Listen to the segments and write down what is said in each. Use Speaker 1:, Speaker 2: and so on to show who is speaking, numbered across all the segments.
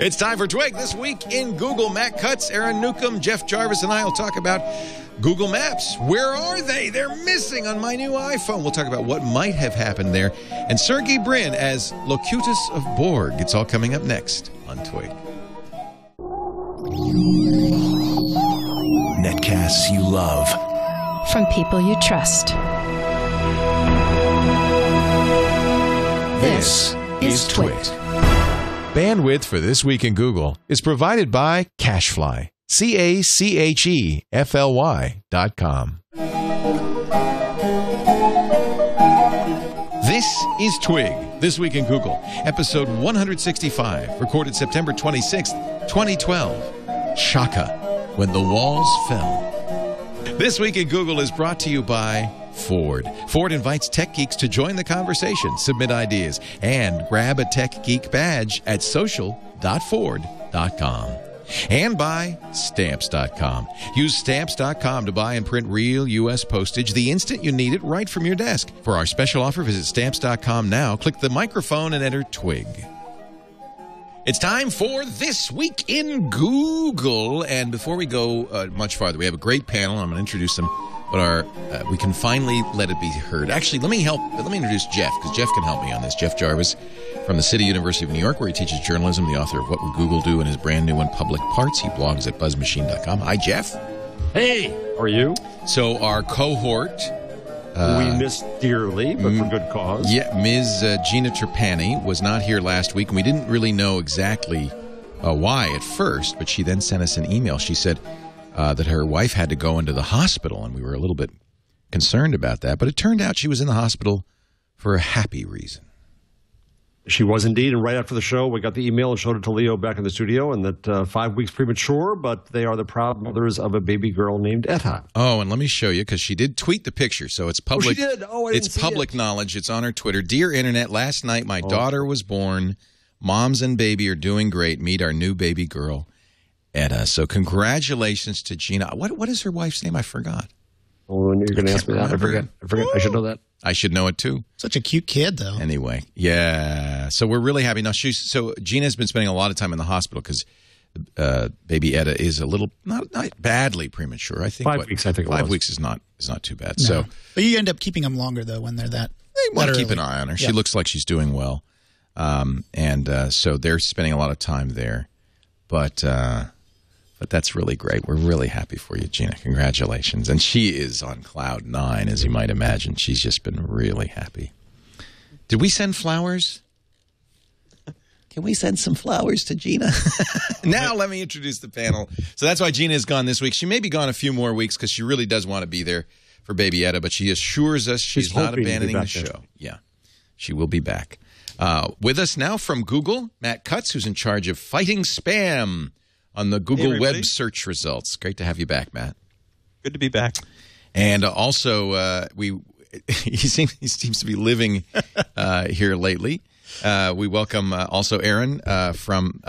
Speaker 1: It's time for Twig. This week in Google, Matt Cutts, Aaron Newcomb, Jeff Jarvis, and I will talk about Google Maps. Where are they? They're missing on my new iPhone. We'll talk about what might have happened there. And Sergey Brin as Locutus of Borg. It's all coming up next on Twig.
Speaker 2: Netcasts you love.
Speaker 3: From people you trust.
Speaker 2: This is Twig.
Speaker 1: Bandwidth for This Week in Google is provided by Cachefly. C A C H E F L Y dot com. This is Twig, This Week in Google, episode 165, recorded September 26th, 2012. Shaka, when the walls fell. This Week in Google is brought to you by Ford. Ford invites tech geeks to join the conversation, submit ideas, and grab a Tech Geek badge at social.ford.com. And by Stamps.com. Use Stamps.com to buy and print real U.S. postage the instant you need it right from your desk. For our special offer, visit Stamps.com now, click the microphone, and enter Twig. It's time for This Week in Google. And before we go uh, much farther, we have a great panel. I'm going to introduce them but our uh, we can finally let it be heard. Actually, let me help. Let me introduce Jeff because Jeff can help me on this. Jeff Jarvis from the City University of New York, where he teaches journalism, the author of What Would Google Do and his brand new one, Public Parts. He blogs at buzzmachine.com. Hi, Jeff.
Speaker 4: Hey, how are you?
Speaker 1: So our cohort.
Speaker 4: Uh, we missed dearly, but for good cause.
Speaker 1: Yeah, Ms. Uh, Gina Trapani was not here last week, and we didn't really know exactly uh, why at first, but she then sent us an email. She said, uh, that her wife had to go into the hospital, and we were a little bit concerned about that. But it turned out she was in the hospital for a happy reason.
Speaker 4: She was indeed, and right after the show, we got the email and showed it to Leo back in the studio, and that uh, five weeks premature, but they are the proud mothers of a baby girl named Etta.
Speaker 1: Oh, and let me show you because she did tweet the picture, so it's public.
Speaker 4: Oh, she did. Oh, I
Speaker 1: it's public
Speaker 4: it.
Speaker 1: knowledge. It's on her Twitter. Dear Internet, last night my oh. daughter was born. Moms and baby are doing great. Meet our new baby girl. Etta. So congratulations to Gina. What what is her wife's name? I forgot.
Speaker 4: Oh, you're going to ask me that. I forget. I forget. I should know that.
Speaker 1: I should know it too.
Speaker 5: Such a cute kid, though.
Speaker 1: Anyway, yeah. So we're really happy now. She's so Gina's been spending a lot of time in the hospital because uh, baby Etta is a little not not badly premature. I think
Speaker 4: five
Speaker 1: what,
Speaker 4: weeks. I think
Speaker 1: five weeks is not is not too bad.
Speaker 5: No.
Speaker 1: So,
Speaker 5: but you end up keeping them longer though when they're that.
Speaker 1: They want to keep an eye on her. Yeah. She looks like she's doing well, um, and uh, so they're spending a lot of time there. But uh, but that's really great. We're really happy for you, Gina. Congratulations. And she is on cloud nine, as you might imagine. She's just been really happy. Did we send flowers? Can we send some flowers to Gina? now let me introduce the panel. So that's why Gina is gone this week. She may be gone a few more weeks because she really does want to be there for Baby Etta, but she assures us she's,
Speaker 4: she's
Speaker 1: not abandoning the
Speaker 4: there.
Speaker 1: show. Yeah, she will be back. Uh, with us now from Google, Matt Cutts, who's in charge of fighting spam on the Google
Speaker 6: hey,
Speaker 1: web search results. Great to have you back, Matt.
Speaker 6: Good to be back.
Speaker 1: And uh, also, uh, we he seems he seems to be living uh, here lately. Uh, we welcome uh, also Aaron uh, from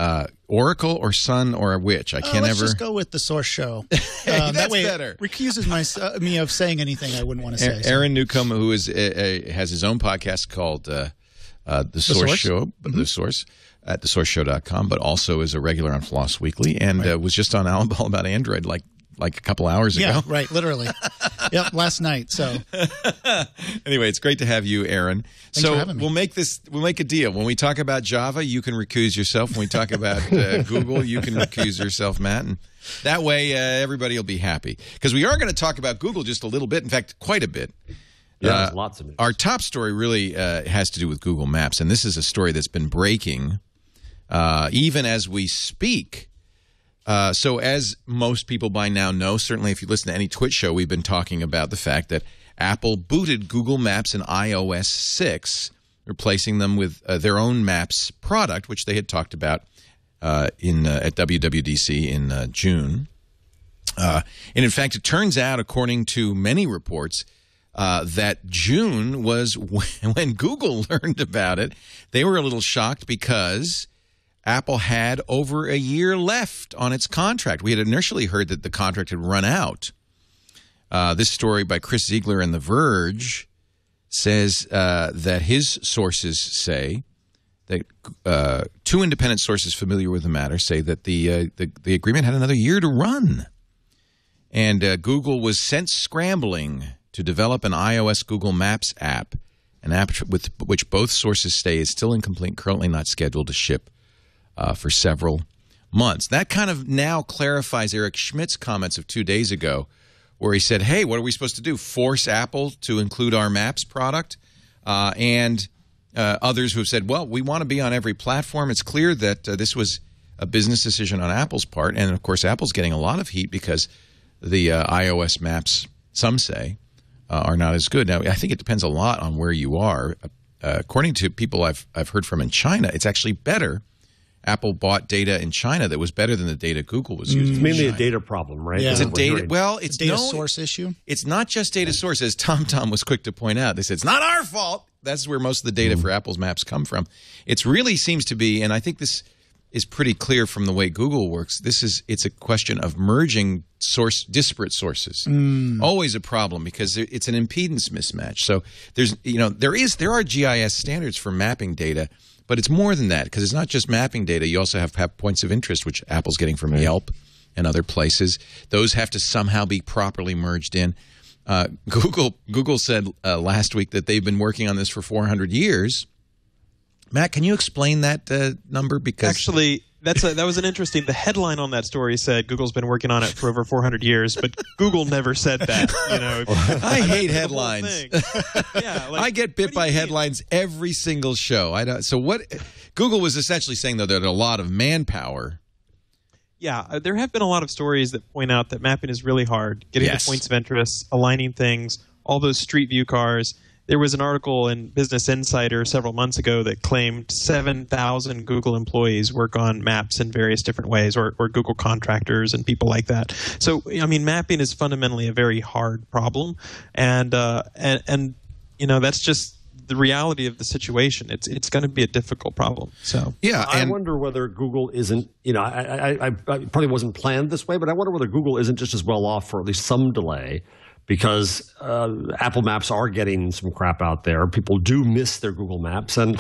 Speaker 1: Oracle or Sun or a witch. I can't
Speaker 5: let's
Speaker 1: ever.
Speaker 5: just go with the source show.
Speaker 1: That's
Speaker 5: that way
Speaker 1: better.
Speaker 5: recuses my, me of saying anything I wouldn't want to say.
Speaker 1: Aaron Newcomb, who is has his own podcast called the, the, Source,
Speaker 5: Source
Speaker 1: Show, mm-hmm. the Source at thesourceshow.com, but also is a regular on Floss Weekly and right. uh, was just on Alan Ball about Android like like a couple hours ago.
Speaker 5: Yeah, right, literally. yep, last night. So
Speaker 1: anyway, it's great to have you, Aaron.
Speaker 5: Thanks
Speaker 1: so
Speaker 5: for
Speaker 1: we'll make this we'll make a deal. When we talk about Java, you can recuse yourself. When we talk about uh, Google, you can recuse yourself, Matt, and that way uh, everybody will be happy. Because we are going to talk about Google just a little bit. In fact, quite a bit.
Speaker 4: Yeah, uh, lots of news.
Speaker 1: Our top story really uh, has to do with Google Maps, and this is a story that's been breaking uh, even as we speak. Uh, so, as most people by now know, certainly if you listen to any TWiT show, we've been talking about the fact that Apple booted Google Maps in iOS 6, replacing them with uh, their own Maps product, which they had talked about uh, in uh, at WWDC in uh, June. and in fact, it turns out, according to many reports, uh, that June was when Google learned about it. They were a little shocked because Apple had over a year left on its contract. We had initially heard that the contract had run out. Uh, this story by Chris Ziegler in The Verge says uh, that his sources say that uh, two independent sources familiar with the matter say that the uh, the, the agreement had another year to run, and uh, Google was sent scrambling to develop an iOS Google Maps app, an app with which both sources say is still incomplete, currently not scheduled to ship uh, for several months. That kind of now clarifies Eric Schmidt's comments of two days ago, where he said, "Hey, what are we supposed to do? Force Apple to include our Maps product?" Uh, and uh, others who have said, well, we want to be on every platform. It's clear that uh, this was a business decision on Apple's part. And of course, Apple's getting a lot of heat because the uh, iOS maps, some say, uh, are not as good. Now, I think it depends a lot on where you are. Uh, according to people I've, I've heard from in China, it's actually better. Apple bought data in China that was better than the data Google was using. Mm.
Speaker 4: It's mainly a data problem, right?
Speaker 5: Yeah.
Speaker 1: It's a data. Well, it's a
Speaker 5: data
Speaker 1: no,
Speaker 5: source issue.
Speaker 1: it's not just data source, as TomTom was quick to point out. They said it's not our fault. That's where most of the data mm. for Apple's maps come from. It really seems to be, and I think this is pretty clear from the way Google works. This is it's a question of merging source disparate sources. Mm. Always a problem because it's an impedance mismatch. So there's you know there is there are GIS standards for mapping data, but it's more than that because it's not just mapping data. You also have, have points of interest, which Apple's getting from Yelp and other places. Those have to somehow be properly merged in. Uh, Google Google said uh, last week that they've been working on this for 400 years. Matt, can you explain that uh, number? Because
Speaker 6: Actually, that's a, that was an interesting. The headline on that story said Google's been working on it for over 400 years, but Google never said that. You know,
Speaker 1: I hate headlines.
Speaker 6: Yeah, like,
Speaker 1: I get bit by
Speaker 6: mean?
Speaker 1: headlines every single show. I don't, so what? Google was essentially saying though that a lot of manpower.
Speaker 6: Yeah, uh, there have been a lot of stories that point out that mapping is really hard. Getting
Speaker 1: Yes.
Speaker 6: the points of interest, aligning things, all those street view cars. There was an article in Business Insider several months ago that claimed 7,000 Google employees work on maps in various different ways, or, or Google contractors and people like that. So, I mean, mapping is fundamentally a very hard problem, and uh, and and you know that's just the reality of the situation. It's it's going to be a difficult problem. So.
Speaker 1: Yeah,
Speaker 4: I wonder whether Google isn't, you know, I, I, I, I probably wasn't planned this way, but I wonder whether Google isn't just as well off for at least some delay because uh, Apple Maps are getting some crap out there. People do miss their Google Maps, and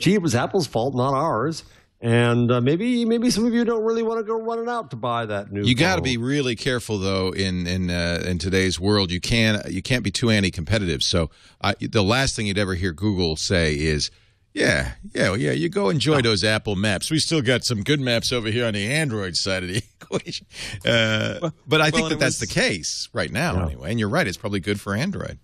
Speaker 4: gee, it was Apple's fault, not ours. And uh, maybe maybe some of you don't really want to go running out to buy that new.
Speaker 1: you got to be really careful though in in uh, in today's world. You can you can't be too anti-competitive. So I, the last thing you'd ever hear Google say is. Yeah, yeah, well, yeah. You go enjoy those Apple maps. We still got some good maps over here on the Android side of the equation. Uh, but I
Speaker 6: well,
Speaker 1: think that that's
Speaker 6: was-
Speaker 1: the case right now, anyway. And you're right; it's probably good for Android.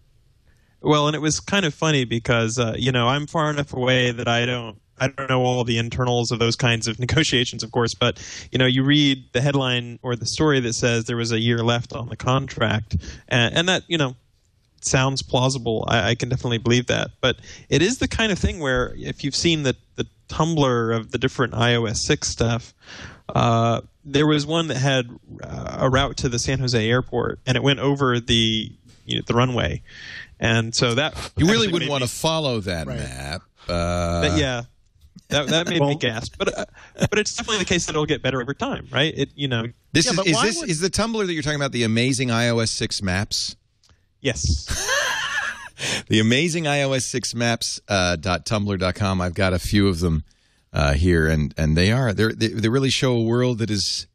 Speaker 6: Well, and it was kind of funny because uh, you know I'm far enough away that I don't I don't know all the internals of those kinds of negotiations, of course. But you know, you read the headline or the story that says there was a year left on the contract, and, and that you know sounds plausible. I, I can definitely believe that. But it is the kind of thing where if you've seen the the Tumblr of the different iOS six stuff. Uh, there was one that had uh, a route to the San Jose airport, and it went over the you know, the runway, and so that
Speaker 1: You really wouldn't want
Speaker 6: me-
Speaker 1: to follow that map. Uh,
Speaker 6: that- yeah, that that made me gasp. But uh, but it's definitely the case that it'll get better over time, right? It you know
Speaker 1: This
Speaker 5: Yeah,
Speaker 1: is is this
Speaker 5: would-
Speaker 1: is the Tumblr that you're talking about the amazing iOS six maps.
Speaker 6: Yes.
Speaker 1: The amazing iOS six maps uh, dot tumblr dot com. I've got a few of them uh, here, and and they are they're, they they really show a world that is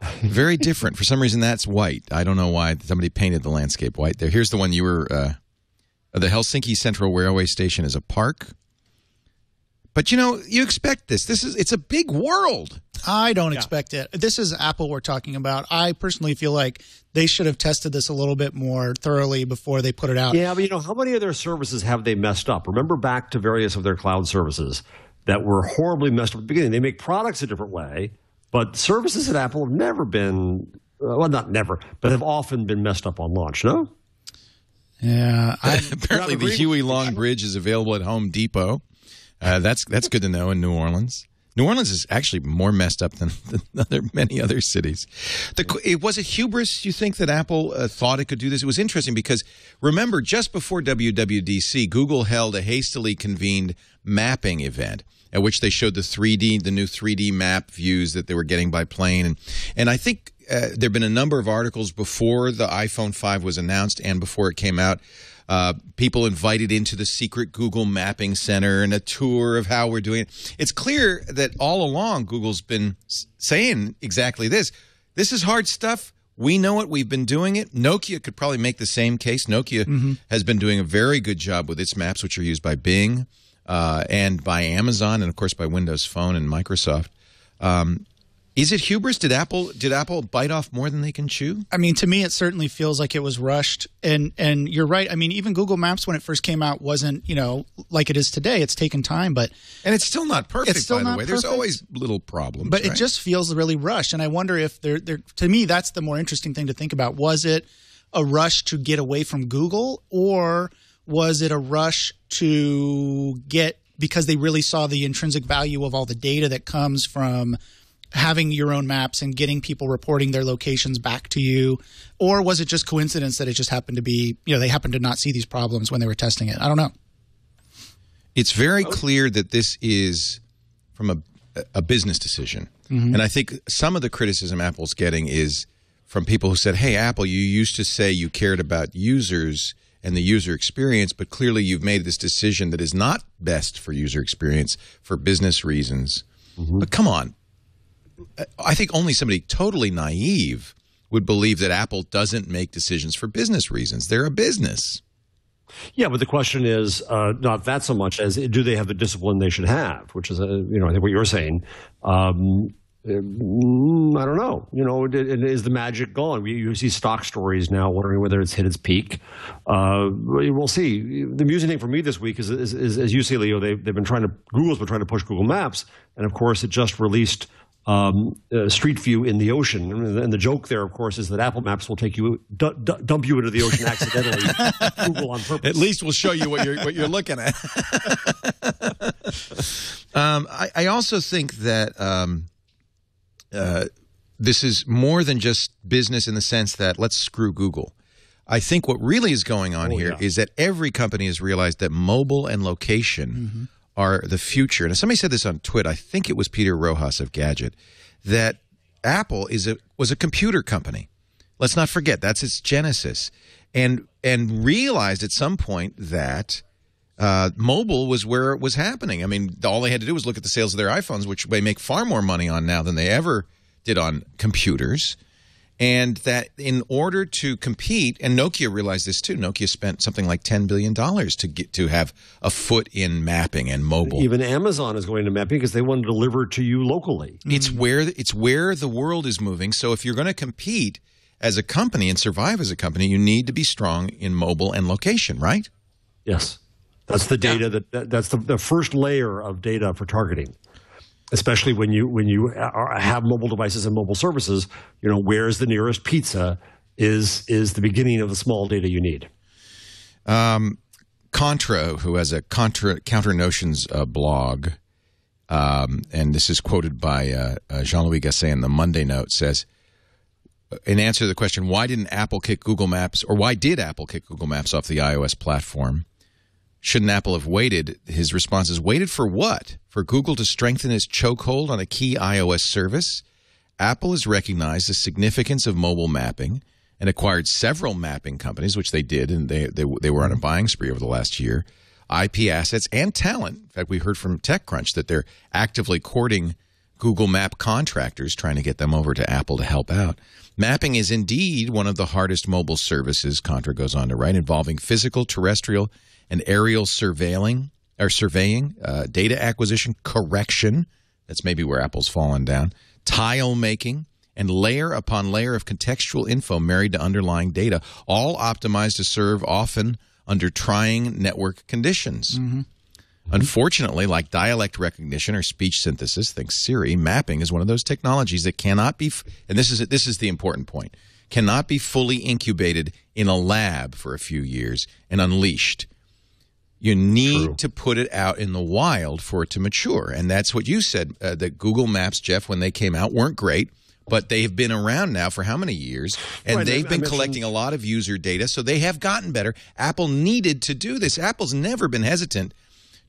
Speaker 1: very different. For some reason, that's white. I don't know why somebody painted the landscape white there. Here's the one you were. Uh, the Helsinki Central Railway Station is a park. But you know, you expect this. This is it's a big world.
Speaker 5: I don't expect it. This is Apple we're talking about. I personally feel like they should have tested this a little bit more thoroughly before they put it out.
Speaker 4: Yeah, but you know, how many of their services have they messed up? Remember back to various of their cloud services that were horribly messed up at the beginning. They make products a different way, but services at Apple have never been, uh, well, not never, but have often been messed up on launch, no?
Speaker 5: Yeah, I,
Speaker 1: Apparently, the Huey Long Bridge is available at Home Depot. Uh, that's that's good to know in New Orleans. New Orleans is actually more messed up than, than other, many other cities. The, it was a hubris. You think that Apple uh, thought it could do this? It was interesting because remember, just before WWDC, Google held a hastily convened mapping event, at which they showed the 3D, the new 3D map views that they were getting by plane, and and I think uh, there've been a number of articles before the iPhone 5 was announced and before it came out. Uh, people invited into the secret Google Mapping Center and a tour of how we're doing it. It's clear that all along Google's been saying exactly this. This is hard stuff. We know it. We've been doing it. Nokia could probably make the same case. Nokia has been doing a very good job with its maps, which are used by Bing uh, and by Amazon, and of course by Windows Phone and Microsoft. Um, is it hubris? Did Apple did Apple bite off more than they can chew?
Speaker 5: I mean, to me, it certainly feels like it was rushed. And and you're right. I mean, even Google Maps when it first came out wasn't you know like it is today. It's taken time, but
Speaker 1: And it's still not perfect.
Speaker 5: It's still
Speaker 1: by the
Speaker 5: not
Speaker 1: way, there's always little problems.
Speaker 5: but
Speaker 1: right?
Speaker 5: it just feels really rushed. And I wonder if there there to me that's the more interesting thing to think about. Was it a rush to get away from Google, or was it a rush to get because they really saw the intrinsic value of all the data that comes from having your own maps and getting people reporting their locations back to you or was it just coincidence that it just happened to be you know they happened to not see these problems when they were testing it i don't know
Speaker 1: it's very oh. clear that this is from a, a business decision. Mm-hmm. And I think some of the criticism Apple's getting is from people who said, hey, Apple, you used to say you cared about users and the user experience, but clearly you've made this decision that is not best for user experience for business reasons. Mm-hmm. But come on. I think only somebody totally naive would believe that Apple doesn't make decisions for business reasons. They're a business.
Speaker 4: Yeah, but the question is uh, not that so much as do they have the discipline they should have, which is, uh, you know, I think what you're saying. Um, mm, I don't know. You know, is the magic gone? We, you see stock stories now wondering whether it's hit its peak. Uh, we'll see. The amusing thing for me this week is, is, is as you say, Leo, they, they've been trying to, Google's been trying to push Google Maps. And of course, it just released um, uh, Street View in the ocean. And the, joke there, of course, is that Apple Maps will take you, du- du- dump you into the ocean accidentally, Google on purpose.
Speaker 1: At least we'll show you what you're what you're looking at. um, I, I also think that um, uh, this is more than just business in the sense that let's screw Google. I think what really is going on here is
Speaker 4: yeah.
Speaker 1: that every company has realized that mobile and location are the future. And somebody said this on Twitter. I think it was Peter Rojas of Gadget that Apple is a was a computer company. Let's not forget that's its genesis, and and realized at some point that uh, mobile was where it was happening. I mean, all they had to do was look at the sales of their iPhones, which they make far more money on now than they ever did on computers. And that in order to compete, and Nokia realized this too. Nokia spent something like ten billion dollars to get to have a foot in mapping and mobile.
Speaker 4: Even Amazon is going to mapping because they want to deliver to you locally.
Speaker 1: It's mm. where it's where the world is moving. So if you're going to compete as a company and survive as a company, you need to be strong in mobile and location, right?
Speaker 4: Yes, that's the data that, that that's the, the first layer of data for targeting. Especially when you when you are, have mobile devices and mobile services, you know where's the nearest pizza is is the beginning of the small data you need.
Speaker 1: Kontra, who has a Kontra Counter Notions uh, blog, um, and this is quoted by uh, uh, Jean Louis Gassée in the Monday Note, says, in answer to the question, why didn't Apple kick Google Maps, or why did Apple kick Google Maps off the iOS platform? Shouldn't Apple have waited? His response is, waited for what? For Google to strengthen its chokehold on a key iOS service? Apple has recognized the significance of mobile mapping and acquired several mapping companies, which they did, and they, they, they were on a buying spree over the last year, IP assets and talent. In fact, we heard from TechCrunch that they're actively courting Google Map contractors, trying to get them over to Apple to help out. Mapping is indeed one of the hardest mobile services, Kontra goes on to write, involving physical, terrestrial, and aerial surveilling or surveying, uh, data acquisition, correction. That's maybe where Apple's fallen down. Tile making and layer upon layer of contextual info married to underlying data, all optimized to serve often under trying network conditions. Unfortunately, like dialect recognition or speech synthesis, think Siri, mapping is one of those technologies that cannot be and this is this is the important point, cannot be fully incubated in a lab for a few years and unleashed. You need to put it out in the wild for it to mature, and that's what you said. Uh, that Google Maps, Jeff, when they came out, weren't great, but they have been around now for how many years, and
Speaker 4: Right,
Speaker 1: they've
Speaker 4: I
Speaker 1: been
Speaker 4: mentioned-
Speaker 1: collecting a lot of user data, so they have gotten better. Apple needed to do this. Apple's never been hesitant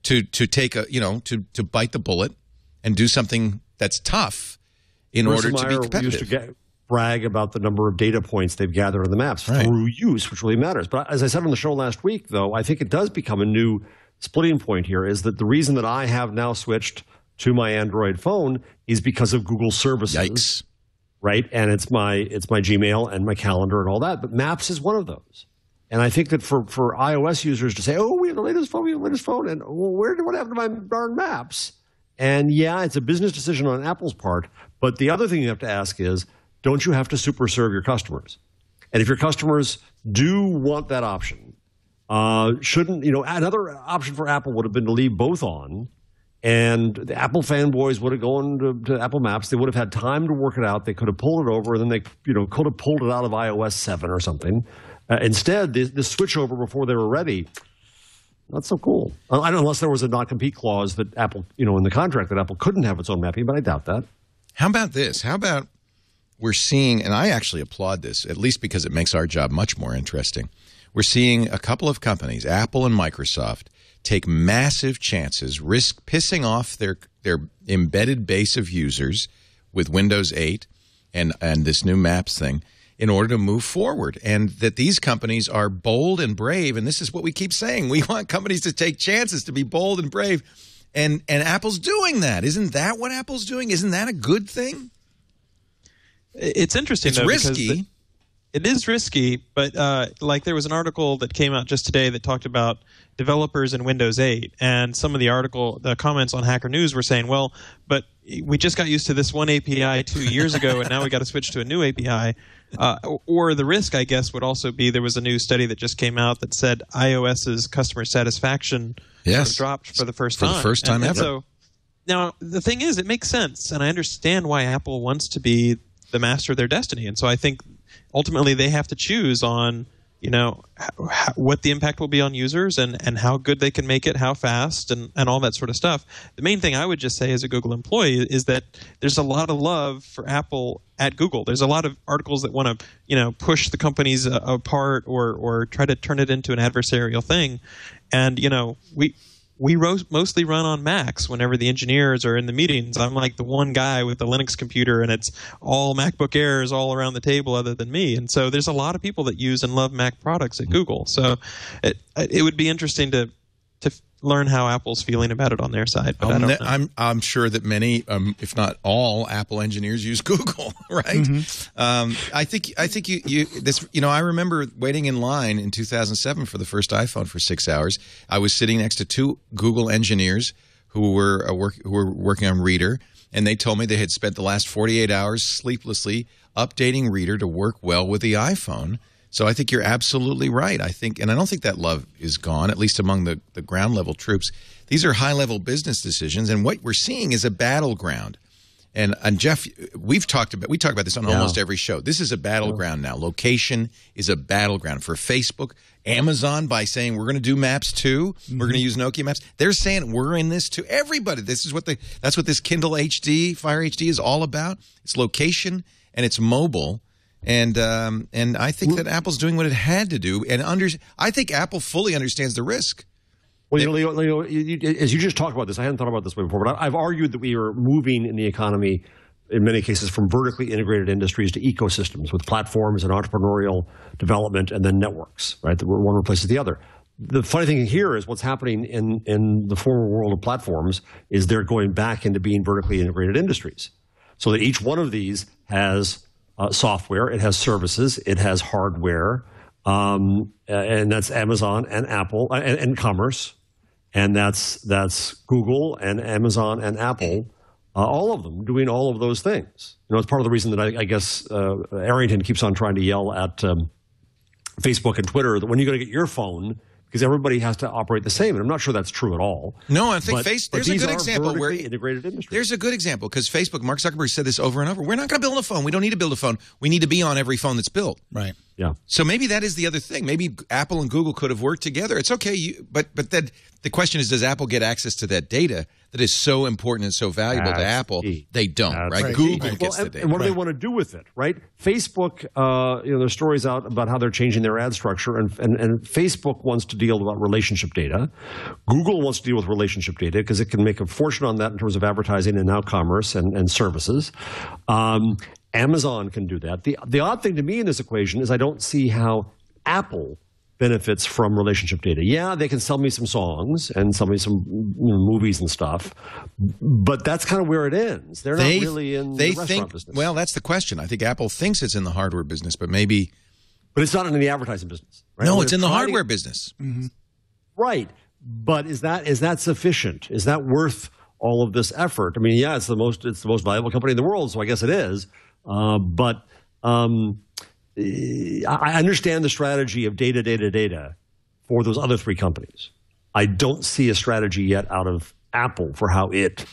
Speaker 1: to to take a you know to to bite the bullet and do something that's tough in order to be competitive.
Speaker 4: Used to get, brag about the number of data points they've gathered on the maps
Speaker 1: Right.
Speaker 4: through use, which really matters. But as I said on the show last week, though, I think it does become a new splitting point here. Is that the reason that I have now switched to my Android phone is because of Google services,
Speaker 1: Yikes!
Speaker 4: right? And it's my it's my Gmail and my calendar and all that. But Maps is one of those. And I think that for, for iOS users to say, "Oh, we have the latest phone, we have the latest phone," and well, where did what happened to my darn Maps? And yeah, it's a business decision on Apple's part. But the other thing you have to ask is, don't you have to super serve your customers? And if your customers do want that option, uh, shouldn't you know another option for Apple would have been to leave both on, and the Apple fanboys would have gone to, to Apple Maps. They would have had time to work it out. They could have pulled it over, and then they you know could have pulled it out of iOS seven or something. Uh, instead, the, the switch over before they were ready. Not so cool. Uh, I don't unless there was a non-compete clause that Apple, you know, in the contract that Apple couldn't have its own mapping, but I doubt that.
Speaker 1: How about this? How about we're seeing, and I actually applaud this, at least because it makes our job much more interesting. We're seeing a couple of companies, Apple and Microsoft, take massive chances, risk pissing off their their embedded base of users with Windows 8 and and this new Maps thing in order to move forward. And that these companies are bold and brave, and this is what we keep saying. We want companies to take chances, to be bold and brave. And and Apple's doing that. Isn't that what Apple's doing? Isn't that a good thing?
Speaker 6: It's interesting.
Speaker 1: It's
Speaker 6: though,
Speaker 1: risky.
Speaker 6: the- it is risky, but uh, like there was an article that came out just today that talked about developers in Windows 8, and some of the article, the comments on Hacker News were saying, well, but we just got used to this one API two years ago, and now we got to switch to a new API. Uh, or the risk, I guess, would also be there was a new study that just came out that said iOS's customer satisfaction sort of dropped for the first
Speaker 1: For the
Speaker 6: time.
Speaker 1: first time
Speaker 6: And- and
Speaker 1: ever.
Speaker 6: So now the thing is, it makes sense, and I understand why Apple wants to be the master of their destiny, and so I think ultimately they have to choose on you know h- h- what the impact will be on users and and how good they can make it, how fast, and and all that sort of stuff. The main thing I would just say as a Google employee is that there's a lot of love for Apple at Google. There's a lot of articles that want to you know push the companies uh, apart or or try to turn it into an adversarial thing, and you know we we mostly run on Macs whenever the engineers are in the meetings. I'm like the one guy with the Linux computer, and it's all MacBook Airs all around the table, other than me. And so there's a lot of people that use and love Mac products at Google. So it it would be interesting to learn how Apple's feeling about it on their side. But I
Speaker 1: Um, th-
Speaker 6: know.
Speaker 1: I'm I'm sure that many, um, if not all, Apple engineers use Google, right? Um, I think I think you you this you know I remember waiting in line in 2007 for the first iPhone for six hours. I was sitting next to two Google engineers who were uh, work who were working on Reader, and they told me they had spent the last 48 hours sleeplessly updating Reader to work well with the iPhone. So I think you're absolutely right. I think, and I don't think that love is gone, at least among the, the ground level troops. These are high level business decisions, and what we're seeing is a battleground. And and Jeff, we've talked about we talk about this on almost every show. This is a battleground now. Location is a battleground for Facebook, Amazon by saying we're going to do maps too. We're going to mm-hmm. use Nokia maps. They're saying we're in this too. Everybody, this is what the that's what this Kindle HD, Fire HD is all about. It's location and it's mobile. And um, and I think that Apple's doing what it had to do, and under I think Apple fully understands the risk.
Speaker 4: Well, you know, Leo, Leo, you, you, as you just talked about this, I hadn't thought about this way before, but I, I've argued that we are moving in the economy, in many cases, from vertically integrated industries to ecosystems with platforms and entrepreneurial development and then networks, right? That one replaces the other. The funny thing here is what's happening in, in the former world of platforms is they're going back into being vertically integrated industries. So that each one of these has uh, software, it has services, it has hardware, um, and that's Amazon and Apple uh, and, and commerce, and that's that's Google and Amazon and Apple, uh, all of them doing all of those things. You know, it's part of the reason that I, I guess uh, Arrington keeps on trying to yell at um, Facebook and Twitter that when you're going to get your phone, because everybody has to operate the same. And I'm not sure that's true at all.
Speaker 1: No, I think
Speaker 4: But-
Speaker 1: face.
Speaker 4: but
Speaker 1: There's a good example where
Speaker 4: integrated industries.
Speaker 1: There's a good example because Facebook, Mark Zuckerberg said this over and over. We're not going to build a phone. We don't need to build a phone. We need to be on every phone that's built.
Speaker 5: Right.
Speaker 4: Yeah.
Speaker 1: So maybe that is the other thing. Maybe Apple and Google could have worked together. It's okay, you, but but then the question is, does Apple get access to that data that is so important and so valuable to Apple?
Speaker 4: key.
Speaker 1: They don't,
Speaker 4: That's
Speaker 1: right?
Speaker 5: right.
Speaker 1: Google
Speaker 5: Right.
Speaker 1: gets
Speaker 4: Well,
Speaker 1: the
Speaker 4: and,
Speaker 1: data.
Speaker 4: and what do they want to do with it, right? Facebook, uh, you know, there's stories out about how they're changing their ad structure, and, and, and Facebook wants to deal about relationship data. Google wants to deal with relationship data because it can make a fortune on that in terms of advertising and now commerce and, and services. Um, Amazon can do that. The, the odd thing to me in this equation is I don't see how Apple benefits from relationship data. Yeah, they can sell me some songs and sell me some you know, movies and stuff, but that's kind of where it ends. They're
Speaker 1: they
Speaker 4: not really in
Speaker 1: they
Speaker 4: the restaurant
Speaker 1: think
Speaker 4: business.
Speaker 1: well that's the question i think apple thinks it's in the hardware business but maybe
Speaker 4: but it's not in the advertising business. Right?
Speaker 1: no
Speaker 4: When
Speaker 1: it's in the
Speaker 4: trying to-
Speaker 1: hardware business mm-hmm.
Speaker 4: right? But is that is that sufficient? Is that worth all of this effort? I mean, yeah, it's the most it's the most valuable company in the world, so I guess it is. Uh, but um, I I understand the strategy of data, data, data for those other three companies. I don't see a strategy yet out of Apple for how it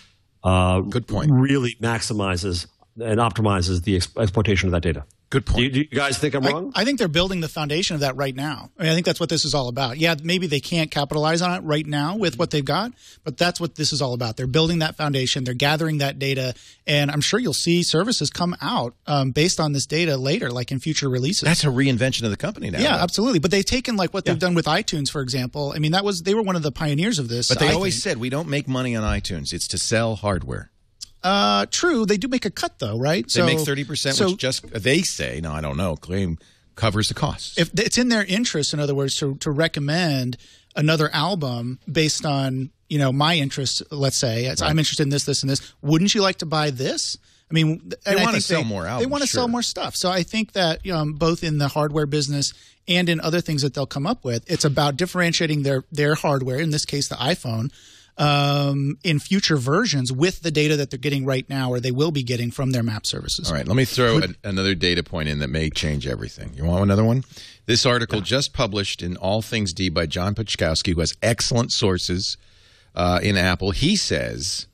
Speaker 4: uh,
Speaker 1: Good point.
Speaker 4: really maximizes and optimizes the ex- exploitation of that data.
Speaker 1: Good
Speaker 4: Do
Speaker 1: point
Speaker 4: you, do you guys think I'm wrong?
Speaker 5: I think they're building the foundation of that right now. I, mean, I think that's what this is all about. Yeah, maybe they can't capitalize on it right now with what they've got, but that's what this is all about. They're building that foundation, they're gathering that data, and I'm sure you'll see services come out um, based on this data later, like in future releases.
Speaker 1: that's a reinvention of the company now
Speaker 5: yeah,
Speaker 1: though.
Speaker 5: absolutely. But they've taken like what they've done with iTunes, for example. I mean, that was they were one of the pioneers of this.
Speaker 1: but they
Speaker 5: I
Speaker 1: always
Speaker 5: think.
Speaker 1: said we don't make money on itunes it's to sell hardware
Speaker 5: uh, true. They do make a cut though, right?
Speaker 1: they make 30%
Speaker 5: so
Speaker 1: which just they say no i don't know claim covers the costs
Speaker 5: if it's in their interest, in other words, to to recommend another album based on you know my interests. Let's say It's- I'm interested in this, this, and this. Wouldn't you like to buy this? I mean, and I
Speaker 1: wanna sell
Speaker 5: they,
Speaker 1: more
Speaker 5: They want to sell more stuff. So I think that um, both in the hardware business and in other things that they'll come up with, it's about differentiating their their hardware. In this case, the iPhone. Um, in future versions with the data that they're getting right now, or they will be getting from their map services.
Speaker 1: All right, let me throw an, another data point in that may change everything. You want another one? This article just published in All Things D by John Paczkowski, who has excellent sources uh, in Apple. He says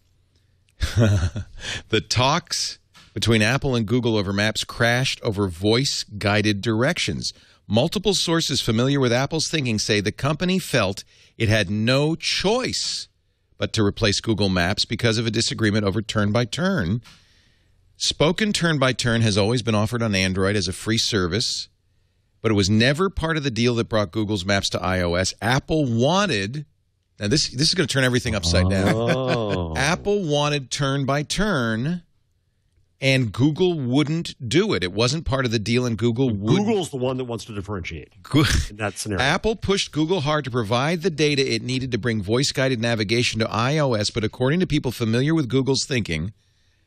Speaker 1: the talks between Apple and Google over maps crashed over voice guided directions. Multiple sources familiar with Apple's thinking say the company felt it had no choice but to replace Google Maps because of a disagreement over turn by turn. Spoken turn by turn has always been offered on Android as a free service, but it was never part of the deal that brought Google's Maps to iOS. Apple wanted, now this this is going to turn everything upside down.
Speaker 4: Oh.
Speaker 1: Apple wanted turn by turn, and Google wouldn't do it. It wasn't part of the deal, and Google would.
Speaker 4: Google's the one that wants to differentiate
Speaker 1: Go-
Speaker 4: in that scenario.
Speaker 1: Apple pushed Google hard to provide the data it needed to bring voice guided navigation to iOS, but according to people familiar with Google's thinking,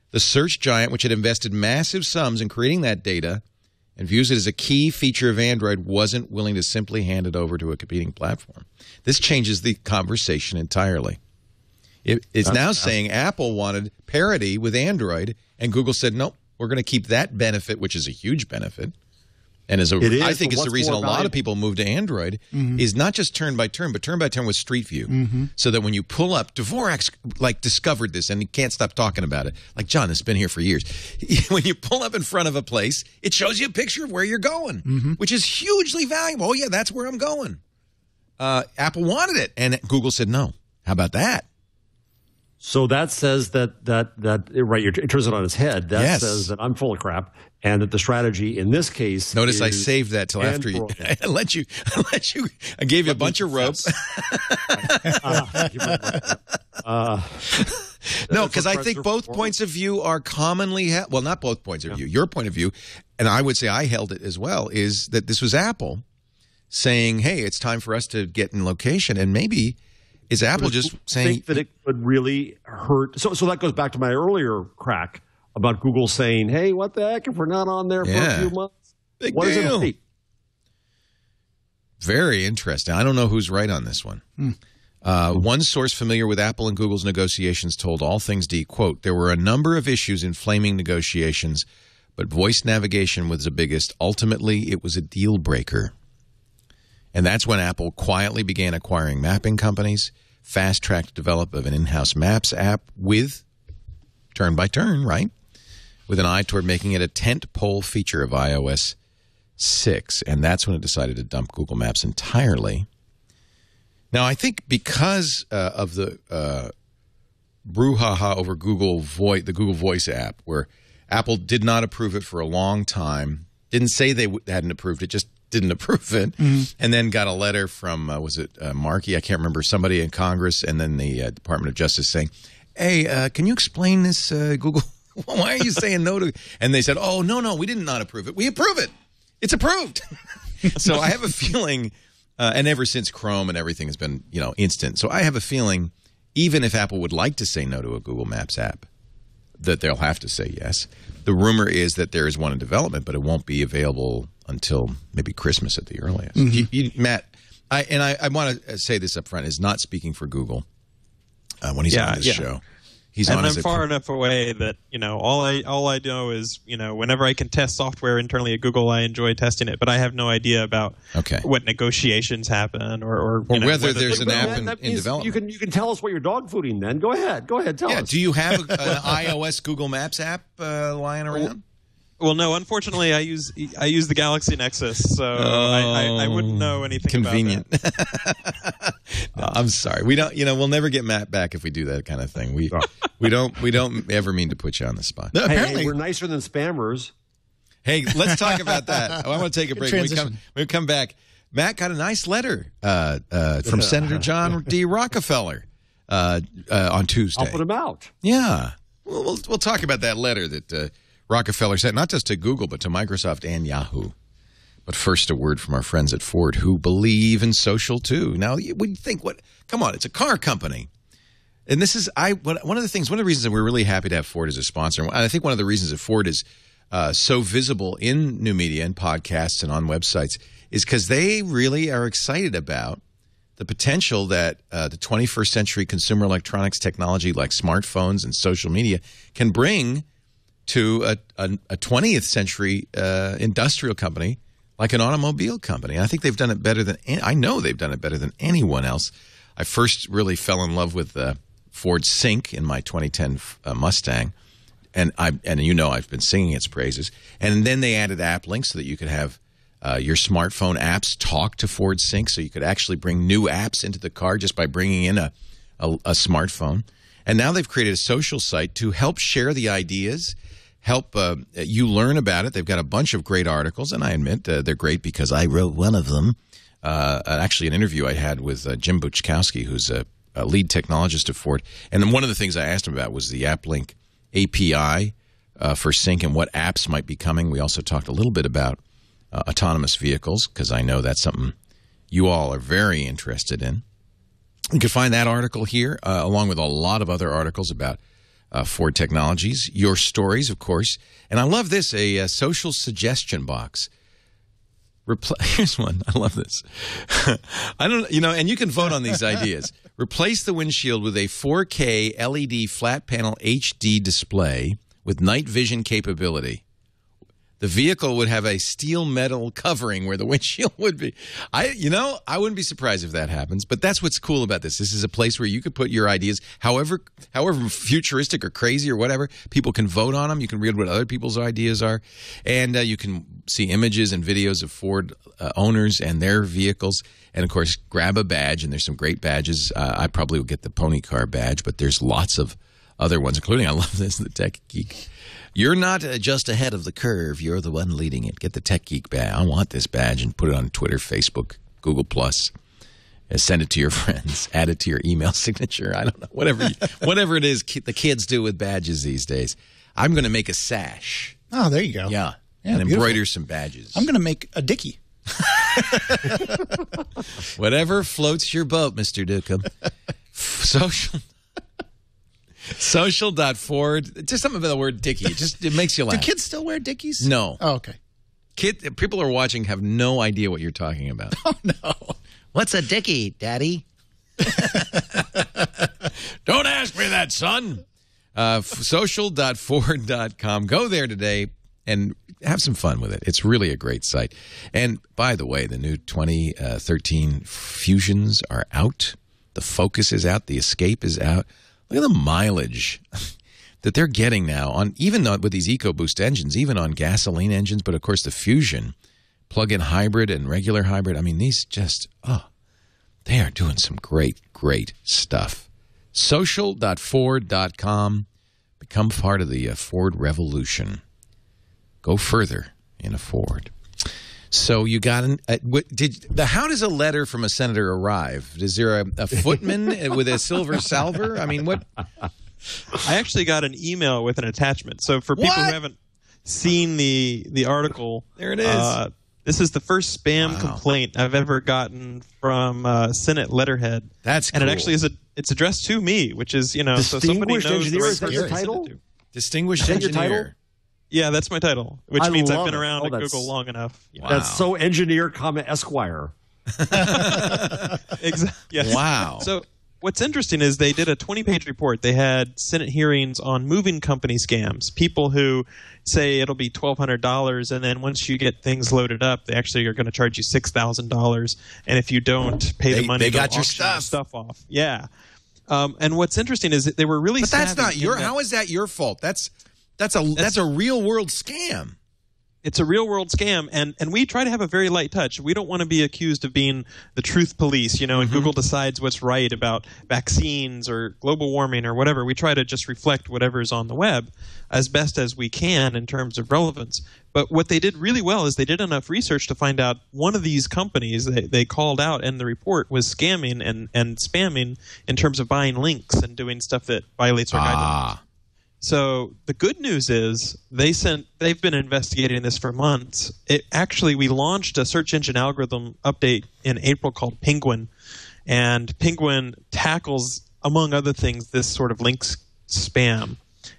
Speaker 1: the search giant, which had invested massive sums in creating that data and views it as a key feature of Android, wasn't willing to simply hand it over to a competing platform. This changes the conversation entirely. It, it's now saying Apple wanted parity with Android, and Google said, nope, we're going to keep that benefit, which is a huge benefit. And as a,
Speaker 4: is,
Speaker 1: I think it's the reason a lot of people move to Android is not just turn by turn, but turn by turn with Street View. So that when you pull up, Dvorak's like discovered this and he can't stop talking about it. Like John, it's been here for years. when you pull up in front of a place, it shows you a picture of where you're going, which is hugely valuable. Oh yeah, that's where I'm going. Uh, Apple wanted it, and Google said no. How about that?
Speaker 4: So that says that that that right, you're, it turns it on its head. That
Speaker 1: Yes.
Speaker 4: says that I'm full of crap, and that the strategy in this case.
Speaker 1: Notice I saved that till after you. I let you. I let you. I gave you a bunch of rope.
Speaker 4: Ah, thank you very much. Uh,
Speaker 1: No, because I think both
Speaker 4: for.
Speaker 1: points of view are commonly held. Well, not both points of view. Your point of view, and I would say I held it as well, is that this was Apple saying, "Hey, it's time for us to get in location," and maybe is Apple just saying,
Speaker 4: think that it could really hurt. So, so that goes back to my earlier crack about Google saying, "Hey, what the heck? If we're not on there for a few months,
Speaker 1: Big
Speaker 4: what does it
Speaker 1: deal.
Speaker 4: make?"
Speaker 1: Very interesting. I don't know who's right on this one. Uh, one source familiar with Apple and Google's negotiations told All Things D, quote, there were a number of issues inflaming negotiations, but voice navigation was the biggest. Ultimately, it was a deal breaker. And that's when Apple quietly began acquiring mapping companies, fast tracked development of an in house maps app with turn by turn, right? With an eye toward making it a tent pole feature of iOS 6, and that's when it decided to dump Google Maps entirely. Now, I think because uh, of the uh, brouhaha over Google Voice, the Google Voice app, where Apple did not approve it for a long time, didn't say they hadn't approved it, just didn't approve it, and then got a letter from uh, was it uh, Markey? I can't remember somebody in Congress, and then the uh, Department of Justice saying, "Hey, uh, can you explain this, uh, Google? Why are you saying no to?" And they said, "Oh, no, no, we did not approve it. We approve it. It's approved." so I have a feeling, uh, and ever since Chrome and everything has been you know instant. So I have a feeling, even if Apple would like to say no to a Google Maps app, that they'll have to say yes. The rumor is that there is one in development, but it won't be available until maybe Christmas at the earliest. You- you- Matt, I, and I, I want to say this up front is not speaking for Google uh, when he's
Speaker 6: Yeah,
Speaker 1: on this
Speaker 6: yeah.
Speaker 1: show. He's
Speaker 6: and
Speaker 1: on
Speaker 6: I'm
Speaker 1: as a
Speaker 6: far enough away that you know all I all I know is you know whenever I can test software internally at Google, I enjoy testing it, but I have no idea about
Speaker 1: Okay.
Speaker 6: what negotiations happen or or,
Speaker 1: Or
Speaker 6: you know,
Speaker 1: whether
Speaker 6: whether
Speaker 1: there's an app in- in development.
Speaker 4: You can you can tell us what you're dog fooding. Then go ahead, go ahead, tell
Speaker 1: Yeah.
Speaker 4: us.
Speaker 1: Do you have an iOS Google Maps app uh, lying around?
Speaker 6: Well, no, unfortunately, I use I use the Galaxy Nexus, so I, I, I wouldn't know anything.
Speaker 1: Convenient.
Speaker 6: About that.
Speaker 1: No, I'm sorry. We don't. You know, we'll never get Matt back if we do that kind of thing. We we don't we don't ever mean to put you on the spot.
Speaker 5: No,
Speaker 4: Hey, hey,
Speaker 5: apparently,
Speaker 4: we're nicer than spammers.
Speaker 1: Hey, let's talk about that. I want to take a break. When we come,
Speaker 5: transition.
Speaker 1: when we come back, Matt got a nice letter uh, uh, from Senator John D. Rockefeller uh, uh, on Tuesday.
Speaker 4: I'll put them out.
Speaker 1: Yeah, we'll, we'll we'll talk about that letter that uh, Rockefeller said, not just to Google but to Microsoft and Yahoo. But first, a word from our friends at Ford who believe in social too. Now, you would think, what? Come on, it's a car company. And this is I one of the things, one of the reasons that we're really happy to have Ford as a sponsor. And I think one of the reasons that Ford is uh, so visible in new media and podcasts and on websites is because they really are excited about the potential that uh, the 21st century consumer electronics technology, like smartphones and social media, can bring to a, a, a 20th century uh, industrial company like an automobile company. I think they've done it better than I know they've done it better than anyone else. I first really fell in love with uh, Ford Sync in my 2010 uh, Mustang, and I and you know I've been singing its praises. And then they added app links so that you could have uh, your smartphone apps talk to Ford Sync, so you could actually bring new apps into the car just by bringing in a, a, a smartphone. And now they've created a social site to help share the ideas, help uh, you learn about it. They've got a bunch of great articles, and I admit uh, they're great because I wrote one of them. Uh, actually, an interview I had with uh, Jim Buczkowski, who's a, a lead technologist at Ford. And then one of the things I asked him about was the AppLink API uh, for Sync and what apps might be coming. We also talked a little bit about uh, autonomous vehicles because I know that's something you all are very interested in. You can find that article here, uh, along with a lot of other articles about uh, Ford Technologies, your stories, of course. And I love this a, uh social suggestion box. Repl- Here's one. I love this. I don't, you know, and you can vote on these ideas. Replace the windshield with a 4K LED flat panel HD display with night vision capability the vehicle would have a steel metal covering where the windshield would be. I, you know, I wouldn't be surprised if that happens. But that's what's cool about this. This is a place where you could put your ideas, however, however futuristic or crazy or whatever. People can vote on them. You can read what other people's ideas are, and uh, you can see images and videos of Ford uh, owners and their vehicles. And of course, grab a badge. And there's some great badges. Uh, I probably will get the pony car badge, but there's lots of other ones, including I love this the Tech Geek. You're not uh, just ahead of the curve. You're the one leading it. Get the Tech Geek badge. I want this badge and put it on Twitter, Facebook, Google Plus. Uh, Send it to your friends. Add it to your email signature. I don't know. Whatever, you, whatever it is ki- the kids do with badges these days. I'm going to make a sash.
Speaker 5: oh, there you go.
Speaker 1: Yeah.
Speaker 5: Yeah,
Speaker 1: and
Speaker 5: beautiful.
Speaker 1: embroider some badges.
Speaker 5: I'm going to make a Dickie.
Speaker 1: Whatever floats your boat, Mr. Dukem. Social. Social.ford. Just something about the word Dickie. It just it makes you laugh.
Speaker 5: Do
Speaker 1: laugh.
Speaker 5: kids still wear Dickies?
Speaker 1: No.
Speaker 5: Oh, okay.
Speaker 1: Kid, people are watching have no idea what you're talking about.
Speaker 5: Oh, no.
Speaker 1: What's a dickie, Daddy? Don't ask me that, son. Uh, f- social.ford.com. Go there today and have some fun with it. It's really a great site. And by the way, the new 2013 Fusions are out. The Focus is out. The Escape is out. Look at the mileage that they're getting now on even though with these EcoBoost engines, even on gasoline engines, but of course the Fusion plug-in hybrid and regular hybrid. I mean, these just oh, they are doing some great, great stuff. Social.ford.com. Become part of the uh, Ford revolution. Go further in a Ford. So you got an uh, what, did the how does a letter from a senator arrive? Is there a, a footman with a silver salver? I mean, what?
Speaker 6: I actually got an email with an attachment. So for people
Speaker 1: What?
Speaker 6: who haven't seen the the article,
Speaker 1: There it is.
Speaker 6: Uh, this is the first spam
Speaker 1: Wow.
Speaker 6: complaint I've ever gotten from uh, Senate letterhead.
Speaker 1: That's
Speaker 6: and
Speaker 1: cool.
Speaker 6: it actually is a it's addressed to me, which is you know so somebody knows the right person
Speaker 4: your
Speaker 6: to send it
Speaker 4: title?
Speaker 6: to.
Speaker 1: Distinguished
Speaker 4: Is that
Speaker 1: engineer.
Speaker 4: Title?
Speaker 6: Yeah, that's my title, which
Speaker 4: I
Speaker 6: means I've been
Speaker 4: it.
Speaker 6: around
Speaker 4: Oh,
Speaker 6: at Google long enough.
Speaker 1: Wow.
Speaker 4: That's so engineer, comma Esquire.
Speaker 6: Exactly. Yes.
Speaker 1: Wow.
Speaker 6: So what's interesting is they did a 20-page report. They had Senate hearings on moving company scams. People who say it'll be $1,200, and then once you get things loaded up, they actually are going to charge you $6,000. And if you don't pay
Speaker 1: They-
Speaker 6: the money,
Speaker 1: they got your
Speaker 6: auction
Speaker 1: stuff.
Speaker 6: stuff off. Yeah. Um, and what's interesting is that they were really.
Speaker 1: But that's not your.
Speaker 6: that-
Speaker 1: How is that your fault? That's that's a that's, a real world scam.
Speaker 6: it's a real world scam and and we try to have a very light touch. We don't want to be accused of being the truth police you know and google decides what's right about vaccines or global warming or whatever. We try to just reflect whatever's on the web as best as we can in terms of relevance. But what they did really well is they did enough research to find out one of these companies they, they called out in the report was scamming and, and spamming in terms of buying links and doing stuff that violates our guidelines.
Speaker 1: Ah,
Speaker 6: so the good news is they sent they've been investigating this for months. It actually we launched a search engine algorithm update in April called Penguin and Penguin tackles among other things this sort of links spam.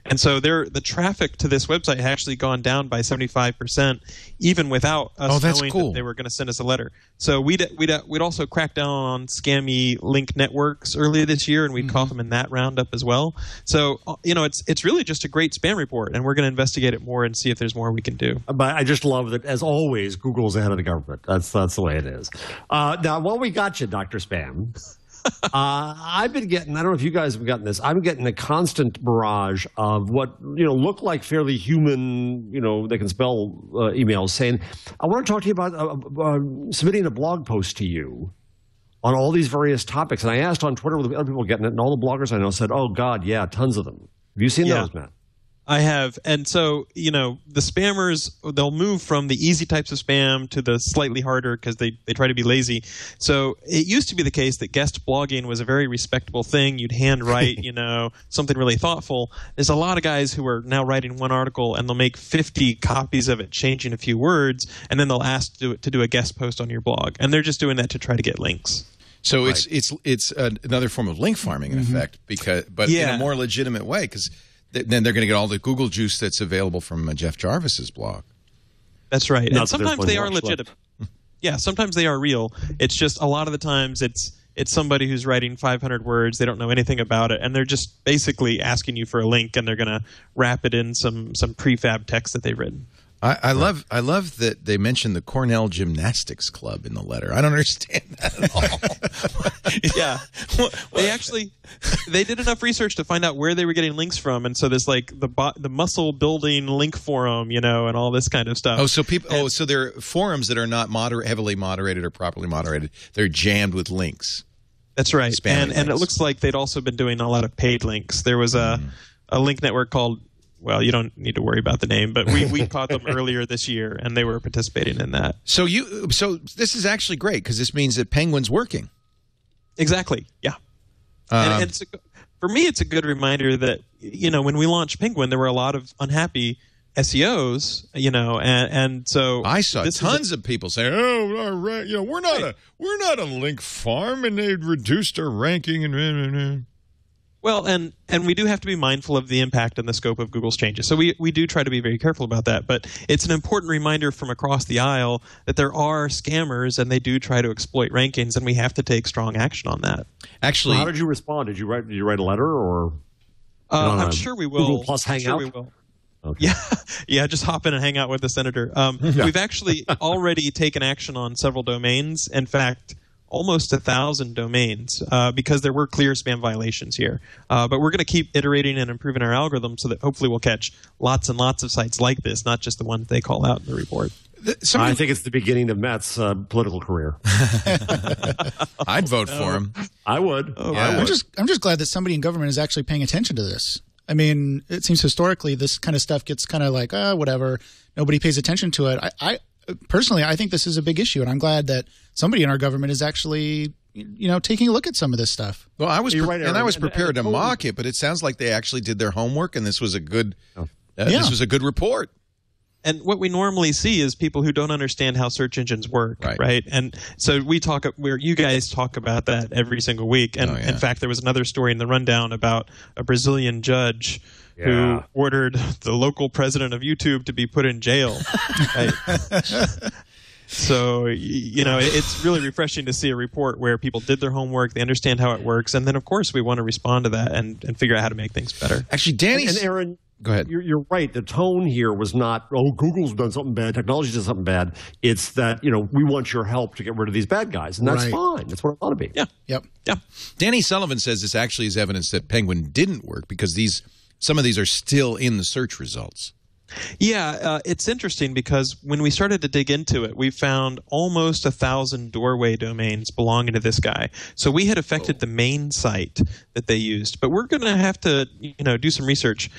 Speaker 6: And so there the traffic to this website had actually gone down by 75% even without us
Speaker 1: Oh, that's
Speaker 6: knowing
Speaker 1: cool.
Speaker 6: that they were going to send us a letter. So we'd we'd we'd also cracked down on scammy link networks earlier this year, and we'd
Speaker 1: Mm-hmm.
Speaker 6: caught them in that roundup as well. So uh, you know, it's it's really just a great spam report, and we're going to investigate it more and see if there's more we can do.
Speaker 4: But I just love that, as always, Google's ahead of the government. That's that's the way it is. Uh, now, while we got you, Doctor Spam, uh, I've been getting. I don't know if you guys have gotten this. I'm getting a constant barrage of what you know look like fairly human. You know, they can spell uh, emails saying, "I want to talk to you about uh, uh, submitting a blog post to you." On all these various topics, and I asked on Twitter with other people getting it, and all the bloggers I know said, "Oh God, yeah, tons of them." Have you seen
Speaker 6: Yeah.
Speaker 4: those, Matt?
Speaker 6: I have, and so you know, the spammers they'll move from the easy types of spam to the slightly harder because they they try to be lazy. So it used to be the case that guest blogging was a very respectable thing. You'd handwrite, you know, something really thoughtful. There's a lot of guys who are now writing one article and they'll make 50 copies of it, changing a few words, and then they'll ask to do, to do a guest post on your blog, and they're just doing that to try to get links.
Speaker 1: so it's it's it's uh, another form of link farming in effect because but in a more legitimate way because th- then they're going to get all the Google juice that's available from uh, Jeff Jarvis's blog.
Speaker 6: That's right.
Speaker 4: Not
Speaker 6: and sometimes they are
Speaker 4: much
Speaker 6: legitimate. yeah, sometimes they are real. It's just a lot of the times it's it's somebody who's writing 500 words. They don't know anything about it, and they're just basically asking you for a link, and they're going to wrap it in some some prefab text that they've written.
Speaker 1: I, I love I love that they mentioned the Cornell Gymnastics Club in the letter. I don't understand that at all.
Speaker 6: Yeah, they actually they did enough research to find out where they were getting links from, and so there's like the bo- the muscle building link forum, you know, and all this kind of stuff.
Speaker 1: Oh, so people. Oh, so there are forums that are not moder- heavily moderated or properly moderated. They're jammed with links.
Speaker 6: That's right.
Speaker 1: Spammy
Speaker 6: and and it looks like they'd also been doing a lot of paid links. There was a hmm. a link network called well, you don't need to worry about the name, but we, we caught them earlier this year and they were participating in that.
Speaker 1: So you. So this is actually great because this means that Penguin's working.
Speaker 6: Exactly. Yeah.
Speaker 1: Um,
Speaker 6: and, it's a, for me, it's a good reminder that you know when we launched Penguin, there were a lot of unhappy SEOs, you know, and and so
Speaker 1: I saw
Speaker 6: is a-
Speaker 1: tons of people saying, "Oh, our ra- you know, we're not a we're not a link farm, and they reduced our ranking." And
Speaker 6: Well, and and we do have to be mindful of the impact and the scope of Google's changes. So we we do try to be very careful about that. But it's an important reminder from across the aisle that there are scammers and they do try to exploit rankings, and we have to take strong action on that.
Speaker 1: actually,
Speaker 4: How did you respond? Did you write? Did you write a letter or?
Speaker 6: Uh, I'm sure we will.
Speaker 4: Google Plus
Speaker 6: I'm sure
Speaker 4: Hangout?
Speaker 6: we will.
Speaker 4: Okay.
Speaker 6: Yeah, yeah. Just hop in and hang out with the senator. Um, We've actually already taken action on several domains. In fact, almost a thousand domains uh, because there were clear spam violations here. Uh, but we're going to keep iterating and improving our algorithm so that hopefully we'll catch lots and lots of sites like this, not just the ones they call out in the report.
Speaker 1: Somebody,
Speaker 4: I think it's the beginning of Matt's uh, political career.
Speaker 1: I'd vote for him.
Speaker 4: I would.
Speaker 1: Yeah.
Speaker 4: I
Speaker 5: I'm just I'm just glad that somebody in government is actually paying attention to this. I mean, it seems historically this kind of stuff gets kind of like, ah, whatever. Nobody pays attention to it. I, I personally, I think this is a big issue, and I'm glad that somebody in our government is actually, you know, taking a look at some of this stuff.
Speaker 1: Well, I was pre-
Speaker 4: right,
Speaker 1: and I
Speaker 4: Aaron.
Speaker 1: was
Speaker 4: And- and
Speaker 1: prepared to
Speaker 4: tone-
Speaker 1: mock it, but it sounds like they actually did their homework, and this was a good. Uh,
Speaker 5: Yeah.
Speaker 1: This was a good report.
Speaker 6: and what we normally see is people who don't understand how search engines work
Speaker 1: Right.
Speaker 6: and so we talk where you guys talk about that every single week and
Speaker 1: Oh, yeah.
Speaker 6: in fact there was another story in the rundown about a brazilian judge who ordered the local president of youtube to be put in jail right? so you know it's really refreshing to see a report where people did their homework they understand how it works and then of course we want to respond to that and, and figure out how to make things better
Speaker 1: Actually, Danny.
Speaker 4: and Aaron,
Speaker 1: Go ahead.
Speaker 4: You're, you're right. The tone here was not, oh, Google's done something bad, technology's done something bad. It's that, you know, we want your help to get rid of these bad guys. And that's
Speaker 5: Right.
Speaker 4: fine. That's what it ought to be.
Speaker 6: yeah
Speaker 5: Yep.
Speaker 6: yeah
Speaker 1: Danny Sullivan says this actually is evidence that Penguin didn't work because these some of these are still in the search results.
Speaker 6: Yeah, uh, it's interesting because when we started to dig into it, we found almost a thousand doorway domains belonging to this guy. So we had affected the main site that they used, but we're going to have to, you know, do some research.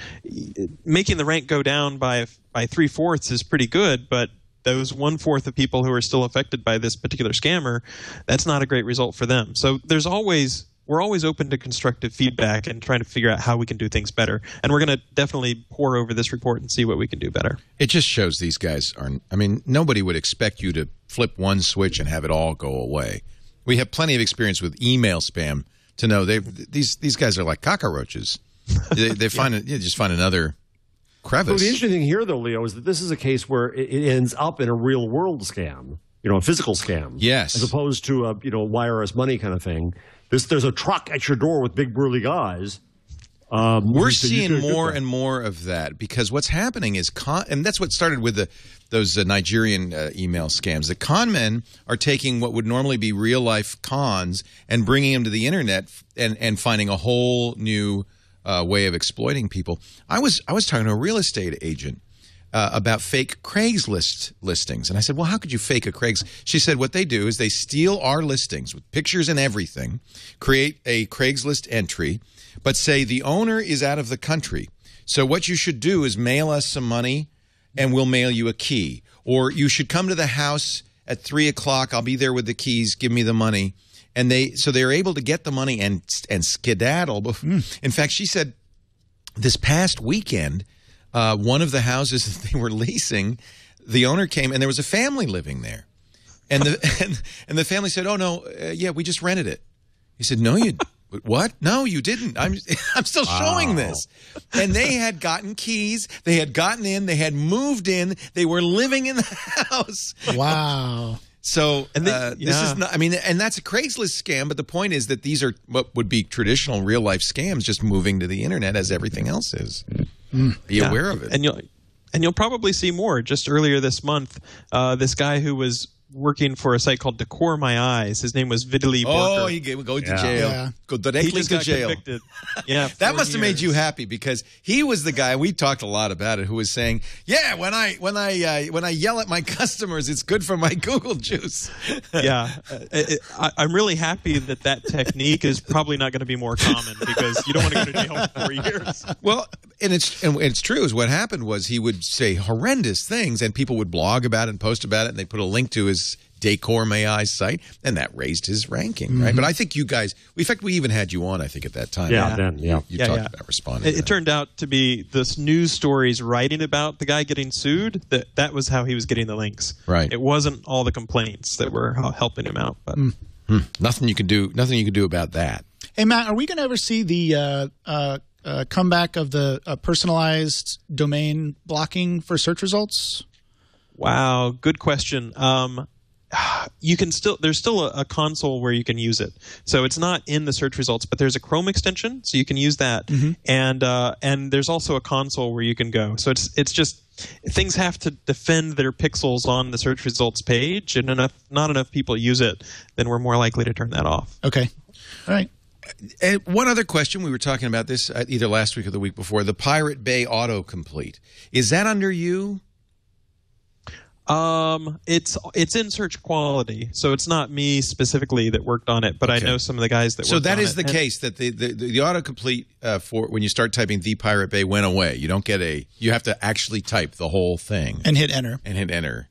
Speaker 6: Making the rank go down by by three fourths is pretty good, but those one fourth of people who are still affected by this particular scammer, that's not a great result for them. So there's always we're always open to constructive feedback and trying to figure out how we can do things better. And we're going to definitely pour over this report and see what we can do better.
Speaker 1: It just shows these guys aren't. I mean, nobody would expect you to flip one switch and have it all go away. We have plenty of experience with email spam to know they these these guys are like cockroaches. they, they find it, you just find another
Speaker 4: So
Speaker 1: crevice.
Speaker 4: the interesting thing here, though, Leo, is that this is a case where it, it ends up in a real world scam, you know, a physical scam.
Speaker 1: Yes.
Speaker 4: As opposed to a, you know, wire us money kind of thing. This, there's a truck at your door with big burly guys. Um,
Speaker 1: We're
Speaker 4: "You
Speaker 1: seeing more and more of that because what's happening is con, and that's what started with the those uh, Nigerian uh, email scams. The con men are taking what would normally be real life cons and bringing them to the internet and and finding a whole new uh, way of exploiting people. I was I was talking to a real estate agent. Uh, about fake Craigslist listings. And I said, Well, how could you fake a Craigslist? She said, What they do is they steal our listings with pictures and everything, create a Craigslist entry, but say the owner is out of the country. So what you should do is mail us some money and we'll mail you a key. Or you should come to the house at three o'clock. I'll be there with the keys. Give me the money. And they so they're able to get the money and and skedaddle. bef- In fact, she said this past weekend, uh, one of the houses that they were leasing, the owner came and there was a family living there, and the and, and the family said, "Oh no, uh, yeah, we just rented it." He said, "No, you what? No, you didn't. I'm I'm still showing this." And they had gotten keys, they had gotten in, they had moved in, they were living in the house.
Speaker 5: Wow.
Speaker 1: So
Speaker 6: And they-
Speaker 1: uh, this is not. I mean, and that's a Craigslist scam. But the point is that these are what would be traditional real life scams, just moving to the internet as everything else is. Be
Speaker 6: Yeah.
Speaker 1: aware of it.
Speaker 6: And you'll and you'll probably see more. Just earlier this month, uh, this guy who was working for a site called Decor My Eyes. His name was Vitaly
Speaker 1: oh,
Speaker 6: Borker.
Speaker 1: he go go to
Speaker 4: Yeah.
Speaker 1: jail.
Speaker 5: Yeah.
Speaker 1: Go
Speaker 6: he
Speaker 1: directly
Speaker 6: just
Speaker 1: to
Speaker 6: got
Speaker 1: jail.
Speaker 6: convicted. Yeah,
Speaker 1: That
Speaker 6: four
Speaker 1: must have made you happy because he was the guy we talked a lot about it who was saying, "Yeah, when I when I uh, when I yell at my customers, it's good for my Google juice."
Speaker 6: yeah, Uh, it- I, I'm really happy that that technique is probably not going to be more common because you don't want to go to jail for four years.
Speaker 1: Well, and it's and it's true. Is what happened was he would say horrendous things, and people would blog about it and post about it, and they put a link to his Decor My Eyes site, and that raised his ranking, right? But I think you guys, in fact, we even had you on. I think at that time,
Speaker 4: Yeah,
Speaker 6: Yeah.
Speaker 4: then, yeah.
Speaker 1: you
Speaker 6: Yeah,
Speaker 1: talked
Speaker 6: yeah.
Speaker 1: about responding.
Speaker 6: It, it turned out to be this news stories writing about the guy getting sued. That that was how he was getting the links.
Speaker 1: Right.
Speaker 6: It wasn't all the complaints that were helping him out. But
Speaker 1: nothing you can do. Nothing you can do about that.
Speaker 5: Hey Matt, are we going to ever see the uh, uh, uh, comeback of the uh, personalized domain blocking for search results?
Speaker 6: Wow, good question. Um, you can still there's still a, a console where you can use it. So it's not in the search results, but there's a Chrome extension, so you can use that. And uh, and there's also a console where you can go. So it's it's just things have to defend their pixels on the search results page, and enough not enough people use it, then we're more likely to turn that off.
Speaker 5: Okay, all right.
Speaker 1: And one other question: We were talking about this uh, either last week or the week before. The Pirate Bay autocomplete is that under you?
Speaker 6: Um, it's it's in search quality, so it's not me specifically that worked on it, but
Speaker 1: Okay.
Speaker 6: I know some of the guys that.
Speaker 1: So
Speaker 6: worked
Speaker 1: that
Speaker 6: on
Speaker 1: is
Speaker 6: it.
Speaker 1: the
Speaker 6: And-
Speaker 1: case that the the, the autocomplete uh, for when you start typing the Pirate Bay went away. You don't get a. You have to actually type the whole thing
Speaker 5: and hit enter.
Speaker 1: and hit enter.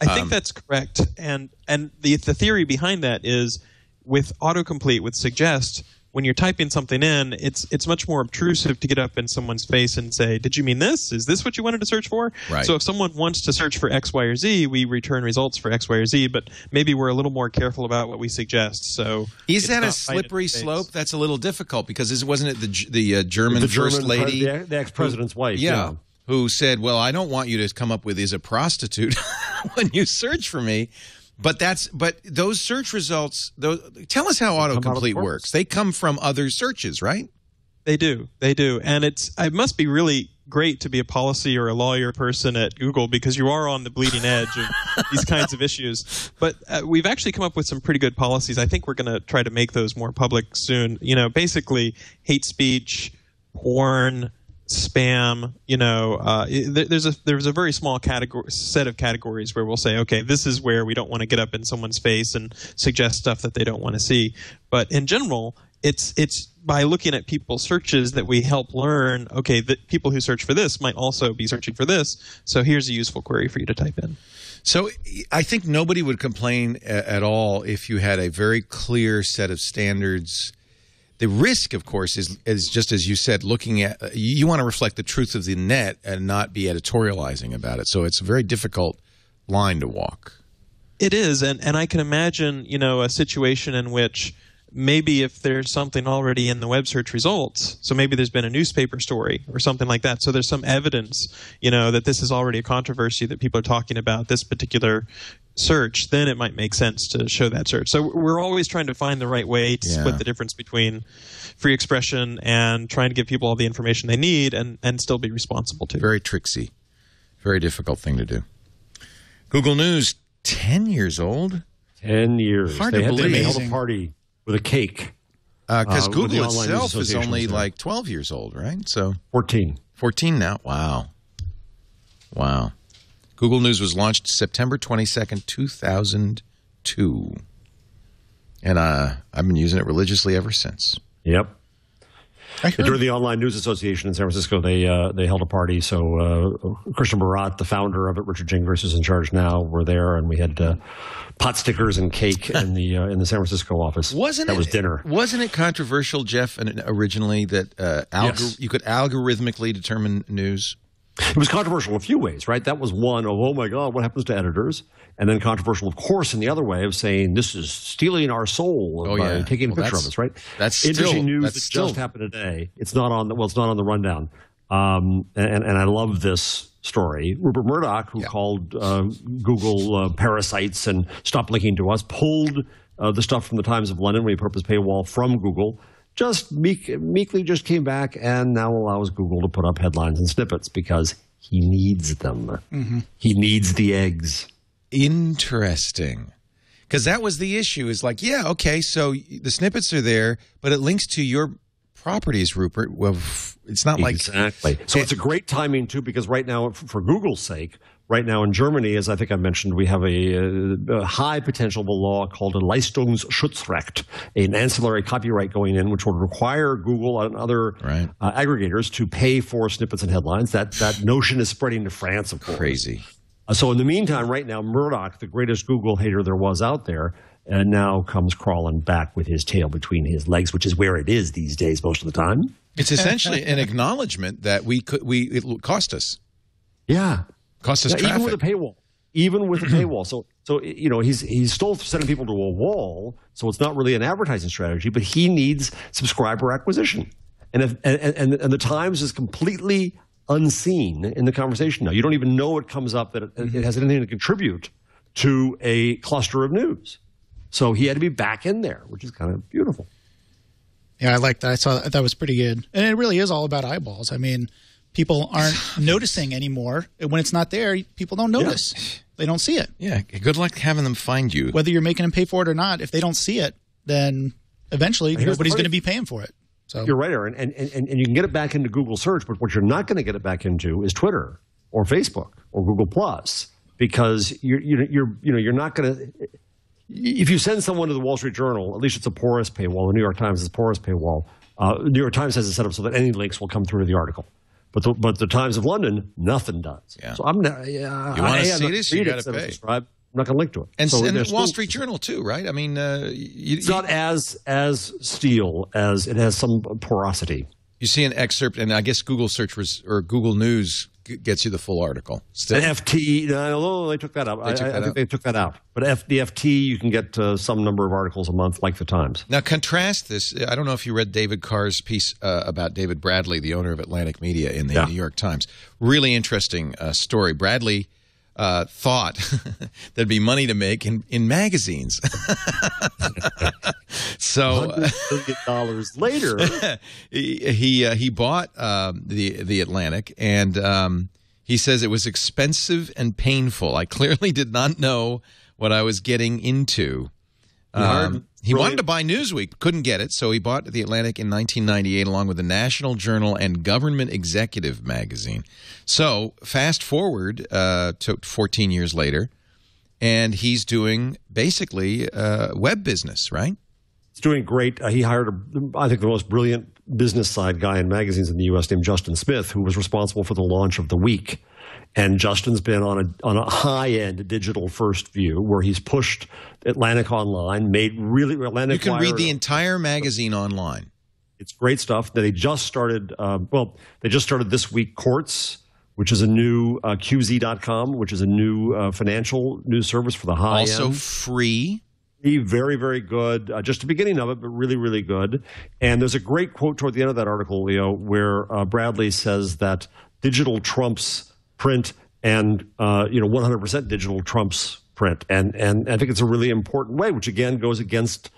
Speaker 6: I
Speaker 1: Um,
Speaker 6: think that's correct, and and the the theory behind that is with autocomplete with suggest when you're typing something in, it's it's much more obtrusive to get up in someone's face and say, "Did you mean this? Is this what you wanted to search for?"
Speaker 1: Right.
Speaker 6: So if someone wants to search for X, Y, or Z, we return results for X, Y, or Z, but maybe we're a little more careful about what we suggest. So
Speaker 1: Is
Speaker 6: it's
Speaker 1: that a
Speaker 6: not right in
Speaker 1: slippery slope? That's a little difficult because is, wasn't it the the uh, German
Speaker 4: The
Speaker 1: first
Speaker 4: German,
Speaker 1: lady,
Speaker 4: the, the ex-president's wife.
Speaker 1: yeah,
Speaker 4: Yeah.
Speaker 1: who said, "Well, I don't want you to come up with is a prostitute when you search for me." But that's but those search results. Those, tell us how autocomplete works. They come from other searches, right?
Speaker 6: They do. They do. And it's it must be really great to be a policy or a lawyer person at Google because you are on the bleeding edge of these kinds of issues. But uh, we've actually come up with some pretty good policies. I think we're going to try to make those more public soon. You know, basically hate speech, porn, spam, you know, uh, there- there's a there's a very small category set of categories where we'll say, okay, this is where we don't want to get up in someone's face and suggest stuff that they don't want to see. But in general, it's it's by looking at people's searches that we help learn, okay, that people who search for this might also be searching for this. So here's a useful query for you to type in.
Speaker 1: So I think nobody would complain at all if you had a very clear set of standards. The risk, of course, is is just as you said, looking at you want to reflect the truth of the net and not be editorializing about it. So it's a very difficult line to walk.
Speaker 6: It is, and and I can imagine, you know, a situation in which maybe if there's something already in the web search results, so maybe there's been a newspaper story or something like that. So there's some evidence, you know, that this is already a controversy that people are talking about this particular search. Then it might make sense to show that search. So we're always trying to find the right way to
Speaker 1: Yeah.
Speaker 6: split the difference between free expression and trying to give people all the information they need and and still be responsible too.
Speaker 1: Very tricksy, very difficult thing to do. Google News, ten years old,
Speaker 4: Ten years.
Speaker 1: Hard
Speaker 4: they
Speaker 1: to
Speaker 4: had,
Speaker 1: believe.
Speaker 4: They held a party with a cake.
Speaker 1: because
Speaker 4: Uh,
Speaker 1: Google
Speaker 4: Online
Speaker 1: itself is only
Speaker 4: there.
Speaker 1: like twelve years old, right? So
Speaker 4: 14.
Speaker 1: 14 now. Wow. Wow. Google News was launched September 22nd, 2002. And uh, I've been using it religiously ever since.
Speaker 4: Yep. During the Online News Association in San Francisco, they uh, they held a party. So uh, Krishna Bharat, the founder of it, Richard Gingras, who's in charge now, were there, and we had uh, pot stickers and cake in the uh, in the San Francisco office.
Speaker 1: Wasn't
Speaker 4: that
Speaker 1: it,
Speaker 4: was dinner?
Speaker 1: Wasn't it controversial, Jeff, and originally that uh, algor-
Speaker 4: Yes.
Speaker 1: you could algorithmically determine news?
Speaker 4: It was controversial in a few ways, right? That was one of oh my god, what happens to editors? And then controversial, of course, in the other way of saying this is stealing our soul
Speaker 1: Oh,
Speaker 4: by
Speaker 1: yeah.
Speaker 4: taking a
Speaker 1: Well,
Speaker 4: picture of us, right?
Speaker 1: that's
Speaker 4: interesting
Speaker 1: still-
Speaker 4: news
Speaker 1: that's
Speaker 4: that
Speaker 1: still-
Speaker 4: just happened today. It's not on the well, it's not on the rundown. Um, and, and I love this story. Rupert Murdoch, who called uh, Google uh, parasites and stopped linking to us, pulled uh, the stuff from the Times of London when he his paywall from Google. Just meek, meekly just came back and now allows Google to put up headlines and snippets because he needs them. Mm-hmm. He needs the eggs.
Speaker 1: Interesting. Because that was the issue. Is like, yeah, okay, so the snippets are there, but it links to your properties, Rupert. Well, it's not like
Speaker 4: exactly. So it's a great timing too, because right now, for Google's sake, right now in Germany, as I think I mentioned, we have a, uh, a high potential of a law called a Leistungsschutzrecht, an ancillary copyright going in, which would require Google and other
Speaker 1: Right.
Speaker 4: uh, aggregators to pay for snippets and headlines. That that notion is spreading to France, of course.
Speaker 1: crazy.
Speaker 4: Uh, So in the meantime, right now, Murdoch, the greatest Google hater there was out there, and now comes crawling back with his tail between his legs, which is where it is these days most of the time.
Speaker 1: It's essentially an acknowledgement that we could we it cost us
Speaker 4: Yeah,
Speaker 1: cost us
Speaker 4: Yeah,
Speaker 1: traffic.
Speaker 4: even with a paywall. Even with a paywall, so so you know he's he's still sending people to a wall. So it's not really an advertising strategy, but he needs subscriber acquisition, and if and and, and the Times is completely unseen in the conversation now. You don't even know it comes up that it, it mm-hmm. has anything to contribute to a cluster of news. So he had to be back in there, which is kind of beautiful.
Speaker 5: Yeah, I like that. I saw that. That was pretty good. And it really is all about eyeballs. I mean, people aren't noticing anymore. When it's not there, people don't notice. They don't see it.
Speaker 1: yeah, good luck having them find you.
Speaker 5: Whether you're making them pay for it or not, if they don't see it, then eventually
Speaker 4: Here's
Speaker 5: nobody's going to be paying for it. So
Speaker 4: You're right, Aaron, and, and, and you can get it back into Google search, but what you're not going to get it back into is Twitter or Facebook or Google Plus because you're you're you're you know you're not going to. If you send someone to the Wall Street Journal, at least it's a porous paywall. The New York Times is a porous paywall. Uh, New York Times has it set up so that any links will come through to the article. But the, but the Times of London, nothing does.
Speaker 1: Yeah.
Speaker 4: So I'm not. Yeah,
Speaker 1: You wanna see this, you gotta pay.
Speaker 4: subscribe. I'm not going to link to it.
Speaker 1: And,
Speaker 4: so
Speaker 1: and
Speaker 4: there's
Speaker 1: Wall Street Journal too, right? I mean, uh, you,
Speaker 4: It's not as as steel as it has some porosity.
Speaker 1: you see an excerpt, and I guess Google search res, or Google News gets you the full article. Still,
Speaker 4: And FT, no, no, they took that out.
Speaker 1: They took
Speaker 4: I, I
Speaker 1: that
Speaker 4: think
Speaker 1: out?
Speaker 4: they took that out. But F, the FT, you can get uh, some number of articles a month, like the Times.
Speaker 1: Now, contrast this. I don't know if you read David Carr's piece uh, about David Bradley, the owner of Atlantic Media, in the
Speaker 4: Yeah.
Speaker 1: New York Times. Really interesting uh, story. Bradley uh, thought there'd be money to make in, in magazines. so
Speaker 4: billion dollars later,
Speaker 1: he he, uh, he bought um, the the Atlantic, and um, he says it was expensive and painful. I clearly did not know what I was getting into. Um, he wanted to buy Newsweek, couldn't get it, so he bought the Atlantic in 1998 along with the National Journal and Government Executive magazine. So fast forward uh, to 14 years later, and he's doing basically uh, web business, right?
Speaker 4: He's doing great. Uh, he hired, a, I think, the most brilliant business side guy in magazines in the U.S. named Justin Smith, who was responsible for the launch of the Week. And Justin's been on a on a high end digital first view where he's pushed Atlantic online, made really Atlantic.
Speaker 1: You can read the entire magazine online.
Speaker 4: It's great stuff. They just started, uh, well, they just started this week Quartz, which is a new uh, QZ.com, which is a new uh, financial news service for the high
Speaker 1: Also
Speaker 4: end.
Speaker 1: free.
Speaker 4: Be very, very good. Uh, just the beginning of it, but really, really good. And there's a great quote toward the end of that article, Leo, where uh, Bradley says that digital trumps print and, uh, you know, 100% digital trumps print. And, and I think it's a really important way, which again goes against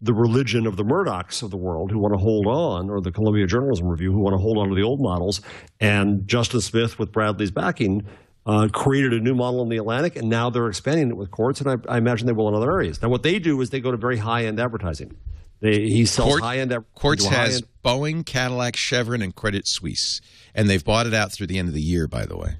Speaker 4: the religion of the Murdochs of the world who want to hold on, or the Columbia Journalism Review who want to hold on to the old models. And Justin Smith, with Bradley's backing, uh, created a new model in the Atlantic, and now they're expanding it with Quartz, and I, I imagine they will in other areas. Now, what they do is they go to very high end advertising. They, he sells
Speaker 1: Court-
Speaker 4: high end.
Speaker 1: Quartz has Boeing, Cadillac, Chevron, and Credit Suisse, and they've bought it out through the end of the year. By the way,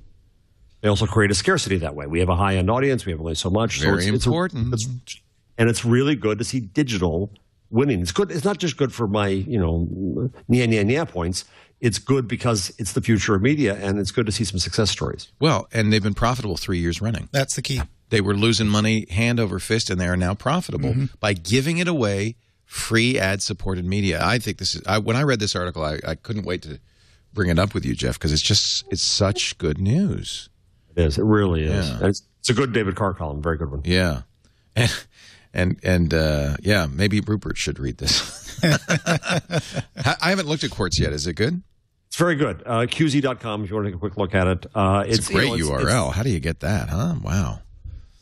Speaker 4: They also create a scarcity that way. We have a high end audience. We have only so much.
Speaker 1: Very
Speaker 4: so it's, it's
Speaker 1: important.
Speaker 4: it's- and it's really good to see digital winning. It's good. It's not just good for my you know nia nia nia points. It's good because it's the future of media, and it's good to see some success stories.
Speaker 1: well, and they've been profitable three years running.
Speaker 5: That's the key.
Speaker 1: They were losing money hand over fist, and they are now profitable mm-hmm. by giving it away free ad supported media. I think this is. I, when I read this article, I, I couldn't wait to bring it up with you, Jeff, because it's just it's such good news.
Speaker 4: It is. It really is.
Speaker 1: Yeah.
Speaker 4: It's, it's a good David Carr column. Very good one.
Speaker 1: Yeah, and and and uh, yeah, maybe Rupert should read this. I haven't looked at Quartz yet. Is it good?
Speaker 4: It's very good. Uh, QZ.com, if you want to take a quick look at it. Uh,
Speaker 1: It's,
Speaker 4: it's
Speaker 1: a great
Speaker 4: you know, it's-
Speaker 1: URL. How do you get that? Huh? Wow.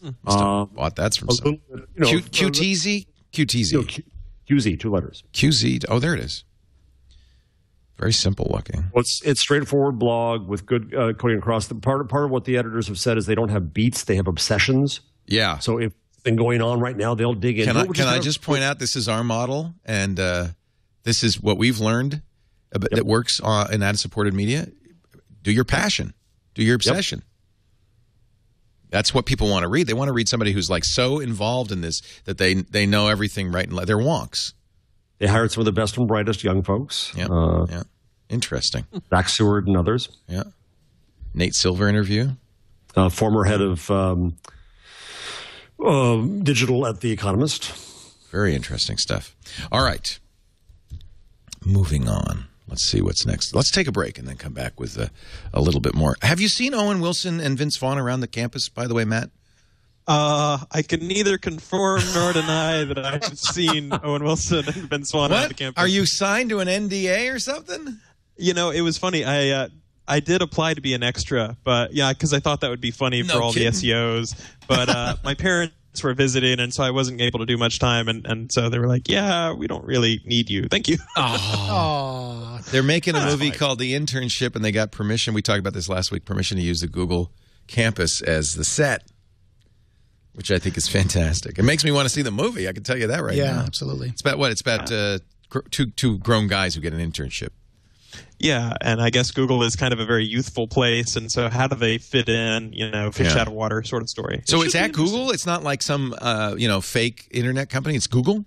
Speaker 1: Must
Speaker 4: Uh,
Speaker 1: bought that's from some
Speaker 4: little bit, you know,
Speaker 1: Q, QTZ QTZ
Speaker 4: Q- QZ, two letters.
Speaker 1: QZ. Oh, there it is. Very simple looking.
Speaker 4: Well, it's it's straightforward blog with good uh, coding across. The part part of what the editors have said is they don't have beats; they have obsessions.
Speaker 1: Yeah.
Speaker 4: So if been going on right now, they'll dig in.
Speaker 1: Can I can I just point out this is our model and uh, this is what we've learned about, that works uh, in ad supported media. Do your passion. Do your obsession. That's what people want to read. They want to read somebody who's like so involved in this that they they know everything right and left. They're wonks.
Speaker 4: They hired some of the best and brightest young folks.
Speaker 1: Yeah.
Speaker 4: Uh,
Speaker 1: yeah. Interesting.
Speaker 4: Zach Seward and others.
Speaker 1: Yeah. Nate Silver interview.
Speaker 4: Uh, former head of um, uh, digital at The Economist.
Speaker 1: Very interesting stuff. All right. Moving on. Let's see what's next. Let's take a break and then come back with a, a little bit more. Have you seen Owen Wilson and Vince Vaughn around the campus, by the way, Matt?
Speaker 6: Uh, I can neither confirm nor deny that I've seen Owen Wilson and Vince Vaughn at the campus.
Speaker 1: Are you signed to an NDA or something?
Speaker 6: You know, it was funny. I uh, I did apply to be an extra, but yeah, because I thought that would be funny
Speaker 1: No
Speaker 6: for all
Speaker 1: kidding.
Speaker 6: the SEOs. But uh, my parents were visiting, and so I wasn't able to do much time, and, and so they were like, "Yeah, we don't really need you. Thank you."
Speaker 5: Oh,
Speaker 1: They're making a movie called The Internship, and they got permission. We talked about this last week permission to use the Google campus as the set, which I think is fantastic. It makes me want to see the movie. I can tell you that right
Speaker 5: yeah,
Speaker 1: now.
Speaker 5: absolutely.
Speaker 1: It's about what? It's about uh, two two grown guys who get an internship.
Speaker 6: Yeah, and I guess Google is kind of a very youthful place, and so how do they fit in? You know, fish
Speaker 1: Yeah.
Speaker 6: out of water sort of story.
Speaker 1: So
Speaker 6: It
Speaker 1: it's at Google. It's not like some uh, you know fake internet company. It's Google.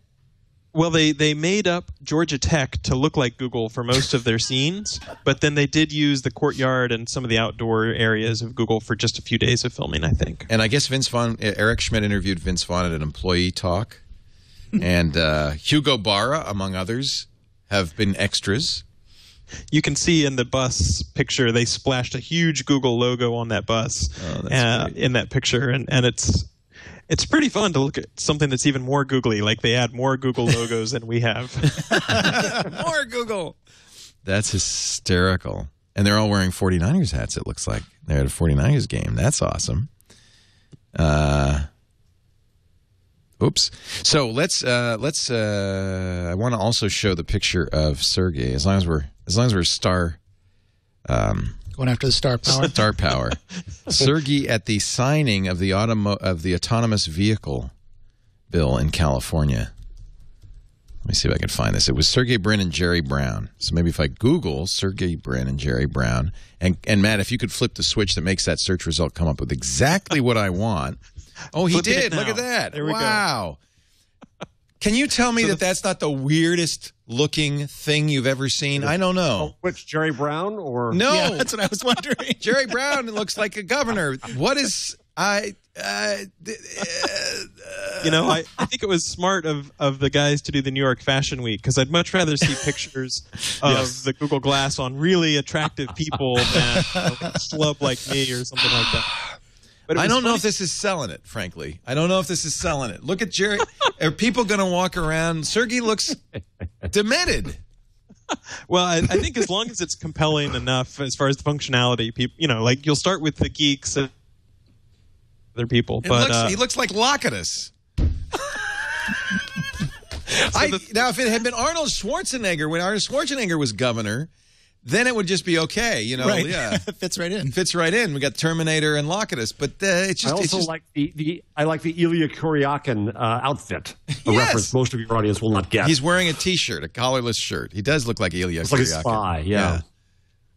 Speaker 6: Well, they they made up Georgia Tech to look like Google for most of their scenes, but then they did use the courtyard and some of the outdoor areas of Google for just a few days of filming. I think.
Speaker 1: And I guess Vince Vaughn, Eric Schmidt interviewed Vince Vaughn at an employee talk, and uh, Hugo Barra, among others, have been extras.
Speaker 6: You can see in the bus picture they splashed a huge Google logo on that bus
Speaker 1: Oh, that's
Speaker 6: uh, in that picture, and and it's. It's pretty fun to look at something that's even more googly. Like they add more Google logos than we have.
Speaker 1: More Google. That's hysterical. And they're all wearing 49ers hats, it looks like. They're at a 49ers game. That's awesome. Uh, oops. So let's uh, let's uh, I want to also show the picture of Sergey as long as we're as long as we're star um,
Speaker 5: Going after the star power.
Speaker 1: star power. Sergey at the signing of the automo- of the autonomous vehicle bill in California. Let me see if I can find this. It was Sergey Brin and Jerry Brown. So maybe if I Google Sergey Brin and Jerry Brown, and and Matt, if you could flip the switch that makes that search result come up with exactly what I want. Oh, he
Speaker 6: Flipping
Speaker 1: did. Look at that.
Speaker 6: There we go.
Speaker 1: wow. Can you tell me that that's not the weirdest looking thing you've ever seen? I don't know.
Speaker 4: Which Jerry Brown or
Speaker 1: No,
Speaker 5: Yeah, that's what I was wondering.
Speaker 1: Jerry Brown looks like a governor. What is I? Uh, th- uh,
Speaker 6: You know, I, I think it was smart of, of the guys to do the New York Fashion Week because I'd much rather see pictures of the Google Glass on really attractive people than a schlub like me or something like that. But
Speaker 1: I don't know if this is selling it. Frankly, I don't know if this is selling it. Look at Jerry. Are people going to walk around? Sergey looks demented.
Speaker 6: Well, I, I think as long as it's compelling enough as far as the functionality, people, you know, like you'll start with the geeks and other people,
Speaker 1: It
Speaker 6: but
Speaker 1: looks,
Speaker 6: uh,
Speaker 1: he looks like Locatus. I, now, if it had been Arnold Schwarzenegger when Arnold Schwarzenegger was governor, then it would just be okay. You know,
Speaker 5: right.
Speaker 1: yeah,
Speaker 5: Fits right in.
Speaker 1: fits right in. We got Terminator and Locatus, but uh, it's
Speaker 4: I
Speaker 1: just it's
Speaker 4: also
Speaker 1: just,
Speaker 4: like the, the I like the Illya Kuryakin uh, outfit. A
Speaker 1: Yes.
Speaker 4: reference most of your audience will not get.
Speaker 1: He's wearing a T-shirt, a collarless shirt. He does look like Illya.
Speaker 4: it's like a
Speaker 1: Kuryakin.
Speaker 4: spy. Yeah.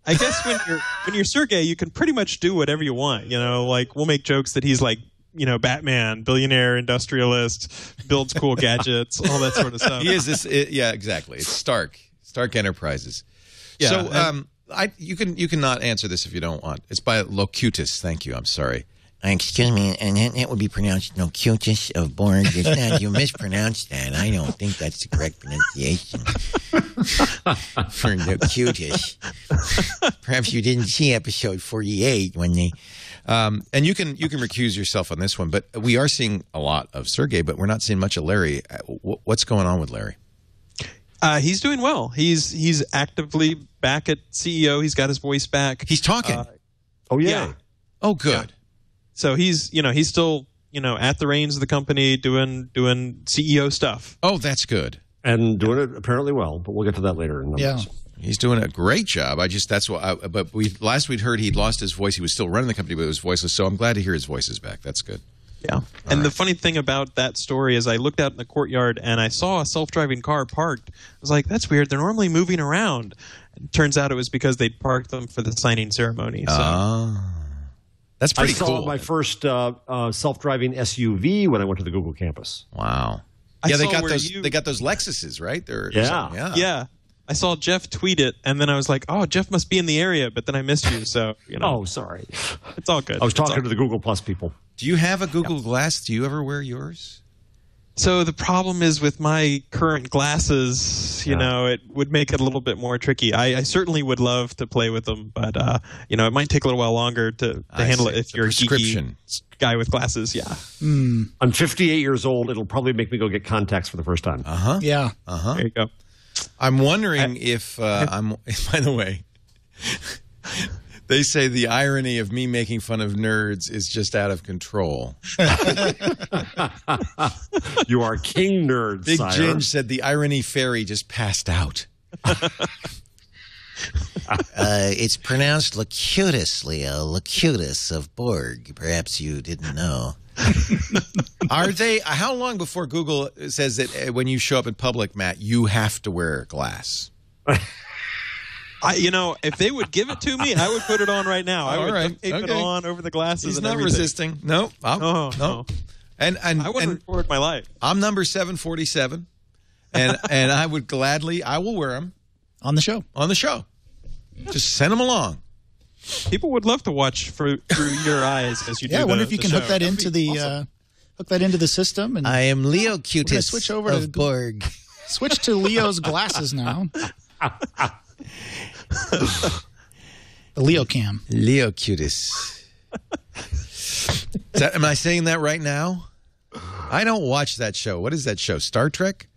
Speaker 6: I guess when you're when you're Sergey, you can pretty much do whatever you want. You know, like we'll make jokes that he's like you know Batman, billionaire, industrialist, builds cool gadgets, all that sort of stuff.
Speaker 1: He is this. It, yeah, exactly. It's Stark. Stark Enterprises.
Speaker 6: Yeah,
Speaker 1: so,
Speaker 6: and-
Speaker 1: um, I you can you cannot answer this if you don't want. It's by Locutus. Thank you. I'm sorry.
Speaker 2: Excuse me, and that, that would be pronounced Locutus of Borg. It's not, you mispronounced that. I don't think that's the correct pronunciation for Locutus. Perhaps you didn't see episode 48 when they.
Speaker 1: Um, and you can you can recuse yourself on this one, but we are seeing a lot of Sergey, but we're not seeing much of Larry. Uh, What's going on with Larry?
Speaker 6: Uh, he's doing well. He's he's actively back at CEO. He's got his voice back.
Speaker 1: He's talking.
Speaker 4: Oh yeah.
Speaker 6: Yeah.
Speaker 1: oh, good.
Speaker 6: So he's you know he's still you know at the reins of the company doing doing CEO stuff.
Speaker 1: Oh, that's good.
Speaker 4: And doing it apparently well, but we'll get to that later. In
Speaker 5: Yeah.
Speaker 1: He's doing a great job. I just that's what. I, but we last we'd heard he'd lost his voice. He was still running the company, but his voice was. So I'm glad to hear his voice is back. That's good.
Speaker 6: Yeah. and the funny thing about that story is I looked out in the courtyard and I saw a self-driving car parked. I was like, that's weird. They're normally moving around. And turns out it was because they'd parked them for the signing ceremony. So
Speaker 1: Ah, that's pretty
Speaker 4: I
Speaker 1: pretty
Speaker 4: saw my first uh, uh, self-driving SUV when I went to the Google campus.
Speaker 1: wow. Yeah, they got those.
Speaker 6: you-
Speaker 1: They got those Lexuses, right? They're,
Speaker 4: Yeah.
Speaker 1: yeah.
Speaker 6: yeah. I saw Jeff tweet it and then I was like, oh, Jeff must be in the area, but then I missed you. So, you know,
Speaker 4: Oh, sorry.
Speaker 6: it's all good.
Speaker 4: I was
Speaker 6: It's all
Speaker 4: talking to the Google Plus people.
Speaker 1: Do you have a Google Glass? Do you ever wear yours?
Speaker 6: So the problem is with my current glasses, you
Speaker 4: Yeah.
Speaker 6: know, it would make it a little bit more tricky. I, I certainly would love to play with them, but uh, you know, it might take a little while longer to, to handle
Speaker 1: see.
Speaker 6: it if
Speaker 1: The
Speaker 6: you're a
Speaker 1: prescription.
Speaker 6: geeky guy with glasses. Yeah.
Speaker 4: I'm 58 years old. It'll probably make me go get contacts for the first time.
Speaker 1: Uh huh.
Speaker 5: Yeah.
Speaker 1: Uh huh.
Speaker 6: There you go.
Speaker 1: I'm wondering if uh, I'm. By the way, they say the irony of me making fun of nerds is just out of control.
Speaker 4: you are king nerd,
Speaker 1: Big
Speaker 4: sire.
Speaker 1: Ginge said the irony fairy just passed out.
Speaker 2: Uh, it's pronounced Locutus, Leo. Locutus of Borg. Perhaps you didn't know.
Speaker 1: Are they? How long before Google says that uh, when you show up in public, Matt, you have to wear glass?
Speaker 6: I, you know, if they would give it to me, I would put it on right now. I
Speaker 1: All
Speaker 6: would
Speaker 1: right,
Speaker 6: tape it on over the glasses.
Speaker 1: He's
Speaker 6: and
Speaker 1: not
Speaker 6: everything.
Speaker 1: resisting. No, I'm,
Speaker 6: No,
Speaker 1: no.
Speaker 6: no.
Speaker 1: And and,
Speaker 6: I wouldn't
Speaker 1: and
Speaker 6: record my life.
Speaker 1: I'm number seven forty seven, and and I would gladly I will wear them
Speaker 5: on the show.
Speaker 1: on the show. Just send them along.
Speaker 6: People would love to watch for, through your eyes as you do.
Speaker 5: Yeah, I wonder
Speaker 6: the-
Speaker 5: if you
Speaker 6: the
Speaker 5: can hook
Speaker 6: show.
Speaker 5: that into the uh, hook that into the system and
Speaker 2: I am Leo Cutis
Speaker 5: switch over
Speaker 2: of
Speaker 5: to-
Speaker 2: Borg.
Speaker 5: switch to Leo's glasses now. Leo cam.
Speaker 2: Leo Cutis.
Speaker 1: That, am I saying that right now? I don't watch that show. What is that show? Star Trek?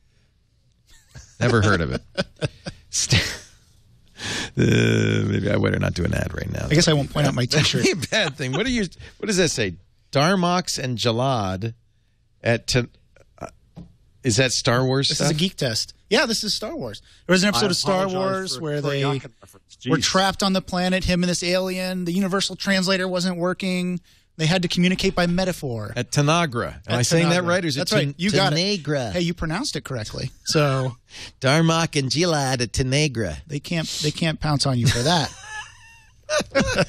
Speaker 1: Never heard of it. Uh, maybe I better not do an ad right now.
Speaker 5: I guess I won't point out my T-shirt.
Speaker 1: That'd be a bad thing. What are you? What does that say? Darmok and Jalad at. T- is that Star Wars
Speaker 5: This
Speaker 1: stuff?
Speaker 5: is a geek test. Yeah, this is Star Wars. There was an episode of Star Wars where they were trapped on the planet. Him and this alien. The universal translator wasn't working. They had to communicate by metaphor.
Speaker 1: at Tanagra. Am
Speaker 5: At
Speaker 1: I saying that
Speaker 5: Tanagra.
Speaker 1: right? Or is
Speaker 5: That's
Speaker 1: Tan-
Speaker 5: right. You got it.
Speaker 2: Tenegra.
Speaker 5: Hey, you pronounced it correctly. So
Speaker 2: Darmok and Jalad at Tanagra.
Speaker 5: they can't they can't pounce on you for that.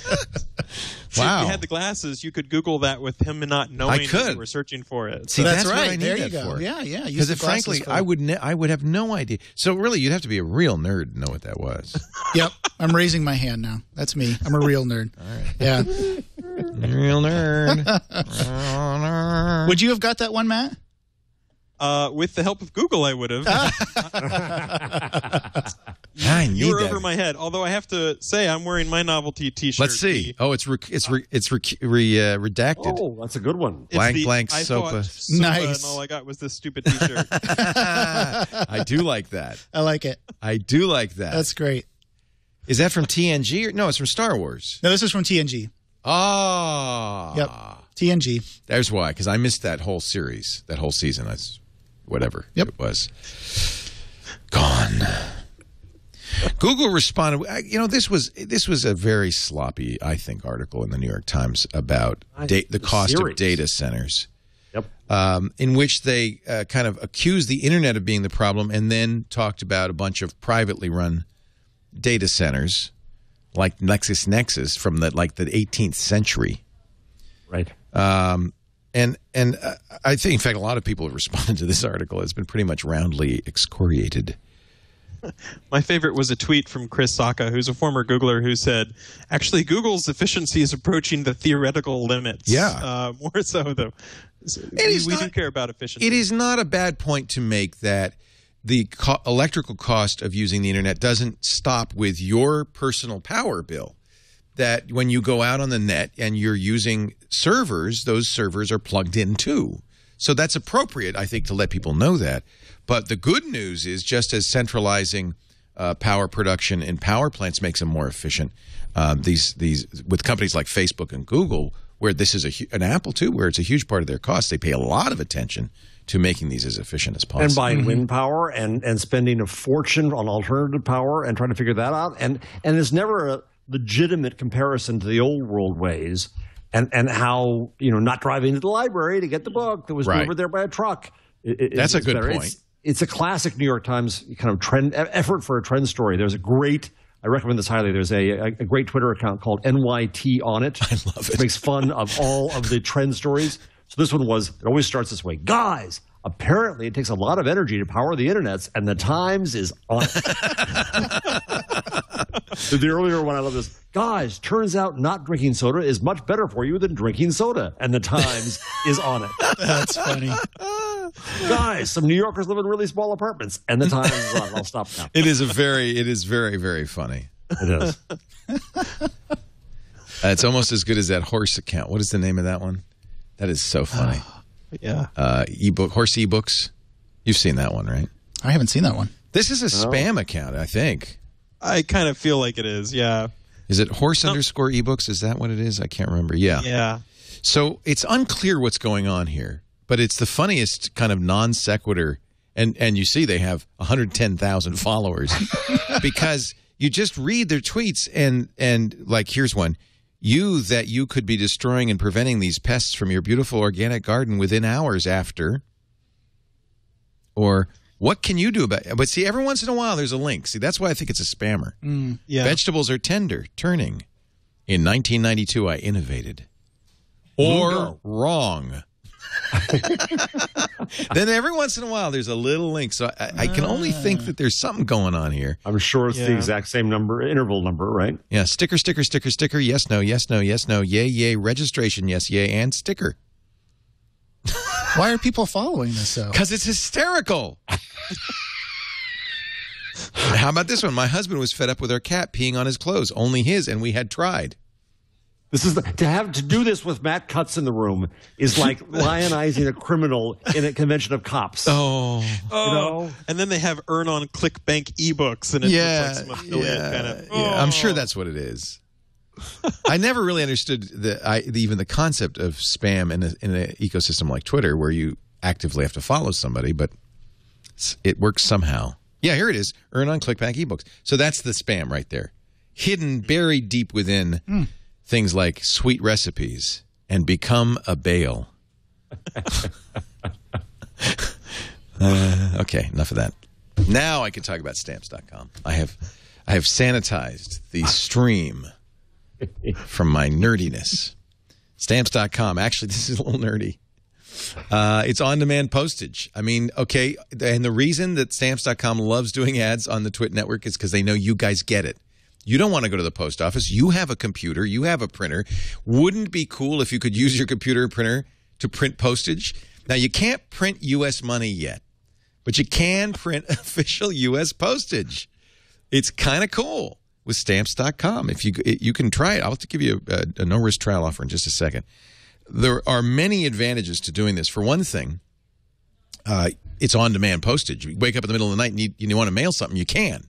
Speaker 6: See,
Speaker 1: Wow.
Speaker 6: If you had the glasses, you could Google that with him not knowing that
Speaker 1: could.
Speaker 6: you were searching for it.
Speaker 1: See,
Speaker 5: That's
Speaker 1: that's, what
Speaker 5: right.
Speaker 1: I
Speaker 5: There you go.
Speaker 1: for.
Speaker 5: Yeah, yeah.
Speaker 1: Because frankly,
Speaker 5: for-
Speaker 1: I would ne- I would have no idea. So really, you'd have to be a real nerd to know what that was.
Speaker 5: Yep. I'm raising my hand now. That's me. I'm a real nerd. Yeah.
Speaker 1: real nerd. Real nerd.
Speaker 5: Would you have got that one, Matt?
Speaker 6: Uh, with the help of Google, I would have.
Speaker 1: I need
Speaker 6: you were
Speaker 1: that.
Speaker 6: over my head. Although I have to say, I'm wearing my novelty T-shirt.
Speaker 1: Let's see. Oh, it's re- it's re- it's re- re- uh, redacted.
Speaker 4: Oh, that's a good one.
Speaker 6: It's
Speaker 1: Blank,
Speaker 6: the-
Speaker 1: blank,
Speaker 6: I
Speaker 1: sopa.
Speaker 6: thought sopa,
Speaker 5: Nice.
Speaker 6: And all I got was this stupid T-shirt.
Speaker 1: I do like that.
Speaker 5: I like it.
Speaker 1: I do like that.
Speaker 5: That's great.
Speaker 1: Is that from TNG or no? It's from Star Wars.
Speaker 5: No, this is from TNG.
Speaker 1: Oh,
Speaker 5: Yep. TNG.
Speaker 1: There's why, because I missed that whole series, that whole season. That's whatever
Speaker 5: Yep.
Speaker 1: it was. Gone. Google responded. You know, this was this was a very sloppy, I think, article in the New York Times about da- the cost of data centers.
Speaker 4: Yep.
Speaker 1: um, in which they uh, kind of accused the internet of being the problem and then talked about a bunch of privately run data centers like LexisNexis from the like the 18th century.
Speaker 4: Right.
Speaker 1: Um, and and uh, I think, in fact, a lot of people have responded to this article. It's been pretty much roundly excoriated.
Speaker 6: My favorite was a tweet from Chris Sacca, who's a former Googler, who said, "Actually, Google's efficiency is approaching the theoretical limits.
Speaker 1: Yeah.
Speaker 6: uh, more so though. we, we
Speaker 1: not-
Speaker 6: do care about efficiency.
Speaker 1: It is not a bad point to make that the co- electrical cost of using the internet doesn't stop with your personal power bill. That when you go out on the net and you're using servers, those servers are plugged in too. So that's appropriate, I think, to let people know that. But the good news is just as centralizing uh, power production in power plants makes them more efficient. Um, these these with companies like Facebook and Google, where this is a an Apple too, where it's a huge part of their cost, they pay a lot of attention to making these as efficient as possible.
Speaker 4: and buying wind power and and spending a fortune on alternative power and trying to figure that out and and there's never a legitimate comparison to the old world ways and and how you know not driving to the library to get the book that was
Speaker 1: Right.
Speaker 4: delivered there by a truck i- i-
Speaker 1: That's a
Speaker 4: is
Speaker 1: good
Speaker 4: better.
Speaker 1: point.
Speaker 4: It's, it's a classic New York Times kind of trend effort for a trend story. There's a great I recommend this highly. There's a, a, a great Twitter account called NYT on it. I
Speaker 1: love
Speaker 4: It
Speaker 1: it.
Speaker 4: makes fun of all of the trend stories. So this one was, it always starts this way. Guys, apparently it takes a lot of energy to power the internets, and the Times is on it. So the earlier one, I love this. Guys, turns out not drinking soda is much better for you than drinking soda, and the Times is on it.
Speaker 5: That's funny.
Speaker 4: Guys, some New Yorkers live in really small apartments, and the Times is on it. I'll stop now.
Speaker 1: it is a very, it is very, very funny.
Speaker 4: It is.
Speaker 1: Uh, it's almost as good as that horse account. What is the name of that one? That is so funny.
Speaker 6: yeah.
Speaker 1: Uh, ebook, horse ebooks. You've seen that one, right?
Speaker 5: I haven't seen that one.
Speaker 1: This is a spam account, I think.
Speaker 6: I kind of feel like it is. Yeah.
Speaker 1: Is it horse underscore ebooks? Is that what it is? I can't remember. Yeah.
Speaker 6: Yeah.
Speaker 1: So it's unclear what's going on here, but it's the funniest kind of non sequitur. And and you see they have 110,000 followers because you just read their tweets and and like here's one. You that you could be destroying and preventing these pests from your beautiful organic garden within hours after or What can you do about it? But see, every once in a while, there's a link. See, that's why I think it's a spammer.
Speaker 6: Mm, yeah.
Speaker 1: Vegetables are tender, turning. In 1992, I innovated. Or
Speaker 4: Lugo.
Speaker 1: wrong. then every once in a while, there's a little link. So I, I can only ah. think that there's something going on here.
Speaker 4: I'm sure it's the exact same number, interval number, right?
Speaker 1: Yeah, sticker, sticker, sticker, sticker. Yes, no, yes, no, yes, no. Yay, yay. Registration. Yes, yay, and sticker.
Speaker 5: Why are people following this though?
Speaker 1: Because it's hysterical. How about this one? My husband was fed up with our cat peeing on his clothes, only his, and we had tried.
Speaker 4: This is the, to have to do this with Matt Cutts in the room is like lionizing a criminal in a convention of cops.
Speaker 1: Oh,
Speaker 6: Oh,
Speaker 4: know?
Speaker 6: and then they have earn on ClickBank ebooks, and it's
Speaker 1: yeah,
Speaker 6: like some affiliate
Speaker 1: yeah,
Speaker 6: kind of.
Speaker 1: yeah. I'm sure
Speaker 6: Oh.
Speaker 1: that's what it is. I never really understood the, I, the even the concept of spam in, a, in an ecosystem like Twitter, where you actively have to follow somebody, but it works somehow. Yeah, here it is. Earn on ClickBank ebooks. So that's the spam right there, hidden, buried deep within things like sweet recipes and become a bale. Uh, okay, enough of that. Now I can talk about stamps.com. I have I have sanitized the stream from my nerdiness. Stamps.com. Actually, this is a little nerdy. Uh, it's on demand postage. I mean, okay. And the reason that stamps.com loves doing ads on the TWiT network is because they know you guys get it. You don't want to go to the post office. You have a computer, you have a printer. Wouldn't it be cool if you could use your computer and printer to print postage? Now, you can't print U.S. money yet, but you can print official U.S. postage. It's kind of cool with stamps.com. If you you can try it, I'll have to give you a, a no risk trial offer in just a second. There are many advantages to doing this. For one thing, uh, it's on demand postage. You wake up in the middle of the night and you, you want to mail something, you can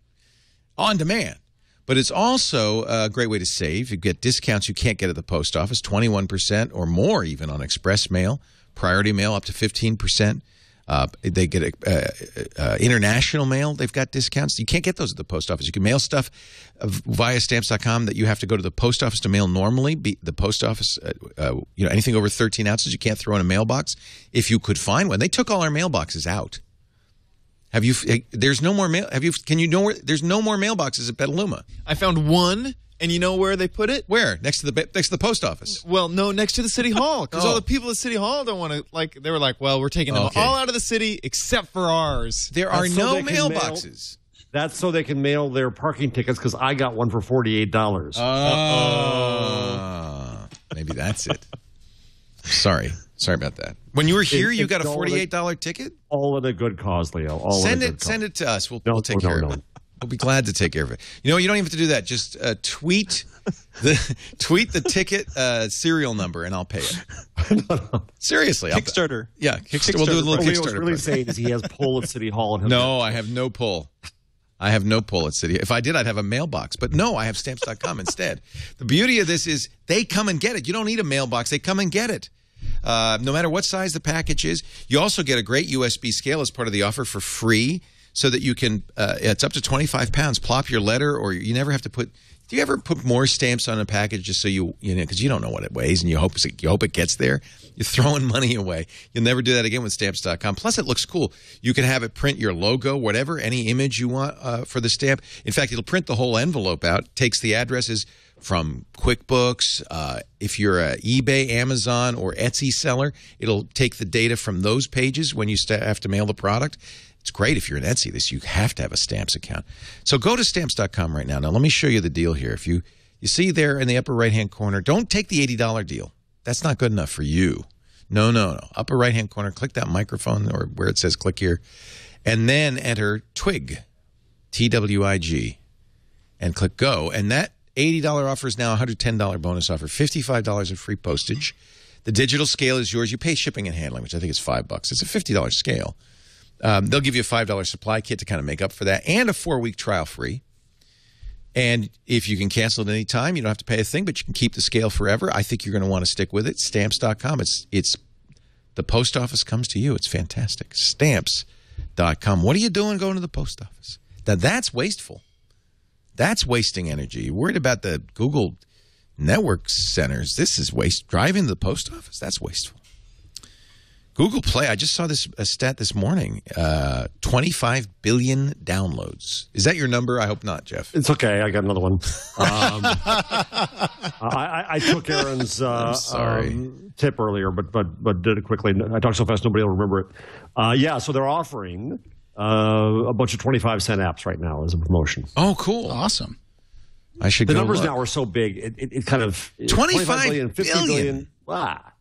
Speaker 1: on demand. But it's also a great way to save. You get discounts you can't get at the post office, 21% or more even on express mail, priority mail up to 15%. Uh, they get uh, uh, international mail. They've got discounts. You can't get those at the post office. You can mail stuff via stamps.com that you have to go to the post office to mail normally. Be, the post office, uh, you know, anything over 13 ounces, you can't throw in a mailbox. If you could find one, they took all our mailboxes out. Have you? There's no more mail. Have you? Can you know where? There's no more mailboxes at Petaluma.
Speaker 7: I found one, and you know where they put it?
Speaker 1: Where? Next to the next to the post office.
Speaker 7: Well, no, next to the city hall, because
Speaker 1: Oh.
Speaker 7: all the people at city hall don't want to. Like, they were like, "Well, we're taking them
Speaker 1: Okay.
Speaker 7: all out of the city except for ours."
Speaker 1: There are
Speaker 4: That's
Speaker 1: no
Speaker 4: they can mail-
Speaker 1: mailboxes.
Speaker 4: That's so they can mail their parking tickets because I got one for forty-eight dollars.
Speaker 1: Oh, maybe that's it. Sorry, sorry about that. When you were here,
Speaker 4: It-
Speaker 1: you got a forty-eight dollar ticket.
Speaker 4: all in a good cause, Leo. All
Speaker 1: Send
Speaker 4: in a good
Speaker 1: it.
Speaker 4: cause.
Speaker 1: Send it to us. We'll,
Speaker 4: No,
Speaker 1: we'll take
Speaker 4: no,
Speaker 1: care
Speaker 4: no.
Speaker 1: of it. We'll be glad to take care of it. You know, you don't even have to do that. Just uh, tweet the tweet the ticket uh, serial number, and I'll pay it. Seriously, I'll,
Speaker 6: Kickstarter.
Speaker 1: yeah, Kickstarter. We'll do a little
Speaker 4: What Leo's
Speaker 1: Kickstarter.
Speaker 4: really
Speaker 1: project.
Speaker 4: saying is he has pull at City Hall. And he'll
Speaker 1: No, I have no pull. I have no pull at City. If I did, I'd have a mailbox. But no, I have stamps.com instead. The beauty of this is they come and get it. You don't need a mailbox. They come and get it. Uh, no matter what size the package is. You also get a great USB scale as part of the offer for free so that you can, uh, it's up to 25 pounds. Plop your letter or you never have to put, do you ever put more stamps on a package just so you, you know, because you don't know what it weighs and you hope, you hope it gets there? You're throwing money away. You'll never do that again with stamps.com. Plus, it looks cool. You can have it print your logo, whatever, any image you want uh, for the stamp. In fact, it'll print the whole envelope out, takes the addresses from QuickBooks. Uh, if you're a eBay, Amazon, or Etsy seller, it'll take the data from those pages when you have to mail the product. It's great if you're an Etsy. This you have to have a stamps account. So go to stamps.com right now. Now let me show you the deal here. If you you see there in the upper right hand corner, don't take the eighty dollar deal. That's not good enough for you. No, no, no. Upper right hand corner, click that microphone or where it says click here, and then enter Twig, T W I G, and click go. And that $80 offer is now a $110 bonus offer, $55 in free postage. The digital scale is yours. You pay shipping and handling, which I think is five bucks. It's a $50 scale. Um, they'll give you a $5 supply kit to kind of make up for that and a four week trial free. And if you can cancel at any time, you don't have to pay a thing, but you can keep the scale forever. I think you're going to want to stick with it. Stamps.com. It's, it's, the post office comes to you. It's fantastic. Stamps.com. What are you doing going to the post office? Now that's wasteful. That's wasting energy. You're worried about the Google network centers. This is waste. Driving to the post office, that's wasteful. Google Play. I just saw this a stat this morning. Uh, 25 billion downloads. Is that your number? I hope not, Jeff.
Speaker 4: It's okay. I got another one. Um, I, I, I took Aaron's uh,
Speaker 1: sorry.
Speaker 4: um, tip earlier, but but but did it quickly. I talked so fast nobody will remember it. Uh, yeah, so they're offering uh, a bunch of twenty-five cent apps right now as a promotion.
Speaker 1: Oh, cool.
Speaker 5: Awesome.
Speaker 1: I should
Speaker 4: The
Speaker 1: go
Speaker 4: numbers
Speaker 1: look.
Speaker 4: now are so big, it, it, it kind of
Speaker 1: 25
Speaker 4: billion, 50
Speaker 1: billion.
Speaker 4: billion. Ah,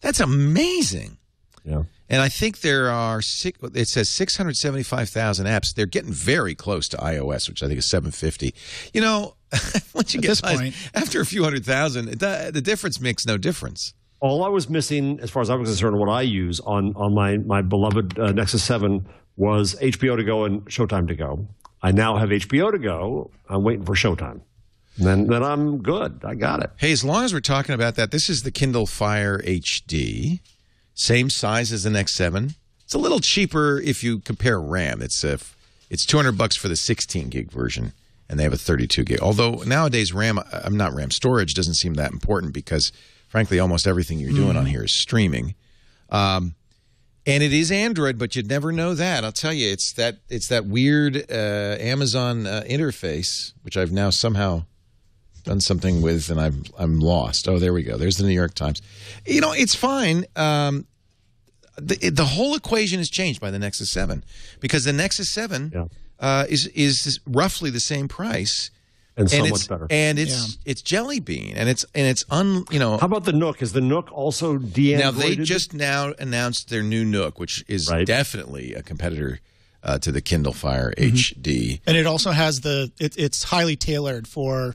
Speaker 1: That's amazing.
Speaker 4: Yeah.
Speaker 1: And I think there are six, it says 675,000 apps. They're getting very close to iOS, which I think is 750. You know, once you
Speaker 5: At
Speaker 1: get
Speaker 5: this
Speaker 1: past-
Speaker 5: point.
Speaker 1: after a few hundred thousand, the, the difference makes no difference.
Speaker 4: All I was missing, as far as I was concerned, what I use on on my my beloved uh, Nexus Seven was HBO to go and Showtime to go. I now have HBO to go. I'm waiting for Showtime. And then then I'm good. I got it.
Speaker 1: Hey, as long as we're talking about that, this is the Kindle Fire HD, same size as the Nexus Seven. It's a little cheaper if you compare RAM. It's uh, it's 200 bucks for the 16 gig version, and they have a 32 gig. Although nowadays RAM, I'm not RAM storage doesn't seem that important because, frankly, almost everything you're doing on here is streaming. Um, and it is Android, but you'd never know that. I'll tell you, it's that it's that weird uh, Amazon uh, interface, which I've now somehow done something with, and I'm I'm lost. Oh, there we go. There's the New York Times. You know, it's fine. Um, the the whole equation is changed by the Nexus Seven because the Nexus Seven
Speaker 4: Yeah.
Speaker 1: uh, is is roughly the same price.
Speaker 4: And so
Speaker 1: and
Speaker 4: much
Speaker 1: it's,
Speaker 4: better.
Speaker 1: and it's it's Jelly Bean, and it's and it's un you know
Speaker 4: How about the Nook? Is the Nook also de
Speaker 1: now they just now announced their new Nook, which is
Speaker 4: Right.
Speaker 1: definitely a competitor uh, to the Kindle Fire
Speaker 4: Mm-hmm.
Speaker 1: HD.
Speaker 5: And it also has the it, it's highly tailored for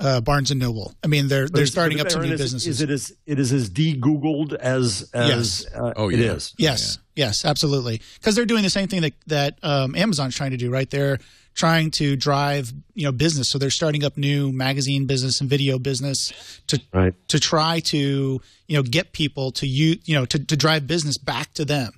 Speaker 5: uh, Barnes and Noble. I mean, they're they're starting up some new
Speaker 4: is,
Speaker 5: businesses.
Speaker 4: Is it as it is as de-googled as as
Speaker 5: Yes.
Speaker 4: uh,
Speaker 1: Oh,
Speaker 4: it
Speaker 1: yeah.
Speaker 4: is?
Speaker 5: Yes, yes, absolutely. Because they're doing the same thing that that um, Amazon's trying to do, right? They're trying to drive you know business, so they're starting up new magazine business and video business to
Speaker 4: Right.
Speaker 5: to try to you know get people to you you know to, to drive business back to them.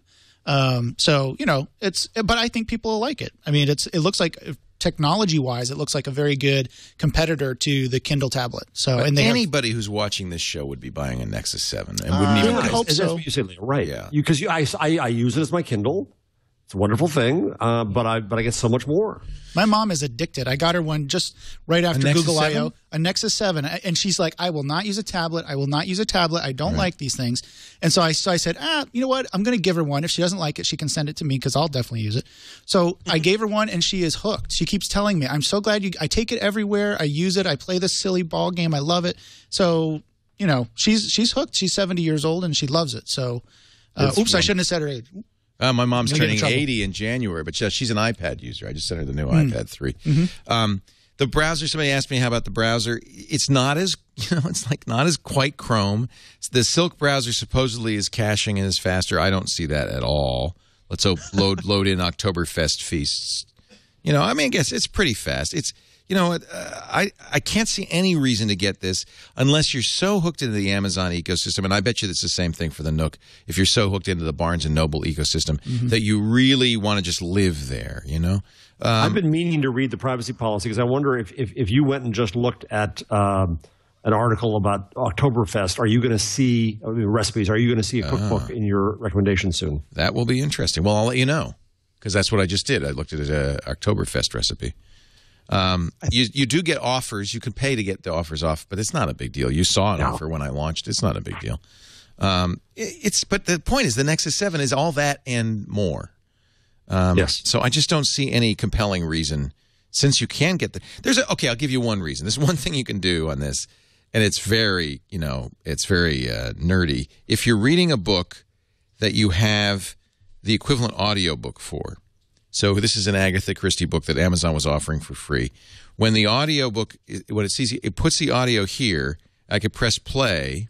Speaker 5: Um, so you know it's, but I think people will like it. I mean, it's it looks like technology wise, it looks like a very good competitor to the Kindle tablet. So and they have,
Speaker 1: Anybody who's watching this show would be buying a Nexus Seven and
Speaker 5: Uh,
Speaker 1: wouldn't even.
Speaker 5: I would
Speaker 1: know.
Speaker 4: That's
Speaker 5: so.
Speaker 4: what you say, Leo, right?
Speaker 1: Yeah.
Speaker 4: Because you, I, I, I use it as my Kindle. It's a wonderful thing, uh, but I but I get so much more.
Speaker 5: My mom is addicted. I got her one just right after
Speaker 1: Nexus
Speaker 5: Google
Speaker 1: 7?
Speaker 5: I/O, a Nexus Seven, and she's like, "I will not use a tablet. I will not use a tablet. I don't like these things." And so I, so I said, "Ah, you know what? I'm going to give her one. If she doesn't like it, she can send it to me because I'll definitely use it." So I gave her one, and she is hooked. She keeps telling me, "I'm so glad you. I take it everywhere. I use it. I play this silly ball game. I love it." So you know, she's she's hooked. She's 70 years old, and she loves it. So. Uh, oops, I shouldn't have said her age.
Speaker 1: Uh, my mom's
Speaker 5: You'll get in
Speaker 1: turning 80 in January, but she's an iPad user. I just sent her the new
Speaker 5: Hmm.
Speaker 1: iPad 3.
Speaker 5: Mm-hmm.
Speaker 1: Um, the browser, somebody asked me how about the browser. It's not as, you know, it's like not as quite Chrome. The Silk browser supposedly is caching and is faster. I don't see that at all. Let's hope load load in Oktoberfest feasts. You know, I mean, I guess it's pretty fast. It's, you know, what, uh, I I can't see any reason to get this unless you're so hooked into the Amazon ecosystem, and I bet you that's the same thing for the Nook. If you're so hooked into the Barnes and Noble ecosystem that you really want to just live there, you know.
Speaker 4: I've been meaning to read the privacy policy because I wonder if, if if you went and just looked at um, an article about Oktoberfest, are you going to see I mean, recipes? Are you going to see a cookbook in your recommendation soon?
Speaker 1: That will be interesting. Well, I'll let you know because that's what I just did. I looked at a Oktoberfest recipe. Um, you you do get offers. You can pay to get the offers off, but it's not a big deal. You saw an offer when I launched. It's not a big deal. Um, it- it's but the point is the Nexus Seven is all that and more. Um,
Speaker 4: Yes.
Speaker 1: So I just don't see any compelling reason since you can get the there's a okay. I'll give you one reason. There's one thing you can do on this, and it's very you know it's very uh, nerdy. If you're reading a book that you have the equivalent audiobook for. So this is an Agatha Christie book that Amazon was offering for free. When the audiobook what it sees it puts the audio here, I could press play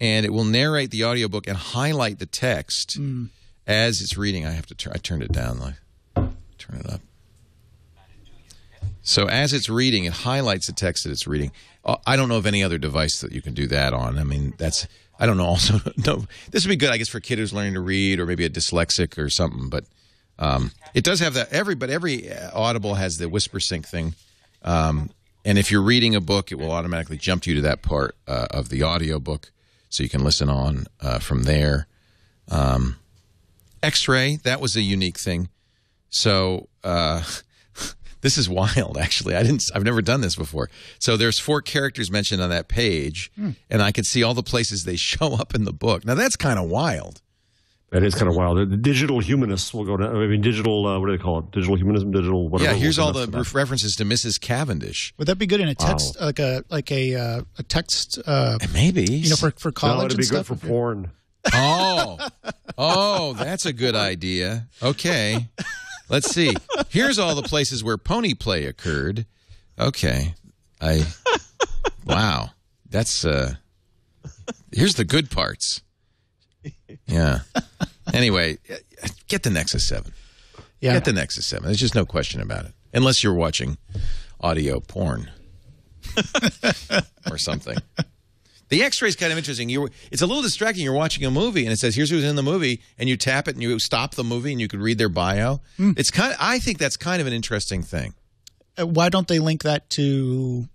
Speaker 1: and it will narrate the audiobook and highlight the text as it's reading. I have to turn I turned it down like turn it up. So as it's reading, it highlights the text that it's reading. Uh, I don't know of any other device that you can do that on. I mean, that's I don't know. Also, no, this would be good, I guess, for a kid who's learning to read or maybe a dyslexic or something. But um, it does have that. Every but every uh, Audible has the whisper sync thing. Um, and if you're reading a book, it will automatically jump you to that part uh, of the audio book, so you can listen on uh, from there. Um, X-ray that was a unique thing. So uh, this is wild. Actually, I didn't. I've never done this before. So there's four characters mentioned on that page, and I could see all the places they show up in the book. Now that's kind of wild.
Speaker 4: That is kind of wild. The digital humanists will go down. I mean, digital. Uh, what do they call it? Digital humanism. Digital. Whatever.
Speaker 1: yeah, here's all the
Speaker 4: nuts
Speaker 1: ref- references to Mrs. Cavendish.
Speaker 5: Would that be good in a text, like a like a uh, a text, uh,
Speaker 1: Maybe
Speaker 5: you know, for for
Speaker 4: that.
Speaker 5: college
Speaker 4: No, it'd
Speaker 5: and
Speaker 4: be
Speaker 5: stuff?
Speaker 4: good for porn.
Speaker 1: Oh, oh, that's a good idea. Okay, let's see. Here's all the places where pony play occurred. Okay, I. Wow, that's uh. Here's the good parts. Yeah. Anyway, get the Nexus Seven.
Speaker 5: yeah,
Speaker 1: Get the Nexus Seven. There's just no question about it. Unless you're watching audio porn or something. The X-ray is kind of interesting. You, it's a little distracting. You're watching a movie, and it says, "Here's who's in the movie," and you tap it, and you stop the movie, and you could read their bio. It's kind. Of, I think that's kind of an interesting thing.
Speaker 5: Uh, why don't they link that to?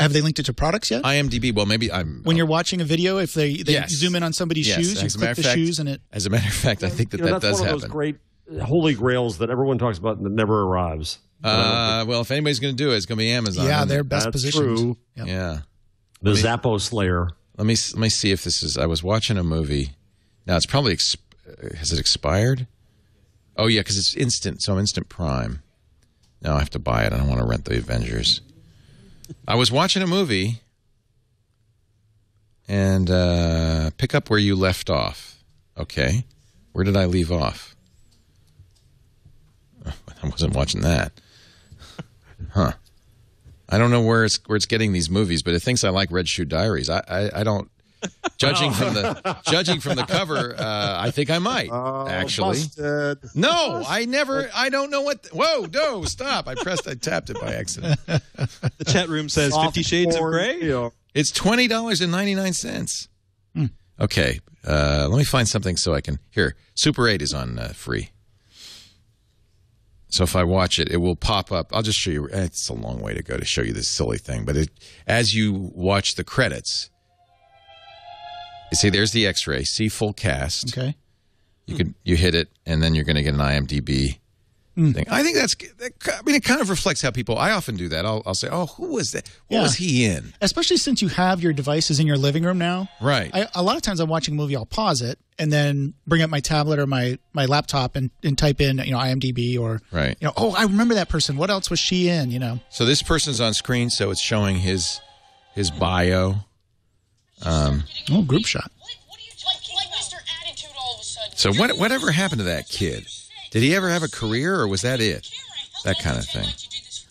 Speaker 5: Have they linked it to products yet?
Speaker 1: IMDb. Well, maybe I'm.
Speaker 5: when uh, you're watching a video, if they, they
Speaker 1: Yes.
Speaker 5: zoom in on somebody's
Speaker 1: Yes,
Speaker 5: shoes, you
Speaker 1: as a
Speaker 5: click the
Speaker 1: fact-
Speaker 5: shoes, and it.
Speaker 1: As a matter of fact, I think that
Speaker 4: You know,
Speaker 1: that
Speaker 4: that's
Speaker 1: does
Speaker 4: one of
Speaker 1: happen.
Speaker 4: those great uh, holy grails that everyone talks about and that never arrives.
Speaker 1: uh, well, if anybody's going to do it, it's going to be Amazon.
Speaker 5: Yeah,
Speaker 1: isn't
Speaker 5: they're
Speaker 1: it?
Speaker 5: best
Speaker 4: That's
Speaker 5: positioned.
Speaker 4: true.
Speaker 5: Yeah.
Speaker 1: Yeah.
Speaker 4: the Zappo Slayer.
Speaker 1: Let me let me see if this is. I was watching a movie. Now it's probably exp- uh, has it expired? Oh yeah, because it's instant. So I'm instant Prime. Now I have to buy it. I don't want to rent the Avengers. I was watching a movie, and uh, pick up where you left off. Okay, where did I leave off? I wasn't watching that. Huh. I don't know where it's where it's getting these movies, but it thinks I like Red Shoe Diaries. I I, I don't. Judging from the judging from the cover, uh, I think I might actually.
Speaker 4: Busted.
Speaker 1: No, I never. I don't know what. Whoa, no, stop! I pressed. I tapped it by accident.
Speaker 6: The chat room says Fifty Shades of Grey.
Speaker 4: porn.
Speaker 1: It's twenty dollars and ninety nine cents. Okay, uh, let me find something so I can. Here, Super Eight is on uh, free. So if I watch it, it will pop up. I'll just show you. It's a long way to go to show you this silly thing, but it, as you watch the credits, you see there's the X-ray. See full cast.
Speaker 5: Okay.
Speaker 1: You can you hit it, and then you're going to get an IMDb hmm. thing. I think that's. That, I mean, it kind of reflects how people. I often do that. I'll, I'll say, "Oh, who was that? What
Speaker 5: Yeah.
Speaker 1: was he in?"
Speaker 5: Especially since you have your devices in your living room now.
Speaker 1: Right.
Speaker 5: I, a lot of times I'm watching a movie, I'll pause it and then bring up my tablet or my, my laptop and, and type in, you know, IMDb or,
Speaker 1: Right.
Speaker 5: you know, oh, I remember that person. What else was she in? You know,
Speaker 1: So this person's on screen, so it's showing his his bio.
Speaker 5: Um, oh, group shot.
Speaker 8: What are you talking like Mr. Attitude all of a sudden?
Speaker 1: So what whatever happened to that kid? Did he ever have a career, or was that it? That kind of thing.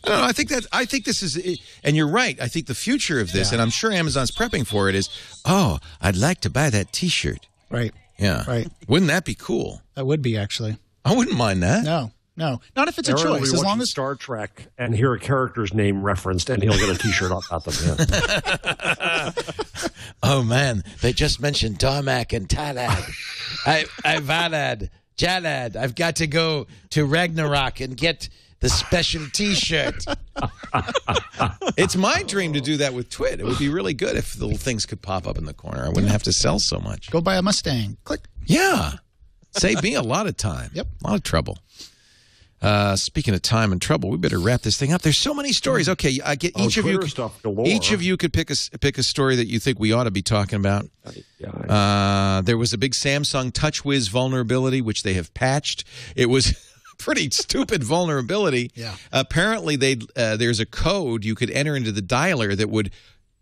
Speaker 1: Know. I think that I think this is, and you're right. I think the future of this, and I'm sure Amazon's prepping for it, is oh, I'd like to buy that T-shirt.
Speaker 5: Right.
Speaker 1: Yeah,
Speaker 5: Right.
Speaker 1: Wouldn't that be cool?
Speaker 5: That would be actually.
Speaker 1: I wouldn't mind that.
Speaker 5: No, no, not if it's a
Speaker 4: Aaron will be
Speaker 5: choice. As long
Speaker 4: watching
Speaker 5: as
Speaker 4: Star Trek and hear a character's name referenced, and he'll get a T-shirt off out the
Speaker 2: Oh man, they just mentioned Darmok and Talad. I, I Valad, Jalad. I've got to go to Ragnarok and get the special T-shirt.
Speaker 1: It's my dream to do that with TWiT. It would be really good if little things could pop up in the corner. I wouldn't have to sell so much.
Speaker 5: go buy a Mustang. Click.
Speaker 1: Yeah. Save me a lot of time.
Speaker 5: Yep.
Speaker 1: A lot of trouble. Uh, speaking of time and trouble, we better wrap this thing up. There's so many stories. Okay, I get
Speaker 4: Oh,
Speaker 1: each of you.
Speaker 4: Stuff.
Speaker 1: Each of you could pick a pick a story that you think we ought to be talking about. Uh, there was a big Samsung TouchWiz vulnerability, which they have patched. It was pretty stupid vulnerability.
Speaker 5: Yeah.
Speaker 1: Apparently, they uh, there's a code you could enter into the dialer that would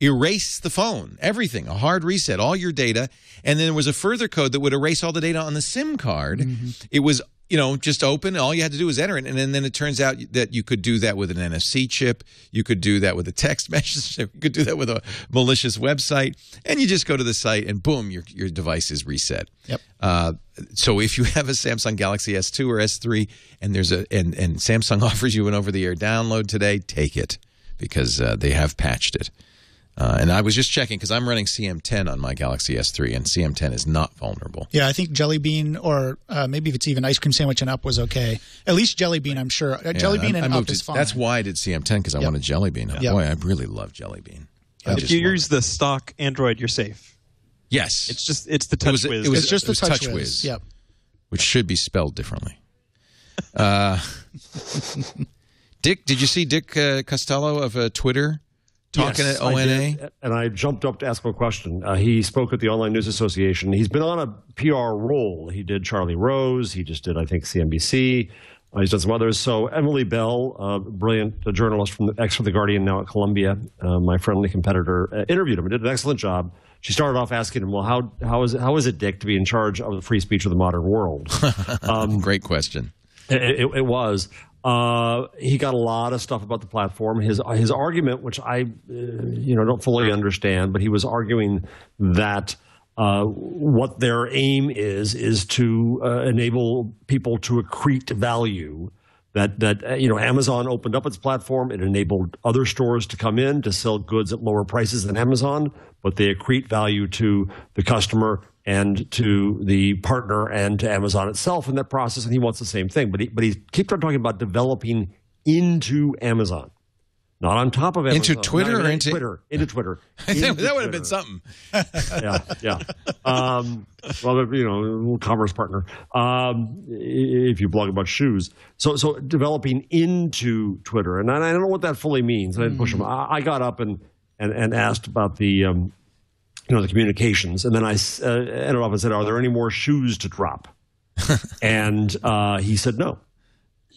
Speaker 1: erase the phone, everything, a hard reset, all your data, and then there was a further code that would erase all the data on the SIM card. It was you know just open. All you had to do was enter it, and then, then it turns out that you could do that with an NFC chip. You could do that with a text message. You could do that with a malicious website, and you just go to the site, and boom, your your device is reset.
Speaker 5: Yep.
Speaker 1: Uh, so if you have a Samsung Galaxy S2 or S3, and there's a and and Samsung offers you an over-the-air download today, take it because uh, they have patched it. Uh, and I was just checking because I'm running CM10 on my Galaxy S3, and CM10 is not vulnerable.
Speaker 5: Yeah, I think Jelly Bean or uh, maybe if it's even Ice Cream Sandwich and Up was okay. At least Jelly Bean, I'm sure. Uh, Jelly
Speaker 1: Yeah,
Speaker 5: Bean
Speaker 1: I- I
Speaker 5: and Up
Speaker 1: moved
Speaker 5: is fine.
Speaker 1: That's why I did CM10 because I
Speaker 5: Yep.
Speaker 1: wanted Jelly Bean. Oh,
Speaker 5: Yep.
Speaker 1: Boy, I really love Jelly Bean. I
Speaker 6: If you
Speaker 1: love
Speaker 6: use the stock Android, you're safe.
Speaker 1: Yes,
Speaker 6: It's just it's the touch
Speaker 1: was-
Speaker 6: whiz.
Speaker 1: it was-
Speaker 5: It's just the
Speaker 1: was
Speaker 5: touch,
Speaker 1: TouchWiz.
Speaker 5: whiz. Yep.
Speaker 1: which should be spelled differently. Uh, Dick, did you see Dick uh, Costolo of uh, Twitter talking
Speaker 4: Yes,
Speaker 1: at ONA?
Speaker 4: and I jumped up to ask him a question. Uh, he spoke at the Online News Association. He's been on a PR roll. He did Charlie Rose. He just did, I think, CNBC. Uh, he's done some others. So Emily Bell, a brilliant uh, journalist from the ex for the Guardian, now at Columbia, uh, my friendly competitor, uh, interviewed him and did an excellent job. She started off asking him, "Well, how how is it how is it, Dick, to be in charge of the free speech of the modern world?"
Speaker 1: Great question.
Speaker 4: It, it, it was. Uh, he got a lot of stuff about the platform. His his argument, which I, uh, you know, don't fully understand, but he was arguing that uh, what their aim is is to uh, enable people to accrete value. That that uh, you know, Amazon opened up its platform. It enabled other stores to come in to sell goods at lower prices than Amazon, but they accrete value to the customer and to the partner and to Amazon itself in that process. And he wants the same thing, but he but he keeps on talking about developing into Amazon, not on top of Amazon,
Speaker 1: Into Twitter
Speaker 4: Not
Speaker 1: or into-
Speaker 4: Twitter, into Twitter.
Speaker 1: that
Speaker 4: Into
Speaker 1: that would have been something.
Speaker 4: yeah, yeah. Um, well, you know, commerce partner. Um, if you blog about shoes, so so developing into Twitter, and I, don't know what that fully means. I didn't push him. I, I got up and and, and asked about the. Um, you know the communications, and then I uh, ended up and said, "Are there any more shoes to drop?" and uh, he said, "No."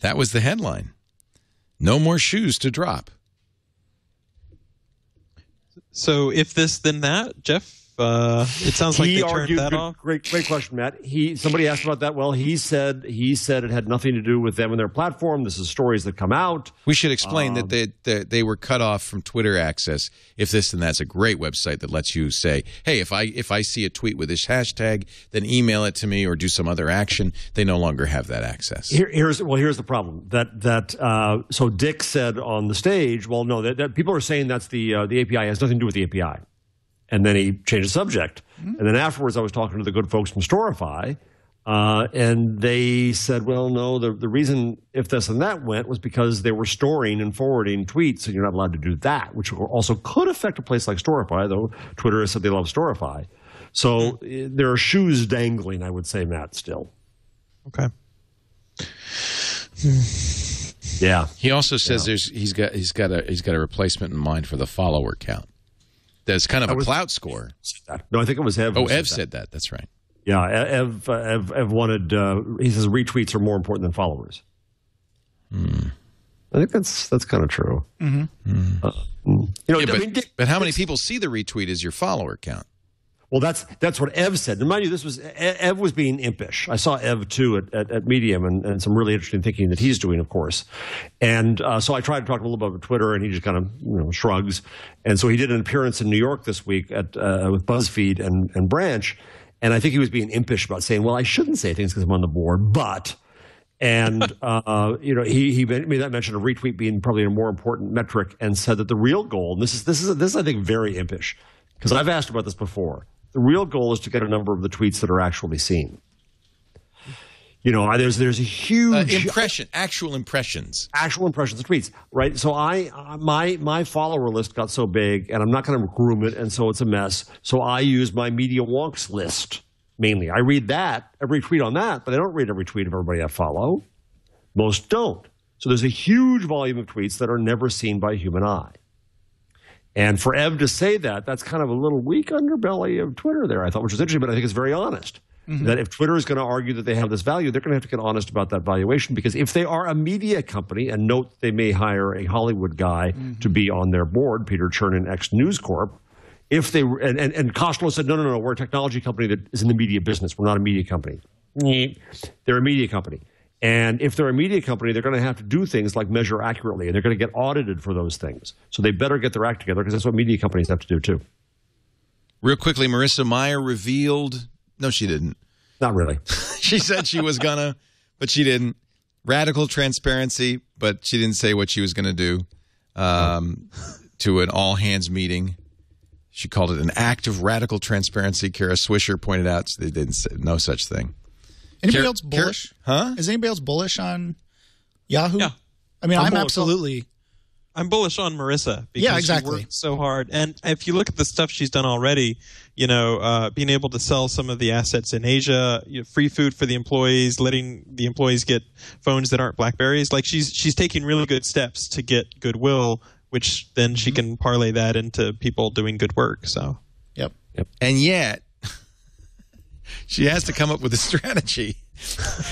Speaker 1: That was the headline. No more shoes to drop.
Speaker 6: So if this then that, Jeff, uh, it sounds like
Speaker 4: he
Speaker 6: they turned
Speaker 4: argued,
Speaker 6: that
Speaker 4: good-
Speaker 6: off.
Speaker 4: Great, great question, Matt. He somebody asked about that. Well, he said he said it had nothing to do with them and their platform. This is stories that come out.
Speaker 1: We should explain that they, they they were cut off from Twitter access. If this and that's a great website that lets you say, "Hey, if I if I see a tweet with this hashtag, then email it to me or do some other action." They no longer have that access.
Speaker 4: Here, here's well, here's the problem that that uh, so Dick said on the stage. Well, no, that, that people are saying that's the uh, the API has nothing to do with the API, and then he changed the subject. And then afterwards, I was talking to the good folks from Storify, uh, and they said, well, no, the the reason if this and that went was because they were storing and forwarding tweets, and you're not allowed to do that, which also could affect a place like Storify, though Twitter has said they love Storify. So eh, there are shoes dangling, I would say, Matt. Still,
Speaker 6: Okay.
Speaker 4: yeah.
Speaker 1: He also says there's he's got he's got a he's got a replacement in mind for the follower count. That's kind of a
Speaker 4: was-
Speaker 1: clout score.
Speaker 4: No, I think it was Ev.
Speaker 1: Oh, Ev
Speaker 4: that.
Speaker 1: said that. That's right.
Speaker 4: Yeah, Ev, uh, Ev, Ev wanted. Uh, he says retweets are more important than followers. I think that's that's kind of true. Mm-hmm. Uh, mm. you know,
Speaker 1: Yeah,
Speaker 4: I
Speaker 1: but,
Speaker 4: mean,
Speaker 1: but how many people see the retweet as your follower count?
Speaker 4: Well, that's that's what Ev said. And mind you, this was Ev was being impish. I saw Ev too at, at, at Medium, and, and some really interesting thinking that he's doing, of course. And uh, so I tried to talk to him a little bit about Twitter, and he just kind of you know shrugs. And so he did an appearance in New York this week at uh, with BuzzFeed and, and Branch, and I think he was being impish about saying, "Well, I shouldn't say things because I'm on the board, but." And uh, you know, he he made that mention of retweet being probably a more important metric, and said that the real goal, and this is this is this is I think very impish, because I've asked about this before. The real goal is to get a number of the tweets that are actually seen. You know, there's there's a huge
Speaker 1: Uh, impression, actual impressions.
Speaker 4: actual impressions of tweets, right? So I uh, my my follower list got so big, and I'm not going to groom it, and so it's a mess. So I use my media wonks list mainly. I read that every tweet on that, but I don't read every tweet of everybody I follow. Most don't. So there's a huge volume of tweets that are never seen by human eye. And for Ev to say that, that's kind of a little weak underbelly of Twitter there, I thought, which was interesting, but I think it's very honest. Mm-hmm. That if Twitter is going to argue that they have this value, they're going to have to get honest about that valuation because if they are a media company, and note they may hire a Hollywood guy mm-hmm. to be on their board, Peter Chernin, ex News Corp, if they and, and, and Costolo said, no, no, no, we're a technology company that is in the media business. We're not a media company. They're a media company. And if they're a media company, they're going to have to do things like measure accurately, and they're going to get audited for those things. So they better get their act together because that's what media companies have to do too.
Speaker 1: Real quickly, Marissa Mayer revealed. No, she didn't.
Speaker 4: Not really.
Speaker 1: She said she was gonna, but she didn't. Radical transparency, but she didn't say what she was going to do. Um, to an all hands meeting, she called it an act of radical transparency. Kara Swisher pointed out they didn't say no such thing.
Speaker 5: Anybody
Speaker 1: Car-
Speaker 5: else
Speaker 1: Car-
Speaker 5: bullish?
Speaker 1: huh?
Speaker 5: Is anybody else bullish on Yahoo?
Speaker 6: Yeah.
Speaker 5: I mean,
Speaker 4: I'm
Speaker 5: I'm, absolutely
Speaker 6: I'm bullish on Marissa because
Speaker 5: Yeah, exactly.
Speaker 6: she works so hard. And if you look at the stuff she's done already, you know, uh, being able to sell some of the assets in Asia, you know, free food for the employees, letting the employees get phones that aren't Blackberries, like she's she's taking really good steps to get goodwill, which then she can parlay that into people doing good work. So
Speaker 5: Yep. Yep.
Speaker 1: and yet she has to come up with a strategy.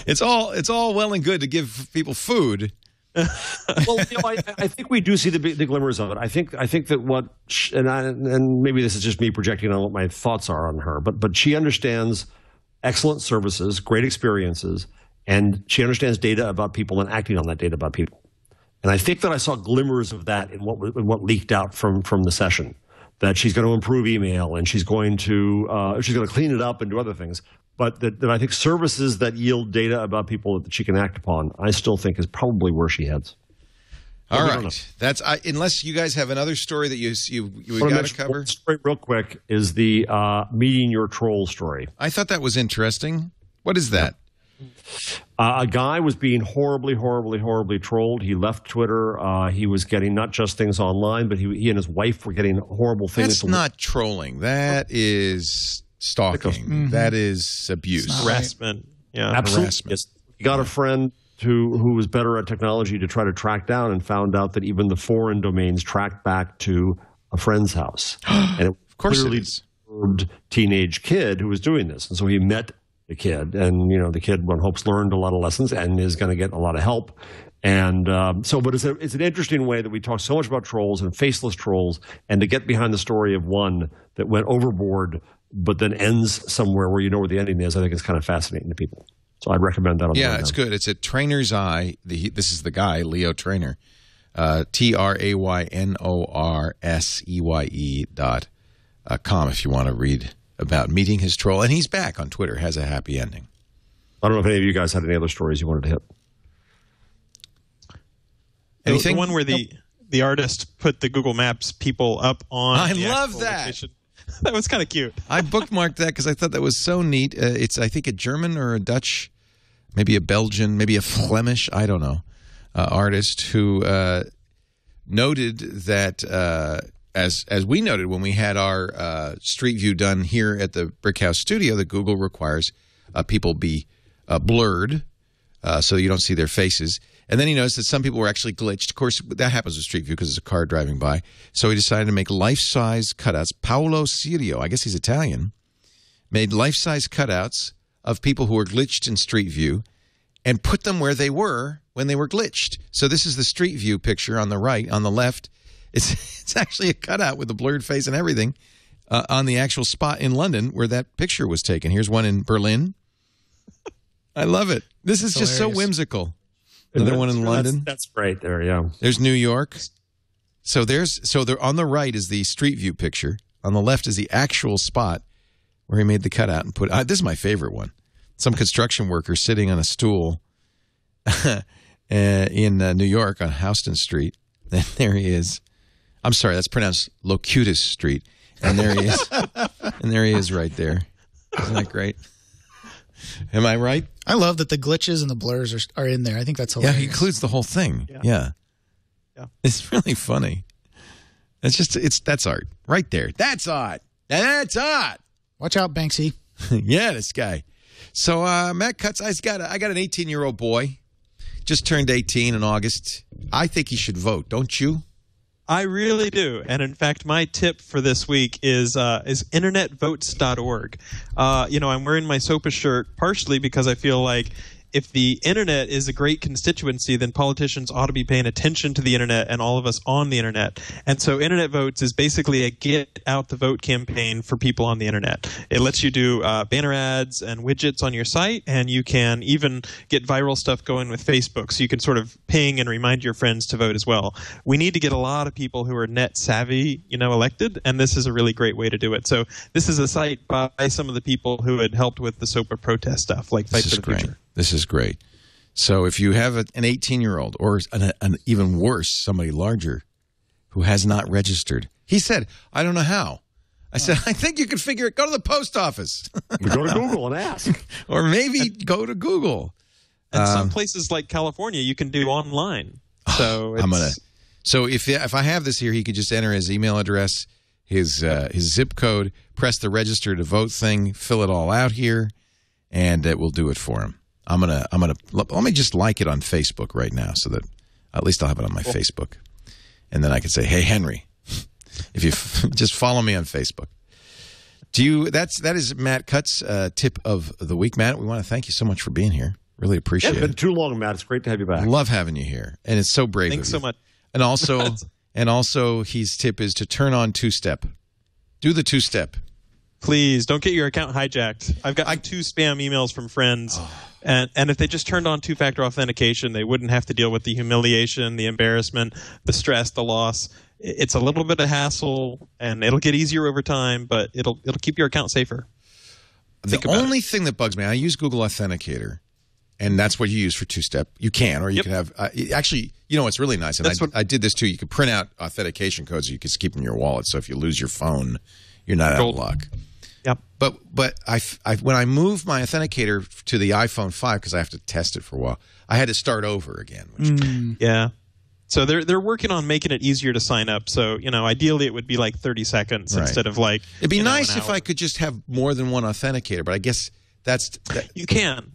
Speaker 1: It's all it's all well and good to give people food.
Speaker 4: well, you know, I, I think we do see the, the glimmers of it. I think I think that what sh- and I, and maybe this is just me projecting on what my thoughts are on her, but but she understands excellent services, great experiences, and she understands data about people and acting on that data about people. And I think that I saw glimmers of that in what in what leaked out from from the session. That she's going to improve email and she's going to uh, she's going to clean it up and do other things. But that, that I think services that yield data about people that she can act upon, I still think is probably where she heads.
Speaker 1: All
Speaker 4: we don't know.
Speaker 1: right, that's I, unless you guys have another story that you you you got to cover.
Speaker 4: story real quick is the uh, meeting your troll story.
Speaker 1: I thought that was interesting. What is that?
Speaker 4: Uh, a guy was being horribly, horribly, horribly trolled. He left Twitter. Uh, he was getting not just things online, but he, he and his wife were getting horrible things.
Speaker 1: That's not trolling. That is stalking. That is abuse.
Speaker 6: harassment, yeah,
Speaker 4: Absolutely.
Speaker 1: harassment.
Speaker 4: Yes. He got a friend who who was better at technology to try to track down and found out that even the foreign domains tracked back to a friend's house. and it
Speaker 1: Of course it
Speaker 4: clearly
Speaker 1: is.
Speaker 4: disturbed teenage kid who was doing this. And so he met the kid, and you know the kid, one hopes, learned a lot of lessons and is going to get a lot of help. And um, so, but it's, a, it's an interesting way that we talk so much about trolls and faceless trolls, and to get behind the story of one that went overboard, but then ends somewhere where you know where the ending is. I think it's kind of fascinating to people. So I'd recommend that. On
Speaker 1: Yeah, it's good. It's at Traynor's Eye. The, this is the guy, Leo Traynor. Uh, T R A Y N O R S E Y E dot uh, com if you want to read about meeting his troll. And he's back on Twitter, has a happy ending.
Speaker 4: I don't know if any of you guys had any other stories you wanted to hit.
Speaker 6: The- The, one where the the artist put the Google Maps people up on.
Speaker 1: I
Speaker 6: the
Speaker 1: love that.
Speaker 6: location. that was kind of cute.
Speaker 1: I bookmarked that because I thought that was so neat. Uh, it's, I think, a German or a Dutch, maybe a Belgian, maybe a Flemish, I don't know, uh, artist who uh, noted that, uh, as as we noted when we had our uh, Street View done here at the Brick House Studio, that Google requires uh, people be uh, blurred uh, so you don't see their faces. And then he noticed that some people were actually glitched. Of course, that happens with Street View because it's a car driving by. So he decided to make life-size cutouts. Paolo Cirio, I guess he's Italian, made life-size cutouts of people who were glitched in Street View and put them where they were when they were glitched. So this is the Street View picture on the right. On the left, it's it's actually a cutout with a blurred face and everything uh, on the actual spot in London where that picture was taken. Here's one in Berlin. I love it. This is just so
Speaker 5: hilarious.
Speaker 1: whimsical. Another one in
Speaker 4: That's-
Speaker 1: London.
Speaker 4: That's, great there, yeah.
Speaker 1: There's New York. So there's so there on the right is the street view picture. On the left is the actual spot where he made the cutout and put. Uh, this is my favorite one. Some construction worker sitting on a stool uh, in uh, New York on Houston Street. And there he is. I'm sorry, that's pronounced Locutus Street. And there he is. and there he is right there. Isn't that great? Am I right?
Speaker 5: I love that the glitches and the blurs are, are in there. I think that's hilarious.
Speaker 1: Yeah, he includes the whole thing. Yeah.
Speaker 6: Yeah.
Speaker 1: It's really funny. It's just it's that's art. Right there. That's art. That's art.
Speaker 5: Watch out, Banksy.
Speaker 1: yeah, this guy. So uh Matt Cutts, I got a, I got an 18 year old boy. Just turned 18 in August. I think he should vote, don't you?
Speaker 6: I really do. And in fact, my tip for this week is uh, is internetvotes.org. Uh, you know, I'm wearing my SOPA shirt partially because I feel like if the internet is a great constituency, then politicians ought to be paying attention to the internet and all of us on the internet. And so, Internet Votes is basically a get out the vote campaign for people on the internet. It lets you do uh, banner ads and widgets on your site, and you can even get viral stuff going with Facebook. So you can sort of ping and remind your friends to vote as well. We need to get a lot of people who are net savvy, you know, elected, and this is a really great way to do it. So this is a site by some of the people who had helped with the SOPA protest stuff, like Fight
Speaker 1: This
Speaker 6: for the
Speaker 1: great.
Speaker 6: Future.
Speaker 1: This is great. So if you have a, an 18 year old or an, an even worse, somebody larger who has not registered, he said, I don't know how. I said, I think you can figure it. Go to the post office
Speaker 4: go to Google and ask.
Speaker 1: or maybe go to Google.
Speaker 6: And some places like California, you can do online. So it's,
Speaker 1: Um, I'm gonna So if if I have this here, he could just enter his email address, his uh, his zip code, press the register to vote thing, fill it all out here, and it will do it for him. I'm gonna I'm gonna let me just like it on Facebook right now, so that at least I'll have it on my Facebook, and then I can say, "Hey Henry, if you f- just follow me on Facebook." Do you? That's that is Matt Cutts' uh, tip of the week, Matt. We want to thank you so much for being here. Really
Speaker 4: Yeah,
Speaker 1: appreciate
Speaker 4: it's been too long, Matt. It's great to have you back.
Speaker 1: Love having you here, and it's so brave.
Speaker 6: Thanks
Speaker 1: of
Speaker 6: so much.
Speaker 1: And also, and also, his tip is to turn on two step. Do the two step.
Speaker 6: Please don't get your account hijacked. I've got two spam emails from friends, and and if they just turned on two factor authentication, they wouldn't have to deal with the humiliation, the embarrassment, the stress, the loss. It's a little bit of hassle, and it'll get easier over time, but it'll it'll keep your account safer. Think
Speaker 1: the only thing that bugs me, I use Google Authenticator, and that's what you use for two step. You can, or you
Speaker 6: Yep.
Speaker 1: can have. Uh, actually, you know it's really nice, and I,
Speaker 6: That's what-
Speaker 1: I did this too. You could print out authentication codes. You could keep them in your wallet. So if you lose your phone, you're not out of luck.
Speaker 6: Yep.
Speaker 1: But but I, I when I moved my authenticator to the iPhone five because I have to test it for a while, I had to start over again. Which,
Speaker 6: Mm. Yeah. So they're they're working on making it easier to sign up. So you know, ideally it would be like thirty seconds
Speaker 1: Right.
Speaker 6: instead of like.
Speaker 1: It'd be
Speaker 6: you know,
Speaker 1: nice
Speaker 6: an
Speaker 1: if. I could just have more than one authenticator, but I guess that's that,
Speaker 6: You can.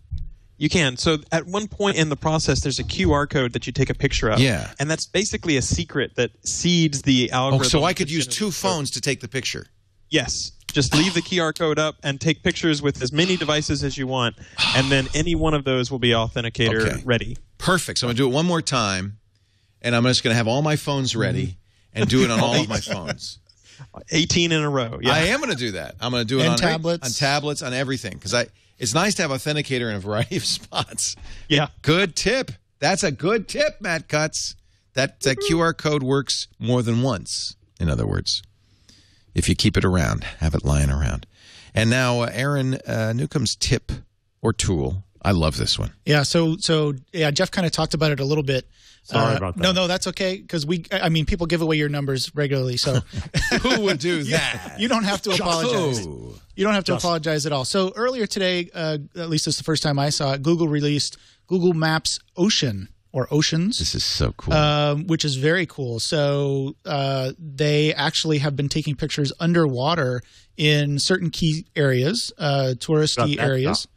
Speaker 6: You can. So at one point in the process, there's a QR code that you take a picture of.
Speaker 1: Yeah.
Speaker 6: And that's basically a secret that seeds the
Speaker 1: oh,
Speaker 6: algorithm.
Speaker 1: so I could use two phones to take the picture.
Speaker 6: Yes. Just leave the QR code up and take pictures with as many devices as you want, and then any one of those will be authenticator
Speaker 1: Okay.
Speaker 6: ready.
Speaker 1: Perfect. So I'm gonna do it one more time, and I'm just gonna have all my phones ready and do it on all of my phones.
Speaker 6: 18 in a row. Yeah.
Speaker 1: I am gonna do that. I'm gonna do it
Speaker 5: And
Speaker 1: on
Speaker 5: tablets.
Speaker 1: on tablets, on everything because I. It's nice to have authenticator in a variety of spots.
Speaker 6: yeah.
Speaker 1: Good tip. That's a good tip, Matt Cutts. That that QR code works more than once. In other words, if you keep it around, have it lying around. And now, uh, Aaron uh, Newcomb's tip or tool. I love this one.
Speaker 5: Yeah. So so yeah, Jeff kind of talked about it a little bit.
Speaker 4: Sorry
Speaker 5: Uh,
Speaker 4: about that.
Speaker 5: No, no, that's okay because we. I mean, people give away your numbers regularly, so
Speaker 1: Who would do that?
Speaker 5: you don't have to apologize. You don't have to apologize at all. So earlier today, uh, at least it's the first time I saw it. Google released Google Maps Ocean or Oceans.
Speaker 1: This is so cool.
Speaker 5: um, which is very cool. So uh, they actually have been taking pictures underwater in certain key areas, uh, touristy
Speaker 4: Got that
Speaker 5: areas.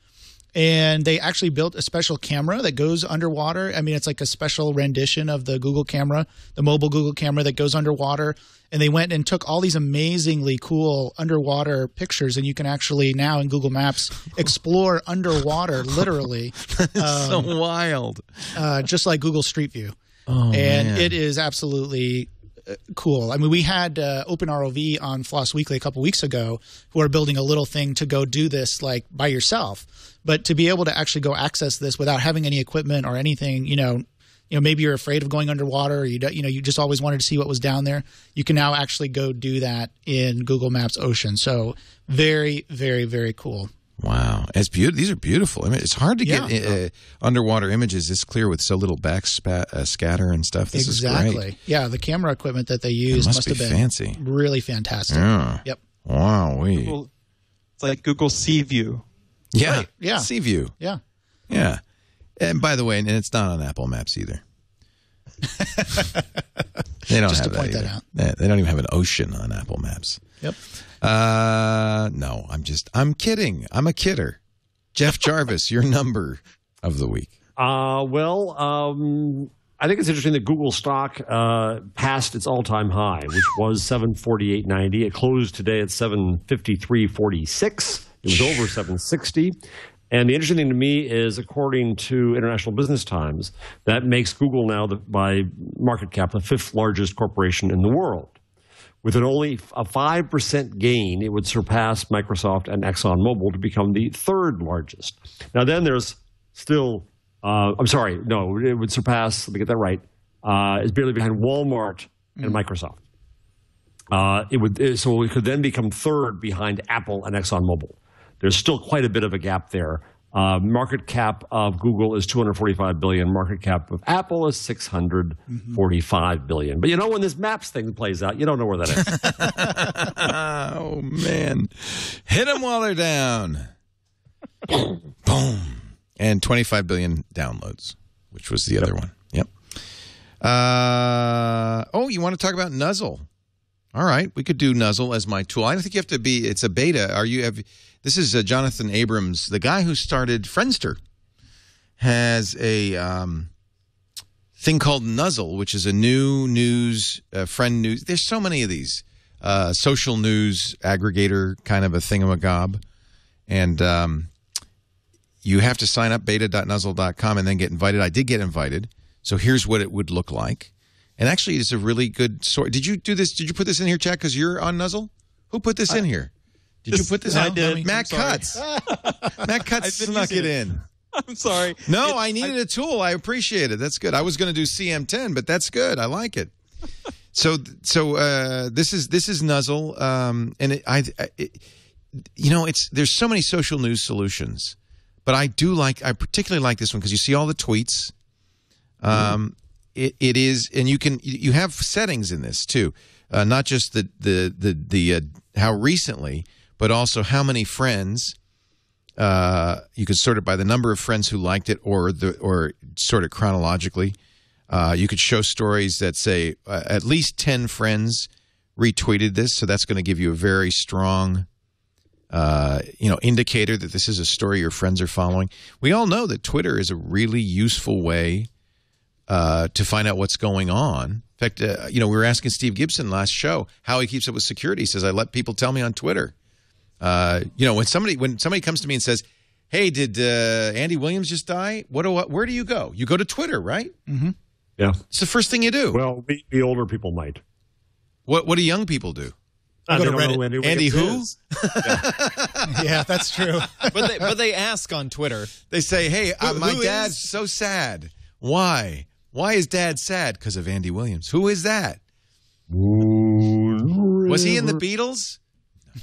Speaker 5: And they actually built a special camera that goes underwater. I mean, it's like a special rendition of the Google camera, the mobile Google camera that goes underwater. And they went and took all these amazingly cool underwater pictures. And you can actually now in Google Maps explore underwater, literally.
Speaker 1: so wild.
Speaker 5: uh, just like Google Street View.
Speaker 1: Oh,
Speaker 5: and
Speaker 1: man.
Speaker 5: it is absolutely uh, cool. I mean, we had uh, OpenROV on Floss Weekly a couple weeks ago who are building a little thing to go do this like by yourself. But to be able to actually go access this without having any equipment or anything, you know, you know, maybe you're afraid of going underwater, or you you know, you just always wanted to see what was down there. You can now actually go do that in Google Maps Ocean. So very, very, very cool.
Speaker 1: Wow, it's beautiful. These are beautiful. I mean, it's hard to
Speaker 5: Yeah.
Speaker 1: get uh, underwater images this clear with so little back spa- uh, scatter and stuff. This is
Speaker 5: exactly.
Speaker 1: great.
Speaker 5: Yeah, the camera equipment that they used
Speaker 1: must
Speaker 5: must,
Speaker 1: be
Speaker 5: have been
Speaker 1: fancy.
Speaker 5: really fantastic.
Speaker 1: Yeah.
Speaker 5: Yep.
Speaker 1: Wow. We.
Speaker 6: It's like Google Sea View.
Speaker 1: Yeah.
Speaker 5: Right, yeah.
Speaker 1: Sea View.
Speaker 5: Yeah.
Speaker 1: Yeah. And by the way, and it's not on Apple Maps either. they don't
Speaker 5: Just
Speaker 1: have
Speaker 5: to point
Speaker 1: that,
Speaker 5: that out.
Speaker 1: They, they don't even have an ocean on Apple Maps.
Speaker 5: Yep.
Speaker 1: Uh, no, I'm just, I'm kidding. I'm a kidder. Jeff Jarvis, your number of the week.
Speaker 4: Uh, well, um, I think it's interesting that Google stock uh, passed its all-time high, which was 748.90. It closed today at 753.46. It was over 760. And the interesting thing to me is, according to International Business Times, that makes Google now, the, by market cap, the fifth largest corporation in the world. With an only a 5% gain, it would surpass Microsoft and ExxonMobil to become the third largest. Now, then there's still, uh, I'm sorry, no, it would surpass, let me get that right, uh, it's barely behind Walmart and Microsoft. Uh, it would so it could then become third behind Apple and ExxonMobil. There's still quite a bit of a gap there. Uh, market cap of Google is 245 billion. Market cap of Apple is 645 billion. But you know when this Maps thing plays out, you don't know where that is.
Speaker 1: Oh man, hit them while they're down. Boom, and 25 billion downloads, which was the other one. Yep. Uh, oh, you want to talk about Nuzzle? All right, we could do Nuzzle as my tool. I don't think you have to be. It's a beta. Are you? Have this is uh, Jonathan Abrams, the guy who started Friendster, has a um, thing called Nuzzle, which is a new news uh, friend news. There's so many of these uh, social news aggregator kind of a thingamagob, and um, you have to sign up beta.nuzzle.com and then get invited. I did get invited, so here's what it would look like. And actually, it's a really good sort. Did you do this? Did you put this in here, Chad? Because you're on Nuzzle. Who put this in here? Did you put this?
Speaker 6: I did.
Speaker 1: Matt. Cutts. Matt Cutts snuck it in.
Speaker 6: I'm sorry.
Speaker 1: No,
Speaker 6: It-
Speaker 1: I needed a tool. I appreciate it. That's good. I was going to do CM10, but that's good. I like it. so, so uh, this is this is Nuzzle, um, and it, I, I it, you know, it's there's so many social news solutions, but I do like I particularly like this one because you see all the tweets. Um, it, it is, and you can you have settings in this too, uh, not just the the the the uh, how recently, but also how many friends uh, you could sort it by the number of friends who liked it, or the or sort it chronologically. Uh, you could show stories that say uh, at least ten friends retweeted this, so that's going to give you a very strong, uh, you know, indicator that this is a story your friends are following. We all know that Twitter is a really useful way uh, to find out what's going on. In fact, uh, you know, we were asking Steve Gibson last show how he keeps up with security. He says, "I let people tell me on Twitter." Uh, you know, when somebody when somebody comes to me and says, "Hey, did uh, Andy Williams just die?" What do I, where do you go? You go to Twitter, right?
Speaker 4: Yeah.
Speaker 1: It's the first thing you do.
Speaker 4: Well, the, we older people might.
Speaker 1: what what do young people do?
Speaker 4: Uh,
Speaker 5: Go to
Speaker 4: don't know
Speaker 5: Reddit.
Speaker 4: who
Speaker 1: Andy
Speaker 4: Williams
Speaker 1: who?
Speaker 4: is.
Speaker 5: yeah, that's true.
Speaker 7: but they but they ask on Twitter.
Speaker 1: They say, "Hey, uh,
Speaker 7: Who-
Speaker 1: my
Speaker 7: who
Speaker 1: dad's
Speaker 7: is-
Speaker 1: so sad. Why? Why is dad sad? Because of Andy Williams. Who is that? Was he in the Beatles?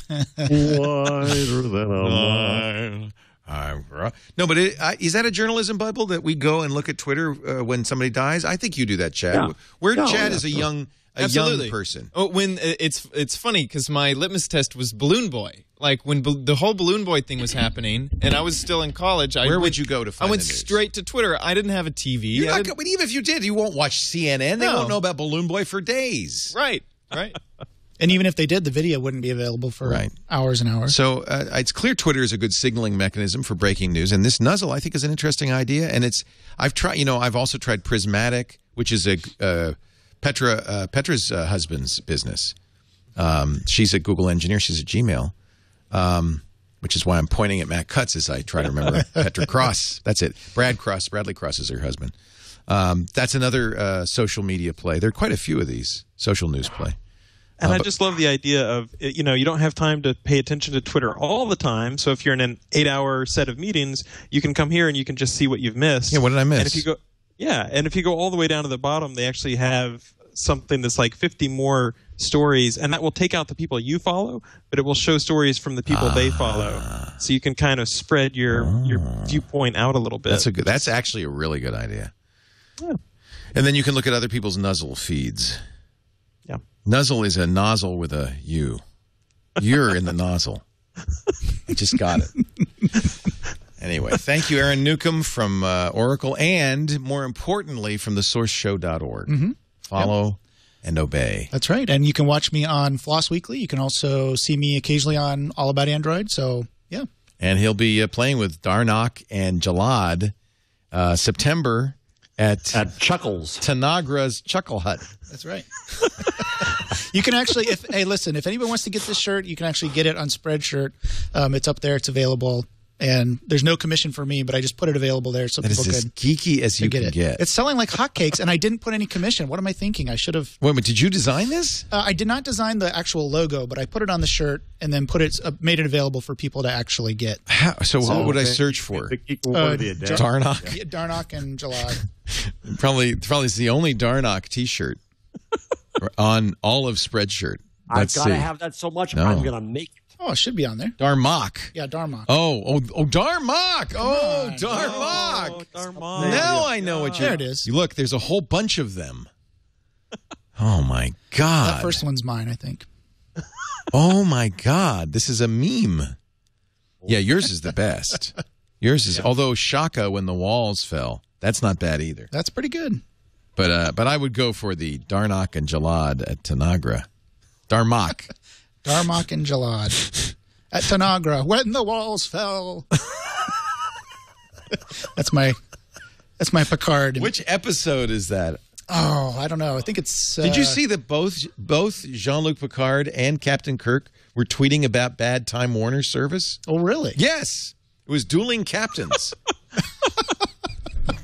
Speaker 4: Wider than a mile.
Speaker 1: I'm gr- no, but it, I, is that a journalism bubble that we go and look at Twitter uh, when somebody dies? I think you do that, Chad.
Speaker 4: Yeah.
Speaker 1: Where
Speaker 4: Yeah,
Speaker 1: Chad
Speaker 4: yeah,
Speaker 1: is a
Speaker 4: sure.
Speaker 1: young a
Speaker 7: Absolutely.
Speaker 1: young person.
Speaker 7: Oh, when uh, it's it's funny because my litmus test was Balloon Boy. Like when bal- the whole Balloon Boy thing was happening, and I was still in college. I
Speaker 1: Where
Speaker 7: went-
Speaker 1: would you go to find
Speaker 7: I went
Speaker 1: the news?
Speaker 7: straight to Twitter. I didn't have a TV.
Speaker 1: You're not, but even if you did, you won't watch CNN. They
Speaker 7: No.
Speaker 1: won't know about Balloon Boy for days.
Speaker 7: right, right.
Speaker 5: And even if they did, the video wouldn't be available for
Speaker 1: Right.
Speaker 5: hours and hours.
Speaker 1: So uh, it's clear Twitter is a good signaling mechanism for breaking news, and this Nuzzle I think is an interesting idea. And it's I've tried, you know, I've also tried Prismatic, which is a uh, Petra uh, Petra's uh, husband's business. Um, she's a Google engineer. She's at Gmail, um, which is why I'm pointing at Matt Cutts as I try to remember Petra Cross. That's it. Brad Cross. Bradley Cross is her husband. Um, that's another uh, social media play. There are quite a few of these social news play.
Speaker 6: And
Speaker 1: Uh,
Speaker 6: I just love the idea of eh, you know you don't have time to pay attention to Twitter all the time. So if you're in an eight-hour set of meetings, you can come here and you can just see what you've missed.
Speaker 1: Yeah, what did I miss?
Speaker 6: And if you go, yeah, and if you go all the way down to the bottom, they actually have something that's like 50 more stories, and that will take out the people you follow, but it will show stories from the people they ah. follow. So you can kind of spread your your ah. viewpoint out a little bit.
Speaker 1: That's a good. That's actually a really good idea. And then you can look at other people's Nuzzle feeds. Nuzzle is a nozzle with a U. You're in the nozzle. I just got it. Anyway, thank you, Aaron Newcomb from uh, Oracle, and more importantly, from the sourceshow.org.
Speaker 5: Mm-hmm.
Speaker 1: Follow and obey.
Speaker 5: That's right. And you can watch me on Floss Weekly. You can also see me occasionally on All About Android. So, yeah.
Speaker 1: And he'll be uh, playing with Darmok and Jalad uh, September at,
Speaker 4: At Chuckles.
Speaker 1: Tanagra's Chuckle Hut.
Speaker 5: That's right. you can actually, if hey, listen, if anyone wants to get this shirt, you can actually get it on Spreadshirt. Um, it's up there. It's available, and there's no commission for me, but I just put it available there so
Speaker 1: That is
Speaker 5: people
Speaker 1: as
Speaker 5: could,
Speaker 1: geeky as you
Speaker 5: get
Speaker 1: can
Speaker 5: it.
Speaker 1: get.
Speaker 5: It's selling like hotcakes, and I didn't put any commission. What am I thinking? I should have.
Speaker 1: Wait a minute, did you design this?
Speaker 5: Uh, I did not design the actual logo, but I put it on the shirt and then put it, uh, made it available for people to actually get.
Speaker 1: How, so, what would I search for?
Speaker 5: Uh,
Speaker 4: quantity of data.
Speaker 1: Darmok?
Speaker 5: Yeah, Darmok and Jalad.
Speaker 1: Probably, probably it's the only Darmok T-shirt on all of Spreadshirt.
Speaker 4: I've got to have that so much.
Speaker 1: No.
Speaker 4: I'm going to make it.
Speaker 5: Oh, it should be on there.
Speaker 1: Darmok.
Speaker 5: Yeah, Darmok.
Speaker 1: Oh, oh, oh, Darmok. Oh. Darmok.
Speaker 6: Oh, Darmok.
Speaker 1: now I know what you're.
Speaker 5: There it is.
Speaker 1: You look, there's a whole bunch of them. Oh my God.
Speaker 5: That first one's mine, I think.
Speaker 1: Oh my God. This is a meme. Yeah, yours is the best. Yours is, although Shaka when the walls fell, that's not bad either.
Speaker 5: That's pretty good.
Speaker 1: But uh, but I would go for the Darmok and Jalad at Tanagra. Darmok.
Speaker 5: Darmok and Jalad at Tanagra when the walls fell. that's my that's my Picard.
Speaker 1: Which episode is that?
Speaker 5: oh, I don't know. I think it's. Uh,
Speaker 1: Did you see that both both Jean Luc Picard and Captain Kirk were tweeting about bad Time Warner service?
Speaker 5: Oh, really?
Speaker 1: Yes, it was dueling captains.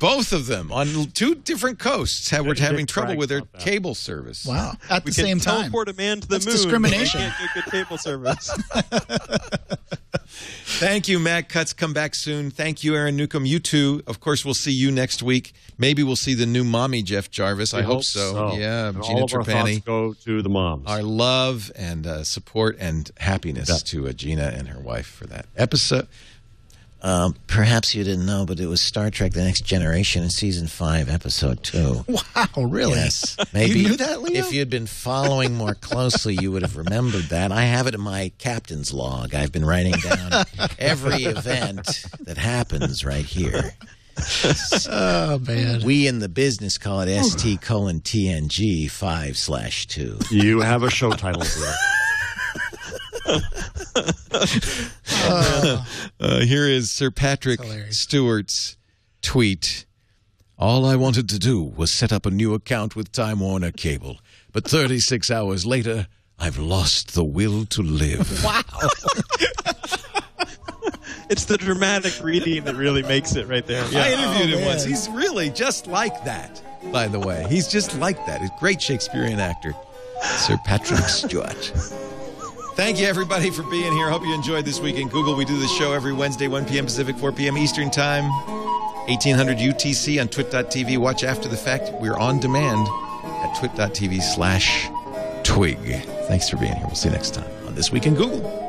Speaker 1: both of them on two different coasts had, were having trouble with their
Speaker 4: about
Speaker 1: cable service.
Speaker 5: Wow. At
Speaker 6: We
Speaker 5: the
Speaker 6: can
Speaker 5: same time.
Speaker 6: teleport a man to the
Speaker 5: That's
Speaker 6: moon.
Speaker 5: discrimination.
Speaker 6: But we can't get good cable service.
Speaker 1: Thank you, Matt Cutts. Come back soon. Thank you, Aaron Newcomb. You too. Of course, we'll see you next week. Maybe we'll see the new mommy, Jeff Jarvis. I
Speaker 4: We
Speaker 1: hope, so. Yeah,
Speaker 4: And
Speaker 1: Gina
Speaker 4: all of our
Speaker 1: Trapani.
Speaker 4: thoughts go to the moms.
Speaker 1: Our love and uh, support and happiness
Speaker 4: Yeah.
Speaker 1: to uh, Gina and her wife for that episode.
Speaker 2: Um, perhaps you didn't know, but it was Star Trek: The Next Generation in season five, episode two.
Speaker 5: Wow, really?
Speaker 2: Yes, maybe
Speaker 5: You knew that, Leo?
Speaker 2: if you'd been following more closely, you would have remembered that. I have it in my captain's log. I've been writing down every event that happens right here.
Speaker 5: Oh man.
Speaker 2: We in the business call it ST colon TNG five slash two.
Speaker 4: you have a show title here.
Speaker 1: Uh, here is Sir Patrick
Speaker 5: hilarious.
Speaker 1: Stewart's tweet. All I wanted to do was set up a new account with Time Warner Cable, but 36 hours later, I've lost the will to live.
Speaker 5: Wow.
Speaker 6: it's the dramatic reading that really makes it right there. Yeah.
Speaker 1: I
Speaker 6: Yeah.
Speaker 1: interviewed
Speaker 5: Oh,
Speaker 1: him once. He's really just like that, by the way. He's just like that. He's a great Shakespearean actor, Sir Patrick Stewart. Thank you, everybody, for being here. Hope you enjoyed this week in Google. We do this show every Wednesday, 1 p.m. Pacific, 4 p.m. Eastern Time, 1800 UTC on twit.tv. Watch after the fact. We're on demand at twit.tv slash twig. Thanks for being here. We'll see you next time on This Week in Google.